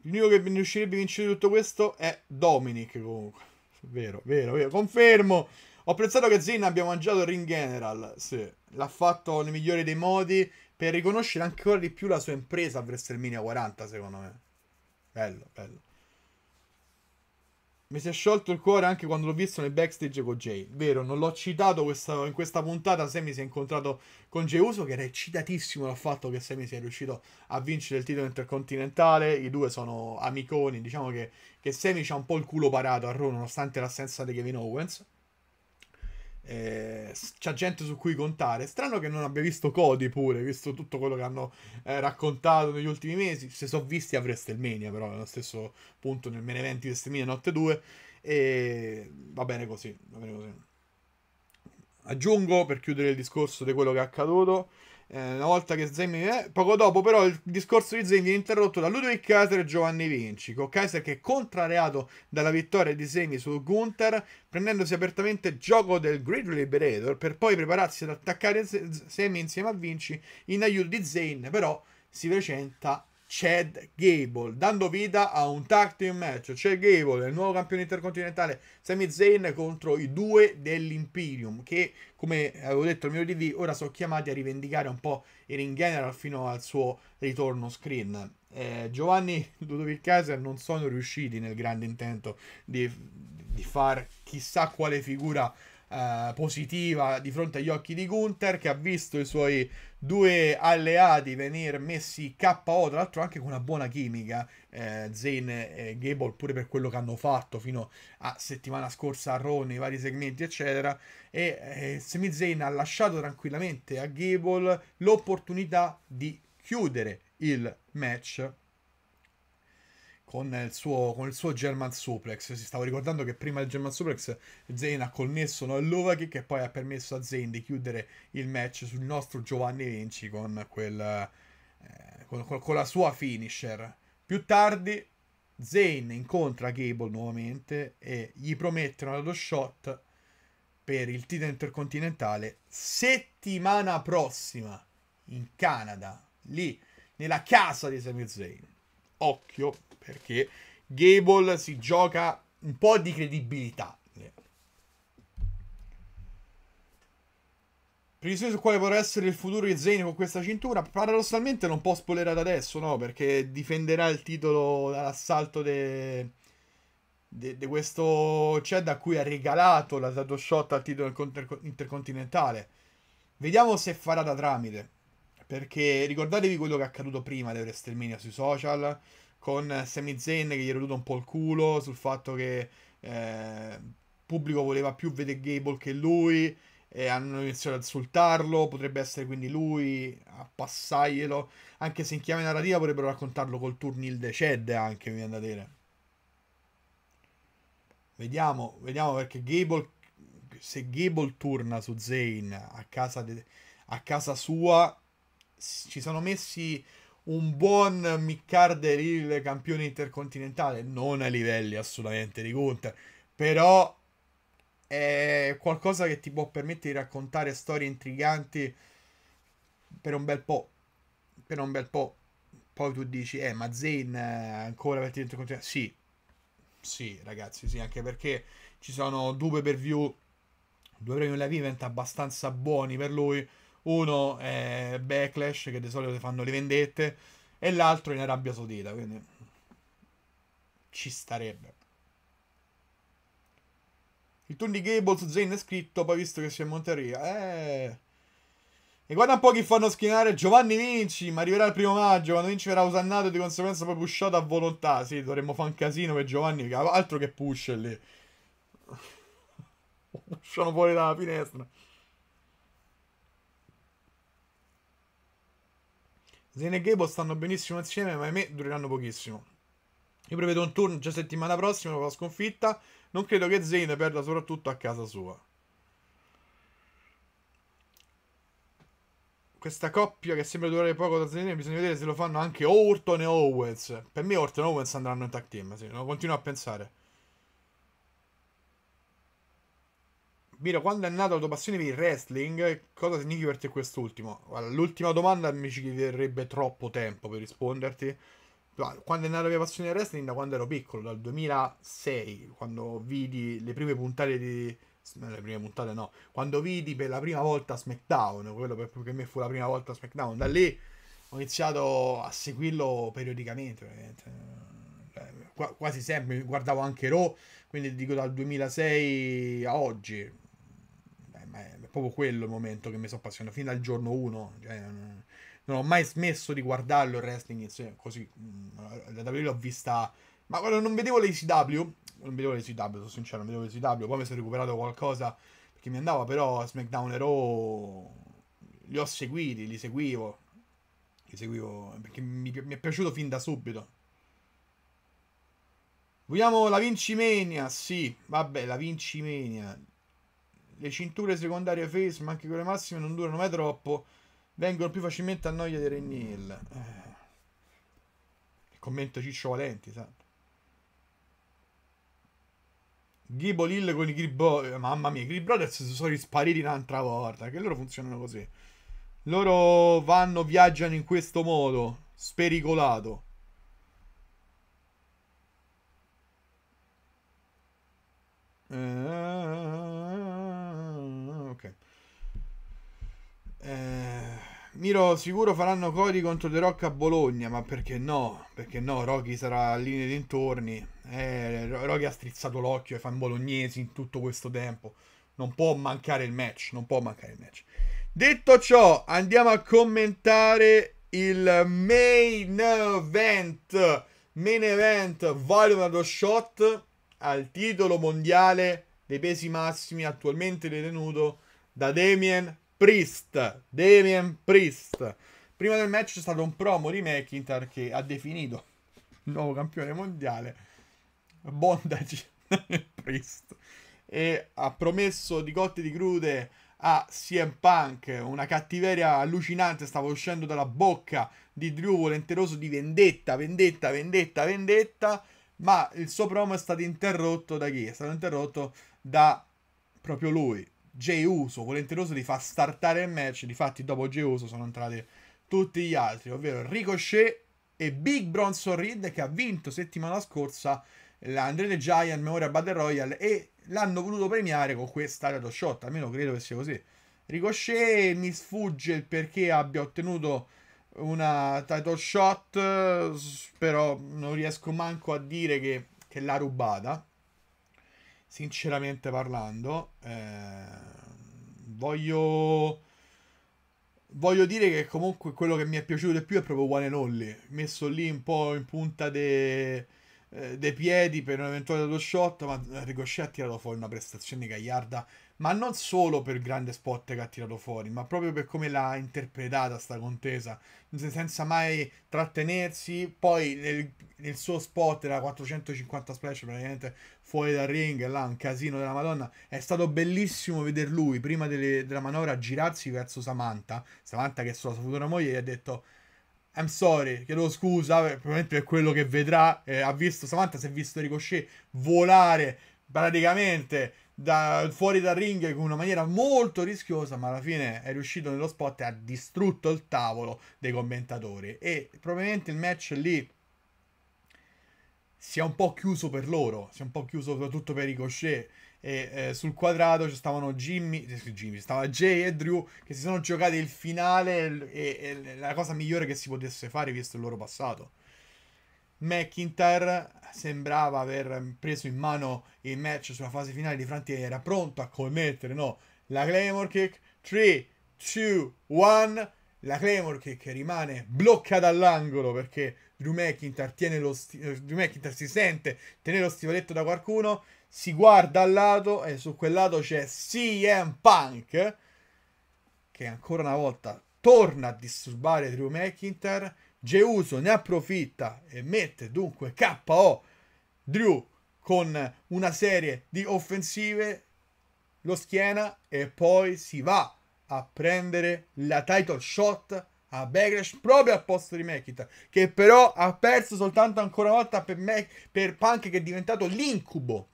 L'unico che riuscirebbe a vincere tutto questo è Dominic comunque. Vero, vero, vero. Confermo. Ho apprezzato che Zane abbia mangiato il Ring General. Sì, l'ha fatto nel migliore dei modi per riconoscere ancora di più la sua impresa a WrestleMania 40, secondo me. Bello, bello. Mi si è sciolto il cuore anche quando l'ho visto nel backstage con Jay. Vero, non l'ho citato questa, in questa puntata. Sammy si è incontrato con Jay Uso, che era eccitatissimo dal fatto che Sammy sia riuscito a vincere il titolo intercontinentale. I due sono amiconi. Diciamo che, che Sammy ha un po' il culo parato a Raw, nonostante l'assenza di Kevin Owens. Eh, c'è gente su cui contare. Strano che non abbia visto Cody pure, visto tutto quello che hanno eh, raccontato negli ultimi mesi. Se sono visti a WrestleMania, però allo stesso punto nel main event di WrestleMania notte 2. E va bene così, va bene così. Aggiungo per chiudere il discorso di quello che è accaduto eh, una volta che Zayn eh, poco dopo però il discorso di Zayn viene interrotto da Ludovic Kaiser e Giovanni Vinci con Kaiser che è contrariato dalla vittoria di Zayn su Gunther prendendosi apertamente gioco del Great Liberator per poi prepararsi ad attaccare Semi insieme a Vinci in aiuto di Zayn però si presenta Chad Gable, dando vita a un tag team match. Chad Gable, il nuovo campione intercontinentale Sami Zayn contro i due dell'Imperium, che come avevo detto al mio TV, ora sono chiamati a rivendicare un po' il ring general fino al suo ritorno screen. Eh, Giovanni Ludovic Kaiser non sono riusciti nel grande intento di, di far chissà quale figura eh, positiva di fronte agli occhi di Gunther che ha visto i suoi due alleati venire messi KO, tra l'altro anche con una buona chimica, eh, Zane e Gable, pure per quello che hanno fatto fino a settimana scorsa a Raw nei vari segmenti, eccetera. E eh, Sami Zayn ha lasciato tranquillamente a Gable l'opportunità di chiudere il match con il, suo, con il suo German Suplex. Si stava ricordando che prima del German Suplex Zayn ha connesso no, l'over kick e poi ha permesso a Zayn di chiudere il match sul nostro Giovanni Vinci con, quel, eh, con, con la sua finisher. Più tardi Zayn incontra Gable nuovamente e gli promette un altro shot per il titolo intercontinentale settimana prossima in Canada, lì nella casa di Sami Zayn. Occhio perché Gable si gioca un po' di credibilità. Previsione su quale potrà essere il futuro di Zayn con questa cintura? Paradossalmente non può spoilerare adesso, no? Perché difenderà il titolo dall'assalto di questo Chad a cui ha regalato la dato shot al titolo intercontinentale. Vediamo se farà da tramite. Perché ricordatevi quello che è accaduto prima di WrestleMania sui social con Sami Zayn che gli è roduto un po' il culo sul fatto che eh, il pubblico voleva più vedere Gable che lui e hanno iniziato ad insultarlo, potrebbe essere quindi lui a passarglielo, anche se in chiave narrativa potrebbero raccontarlo col turnil de Ced anche, mi viene da dire. Vediamo, vediamo perché Gable, se Gable turna su Zane a casa, de, a casa sua, ci sono messi un buon Mick Carter, il campione intercontinentale, non ai livelli assolutamente di Gunther, però è qualcosa che ti può permettere di raccontare storie intriganti per un bel po'. Per un bel po'. Poi tu dici, eh, ma Zane ancora per il intercontinentale? Sì, sì, ragazzi, sì, anche perché ci sono due per view, due premi live event abbastanza buoni per lui uno è Backlash, che di solito fanno le vendette, e l'altro in Arabia Saudita, quindi ci starebbe. Il turno di Gable su Zane è scritto, poi visto che c'è Monteria, eh... E guarda un po' chi fanno schienare Giovanni Vinci, ma arriverà il primo maggio, quando Vinci verrà usannato e di conseguenza poi pushato a volontà. Sì, dovremmo fare un casino per Giovanni, altro che push lì. Usciano fuori dalla finestra. Zane e Gable stanno benissimo insieme, ma a me dureranno pochissimo. Io prevedo un turno già settimana prossima con la sconfitta. Non credo che Zane perda soprattutto a casa sua. Questa coppia che sembra durare poco da Zane, bisogna vedere se lo fanno anche Orton e Owens. Per me Orton e Owens andranno in tag team, sì, lo continuo a pensare. Mira, quando è nata la tua passione per il wrestling, cosa significa per te quest'ultimo? l'ultima domanda mi ci chiederebbe troppo tempo per risponderti. Quando è nata la mia passione per il wrestling? Da quando ero piccolo, dal 2006, quando vidi le prime puntate di... Le prime puntate no, quando vidi per la prima volta SmackDown, quello per, me fu la prima volta SmackDown, da lì ho iniziato a seguirlo periodicamente, eh, quasi sempre, guardavo anche Raw, quindi dico dal 2006 a oggi, proprio quello il momento che mi sono appassionato, fino al giorno 1. Cioè, non, ho mai smesso di guardarlo il wrestling così. Mm, la WWE l'ho vista... Ma quando non vedevo l'ACW, non vedevo l'ACW, sono sincero, non vedevo l'ACW, poi mi sono recuperato qualcosa perché mi andava, però SmackDown e Raw li ho seguiti, li seguivo. Li seguivo perché mi, mi è piaciuto fin da subito. Vogliamo la Vincimania? Sì, vabbè, la Vincimania le cinture secondarie face, ma anche quelle massime, non durano mai troppo. Vengono più facilmente a noia dei Regnil. Eh. Commento Ciccio Valenti, sa. Ghibo Lil con i Grip Brothers. Mamma mia, i Grip Brothers sono rispariti un'altra volta. Che loro funzionano così. Loro vanno, viaggiano in questo modo. Spericolato. Eh, ok. Eh, Miro sicuro faranno Cody contro The Rock a Bologna, ma perché no? Perché no? Rocky sarà a linea dintorni. Eh, Rocky ha strizzato l'occhio ai fan bolognesi in tutto questo tempo. Non può mancare il match, non può mancare il match. Detto ciò, andiamo a commentare il main event. Main event, Violent Shot al titolo mondiale dei pesi massimi attualmente detenuto da Damien Priest. Damien Priest. Prima del match c'è stato un promo di McIntyre che ha definito il nuovo campione mondiale Bondage Priest e ha promesso di cotte di crude a CM Punk una cattiveria allucinante stava uscendo dalla bocca di Drew volenteroso di vendetta, vendetta, vendetta, vendetta ma il suo promo è stato interrotto da chi? È stato interrotto da proprio lui, Jey Uso, volenteroso di far startare il match. Difatti, dopo Jey Uso sono entrati tutti gli altri, ovvero Ricochet e Big Bronson Reed, che ha vinto settimana scorsa l'Andrete Giant Memorial Battle Royale e l'hanno voluto premiare con questa title shot. Almeno credo che sia così. Ricochet mi sfugge il perché abbia ottenuto una title shot, però non riesco manco a dire che, che l'ha rubata sinceramente parlando, eh, voglio, voglio dire che comunque quello che mi è piaciuto di più è proprio One and Only, messo lì un po' in punta dei de piedi per un eventuale dello shot, ma Ricochet ha tirato fuori una prestazione gagliarda ma non solo per il grande spot che ha tirato fuori, ma proprio per come l'ha interpretata sta contesa, senza mai trattenersi. Poi nel, nel suo spot era 450 splash praticamente fuori dal ring, là un casino della Madonna. È stato bellissimo vedere lui prima delle, della manovra girarsi verso Samantha, Samantha che è sua futura moglie, gli ha detto I'm sorry, chiedo scusa, probabilmente per quello che vedrà. Eh, ha visto Samantha, si è visto Ricochet volare praticamente da, fuori dal ring in una maniera molto rischiosa, ma alla fine è riuscito nello spot e ha distrutto il tavolo dei commentatori. E probabilmente il match lì si è un po' chiuso per loro, si è un po' chiuso soprattutto per Ricochet. E eh, sul quadrato ci stavano Jimmy, eh, Jimmy, stava Jay e Drew che si sono giocati il finale e, e la cosa migliore che si potesse fare visto il loro passato. McIntyre sembrava aver preso in mano il match sulla fase finale di frontiera, era pronto a commettere no, la Claymore Kick 3, 2, 1 la Claymore Kick rimane bloccata all'angolo perché Drew McIntyre, tiene lo sti- eh, Drew McIntyre si sente tenere lo stivaletto da qualcuno si guarda al lato e su quel lato c'è CM Punk che ancora una volta torna a disturbare Drew McIntyre. Geuso ne approfitta e mette dunque KO Drew con una serie di offensive, lo schiena e poi si va a prendere la title shot a Backlash proprio al posto di McIntyre che però ha perso soltanto ancora una volta per, Mac- per Punk che è diventato l'incubo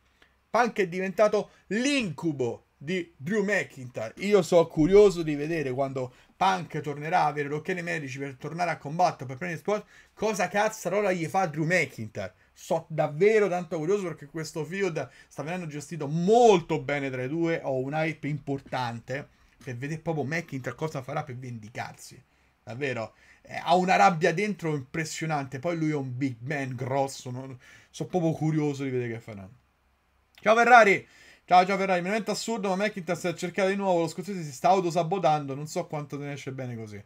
Punk è diventato l'incubo di Drew McIntyre. Io sono curioso di vedere quando Punk tornerà a avere l'occhiale medici per tornare a combattere, per prendere spot, cosa cazzarola gli fa Drew McIntyre. Sono davvero tanto curioso perché questo feud sta venendo gestito molto bene tra i due. Ho un hype importante per vedere proprio McIntyre cosa farà per vendicarsi. Davvero, eh, ha una rabbia dentro impressionante. Poi lui è un big man grosso. No? Sono proprio curioso di vedere che farà. Ciao Ferrari! Ciao ciao Ferrari, veramente assurdo, ma McIntyre si è cercato di nuovo, lo scozzese si sta autosabotando, non so quanto te ne esce bene così.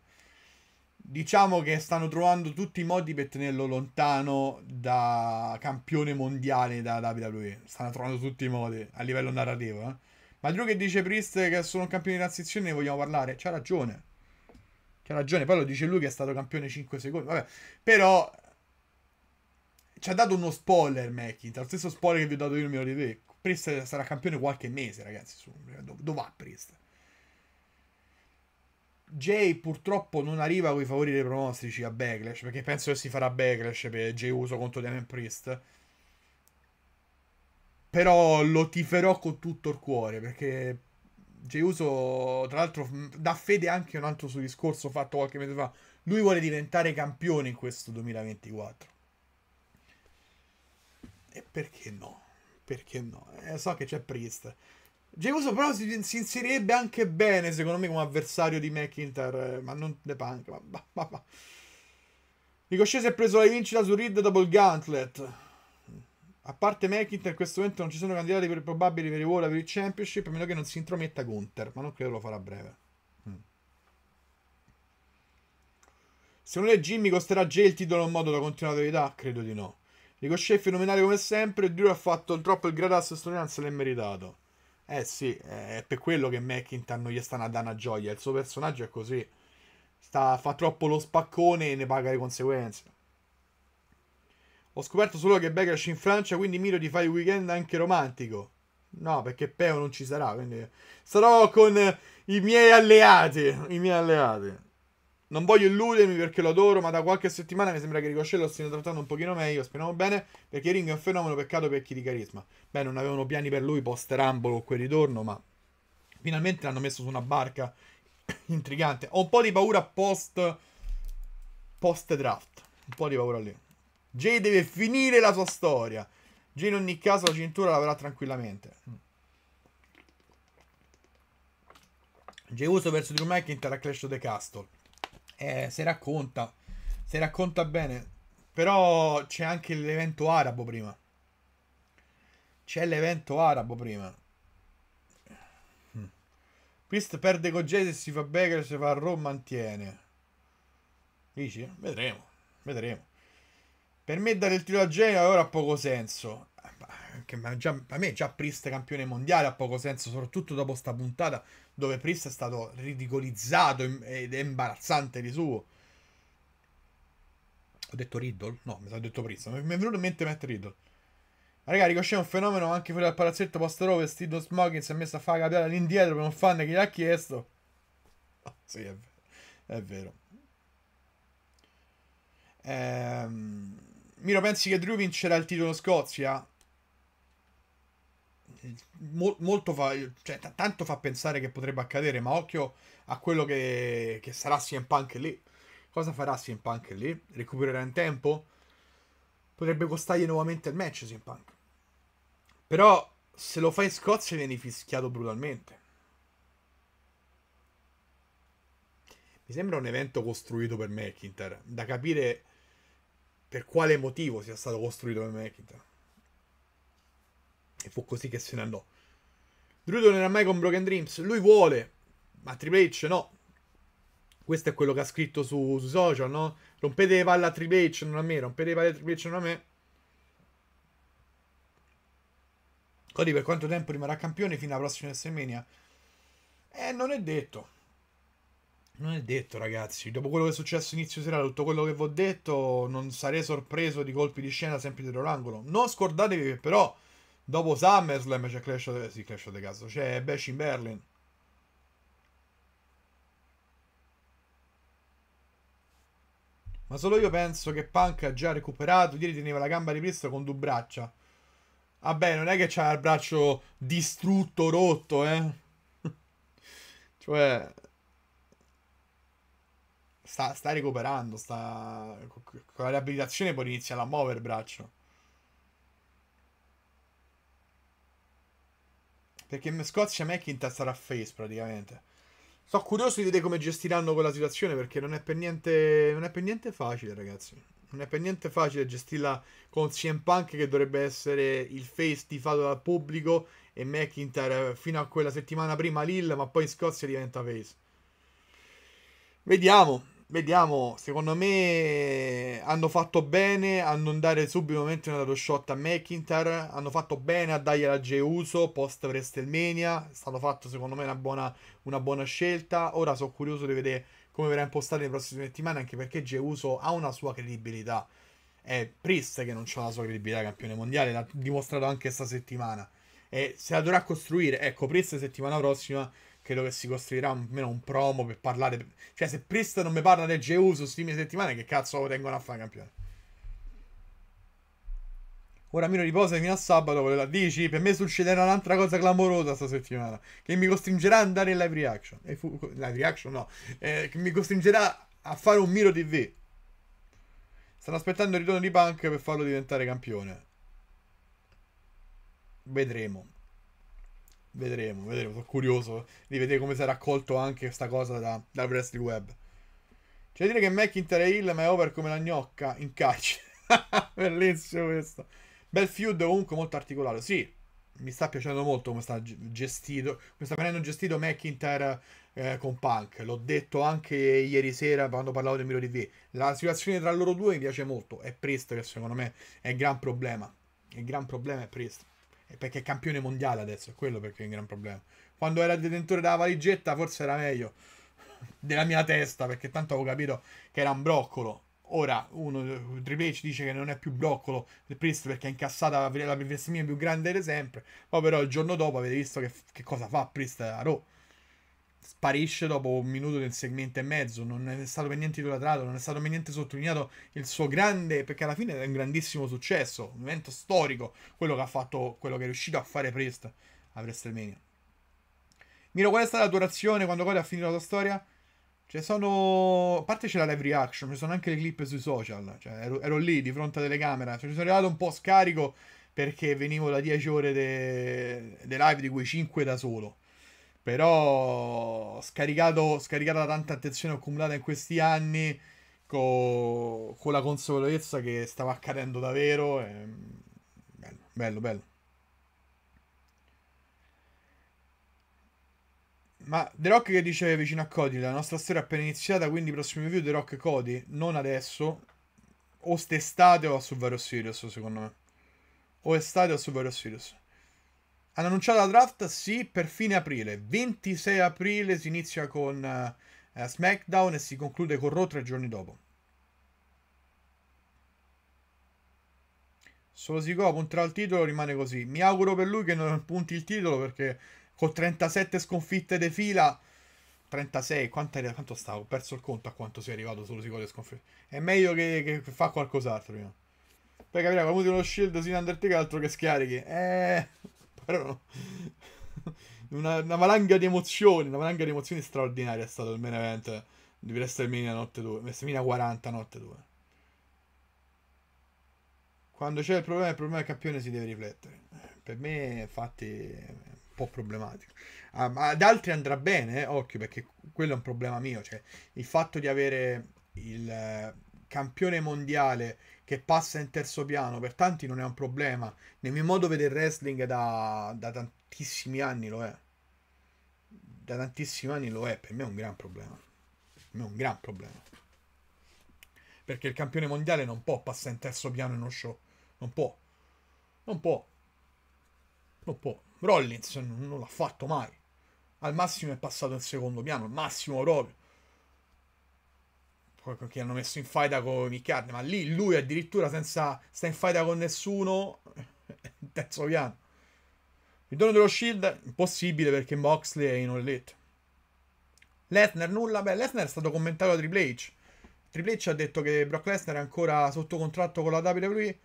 Diciamo che stanno trovando tutti i modi per tenerlo lontano da campione mondiale da WWE. Stanno trovando tutti i modi a livello narrativo. Eh? Ma Drew che dice Priest che sono un campione di transizione ne vogliamo parlare? C'ha ragione. C'ha ragione, poi lo dice lui che è stato campione 5 secondi. Vabbè, però ci ha dato uno spoiler McIntyre, lo stesso spoiler che vi ho dato io nel mio review. Priest sarà campione qualche mese, ragazzi. Su, dove va Priest? Jay purtroppo non arriva con i favori dei pronostici a Backlash, perché penso che si farà Backlash per Jay Uso contro Damien Priest. Però lo tiferò con tutto il cuore, perché Jay Uso, tra l'altro, dà fede anche a un altro suo discorso fatto qualche mese fa. Lui vuole diventare campione in questo 2024. E perché no? perché no? Eh, so che c'è Priest. Jey però si, si, inserirebbe anche bene, secondo me, come avversario di McIntyre, eh, ma non The Punk. Ma, ma, ma. Ricochet si è preso la vincita su Reed dopo il Gauntlet. A parte McIntyre, in questo momento non ci sono candidati per probabili per i ruolo per il Championship, a meno che non si intrometta Gunther, ma non credo lo farà a breve. Mm. Secondo lei Jimmy costerà Jay il titolo in modo da continuare Credo di no. Ricochet è fenomenale come sempre. Drew ha fatto troppo il gradasso e se l'è meritato. Eh sì, è per quello che McIntyre non gli sta una gioia. Il suo personaggio è così. Sta, fa troppo lo spaccone e ne paga le conseguenze. Ho scoperto solo che Backlash in Francia, quindi miro di fare il weekend anche romantico. No, perché Peo non ci sarà, quindi sarò con i miei alleati. I miei alleati. Non voglio illudermi perché lo adoro, ma da qualche settimana mi sembra che Ricochet lo stiano trattando un pochino meglio. Speriamo bene, perché Ring è un fenomeno, peccato per chi di carisma. Beh, non avevano piani per lui post Rumble o quel ritorno, ma finalmente l'hanno messo su una barca intrigante. Ho un po' di paura post post draft. Un po' di paura lì. Jay deve finire la sua storia. Jay in ogni caso la cintura l'avrà tranquillamente. Jay Uso verso Drew McIntyre a Clash of the Castle. Eh, si racconta. Si racconta bene. Però c'è anche l'evento arabo prima. C'è l'evento arabo prima. Hm. Priest perde con Jay se si fa Baker, se fa Raw mantiene. Dici? Vedremo. Vedremo. Per me dare il titolo a Jay ora ha poco senso. che già, a me già Priest campione mondiale ha poco senso, soprattutto dopo sta puntata dove Priest è stato ridicolizzato ed è imbarazzante di suo. Ho detto Riddle? No, mi sono detto Priest. Mi è venuto in mente Matt Riddle. Ma raga, Ricochet è un fenomeno anche fuori dal palazzetto post row vestito Smoking si è messo a fare la piada all'indietro per un fan che gli ha chiesto. Oh, sì, è vero. È vero. Ehm, Miro, pensi che Drew vincerà il titolo Scozia? Mol, molto fa, cioè, t- tanto fa pensare che potrebbe accadere, ma occhio a quello che, che sarà CM Punk lì. Cosa farà CM Punk lì? Recupererà in tempo? Potrebbe costargli nuovamente il match CM Punk. Però se lo fai in Scozia vieni fischiato brutalmente. Mi sembra un evento costruito per McIntyre. Da capire per quale motivo sia stato costruito per McIntyre. E fu così che se ne andò. Drew non era mai con Broken Dreams. Lui vuole, ma Triple H no. Questo è quello che ha scritto su, su social, no? Rompete le palle a Triple H, non a me. Rompete le palle a Triple H, non a me. Cody per quanto tempo rimarrà campione fino alla prossima WrestleMania? Eh, non è detto. Non è detto, ragazzi. Dopo quello che è successo inizio serata, tutto quello che vi ho detto, non sarei sorpreso di colpi di scena sempre dietro l'angolo. Non scordatevi che però dopo SummerSlam c'è Clash of. Sì, Clash of the Cazzo. C'è Bash in Berlin. Ma solo io penso che Punk ha già recuperato. Ieri teneva la gamba ripresa con due braccia. Vabbè, non è che c'ha il braccio distrutto, rotto, eh. cioè, sta, sta recuperando, sta... con la riabilitazione poi inizia a muovere il braccio. Perché in Scozia McIntyre sarà face praticamente. Sono curioso di vedere come gestiranno quella situazione perché non è per niente, non è per niente facile, ragazzi. Non è per niente facile gestirla con CM Punk che dovrebbe essere il face tifato dal pubblico e McIntyre fino a quella settimana prima Lille, ma poi in Scozia diventa face. Vediamo, Vediamo, secondo me hanno fatto bene a non dare subito un momento dato shot a McIntyre, hanno fatto bene a dargli la Geuso post WrestleMania, è stato fatto secondo me una buona, una buona scelta, ora sono curioso di vedere come verrà impostato nelle prossime settimane anche perché Geuso ha una sua credibilità, è Priest che non ha la sua credibilità campione mondiale, l'ha dimostrato anche questa settimana. E se la dovrà costruire, ecco Priest settimana prossima credo che si costruirà almeno un promo per parlare. Cioè, se Priest non mi parla del GU su queste settimane, che cazzo lo tengono a fare campione? Ora Miro riposa fino a sabato, la dici? Per me succederà un'altra cosa clamorosa sta settimana. Che mi costringerà ad andare in live reaction. E fu... live reaction no. Eh, che mi costringerà a fare un Miro TV. Stanno aspettando il ritorno di Punk per farlo diventare campione. Vedremo. Vedremo, vedremo, sono curioso di vedere come sarà accolto anche questa cosa da, dal wrestling web. Da dire che McIntyre è Hill ma è over come la gnocca in carcere. Bellissimo questo. Bel feud comunque molto articolato. Sì, mi sta piacendo molto come sta gestito, come sta venendo gestito McIntyre eh, con Punk. L'ho detto anche ieri sera quando parlavo del Miro TV. La situazione tra loro due mi piace molto. È Priest che secondo me è il gran problema. Il gran problema è Priest perché è campione mondiale adesso, è quello perché è un gran problema. Quando era detentore della valigetta forse era meglio della mia testa, perché tanto avevo capito che era un broccolo. Ora, uno, Triple H dice che non è più broccolo il Priest perché ha incassato la, la più grande di sempre. Poi però il giorno dopo avete visto che, che cosa fa Priest a Raw sparisce dopo un minuto del segmento e mezzo, non è stato per niente idolatrato, non è stato per niente sottolineato il suo grande, perché alla fine è un grandissimo successo, un evento storico, quello che ha fatto, quello che è riuscito a fare Priest a WrestleMania. Miro, qual è stata la tua reazione quando Cody ha finito la sua storia? Cioè, sono. A parte c'è la live reaction, ci sono anche le clip sui social. Cioè, ero, ero lì di fronte alla telecamera. Cioè, mi sono arrivato un po' scarico perché venivo da 10 ore di de live, di cui 5 da solo. Però scaricato, scaricata tanta attenzione accumulata in questi anni con, con la consapevolezza che stava accadendo davvero. E... Bello, bello, bello. Ma The Rock che dice vicino a Cody, la nostra storia è appena iniziata, quindi prossimi video The Rock e Cody, non adesso, o st'estate o a Survivor Series secondo me. O estate o Super Series. Hanno annunciato la draft? Sì, per fine aprile. 26 aprile si inizia con uh, SmackDown e si conclude con Raw tre giorni dopo. Solo Sikoa punterà il titolo, rimane così. Mi auguro per lui che non punti il titolo perché con 37 sconfitte di fila 36, quanto, quanto stavo? Ho perso il conto a quanto sia arrivato solo Sikoa sconfitte. È meglio che, che fa qualcos'altro prima. Poi capirà, quando uno shield sin Undertaker altro che scarichi. Eh, però una, una valanga di emozioni, una valanga di emozioni straordinaria è stato il main event di WrestleMania notte 2, WrestleMania 40 notte 2. Quando c'è il problema, il problema del campione si deve riflettere. Per me, infatti, è un po' problematico. Ah, ad altri andrà bene, eh? occhio, perché quello è un problema mio. Cioè, il fatto di avere il campione mondiale che passa in terzo piano per tanti non è un problema. Nel mio modo vedere wrestling da, da tantissimi anni lo è. Da tantissimi anni lo è. Per me è un gran problema. Per me è un gran problema. Perché il campione mondiale non può passare in terzo piano in uno show. Non può. Non può. Non può. Rollins non l'ha fatto mai. Al massimo è passato in secondo piano. Al massimo proprio. Che hanno messo in faida con Mick Ma lì lui addirittura senza sta in faida con nessuno. terzo piano. Il dono dello Shield impossibile perché Moxley è in all elite. Lesnar nulla. Beh, Lesnar è stato commentato da Triple H. Triple H ha detto che Brock Lesnar è ancora sotto contratto con la WWE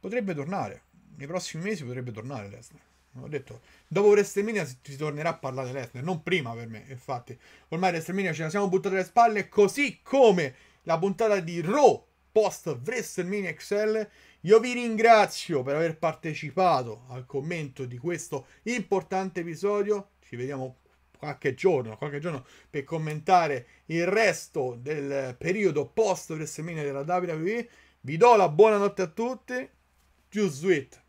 potrebbe tornare. Nei prossimi mesi potrebbe tornare Lesnar. Ho detto, dopo WrestleMania si, tornerà a parlare di Lesnar, non prima per me. Infatti, ormai WrestleMania ce la siamo buttati alle spalle, così come la puntata di Raw post WrestleMania XL. Io vi ringrazio per aver partecipato al commento di questo importante episodio. Ci vediamo qualche giorno, qualche giorno per commentare il resto del periodo post WrestleMania della WWE. Vi do la buonanotte a tutti. Too sweet.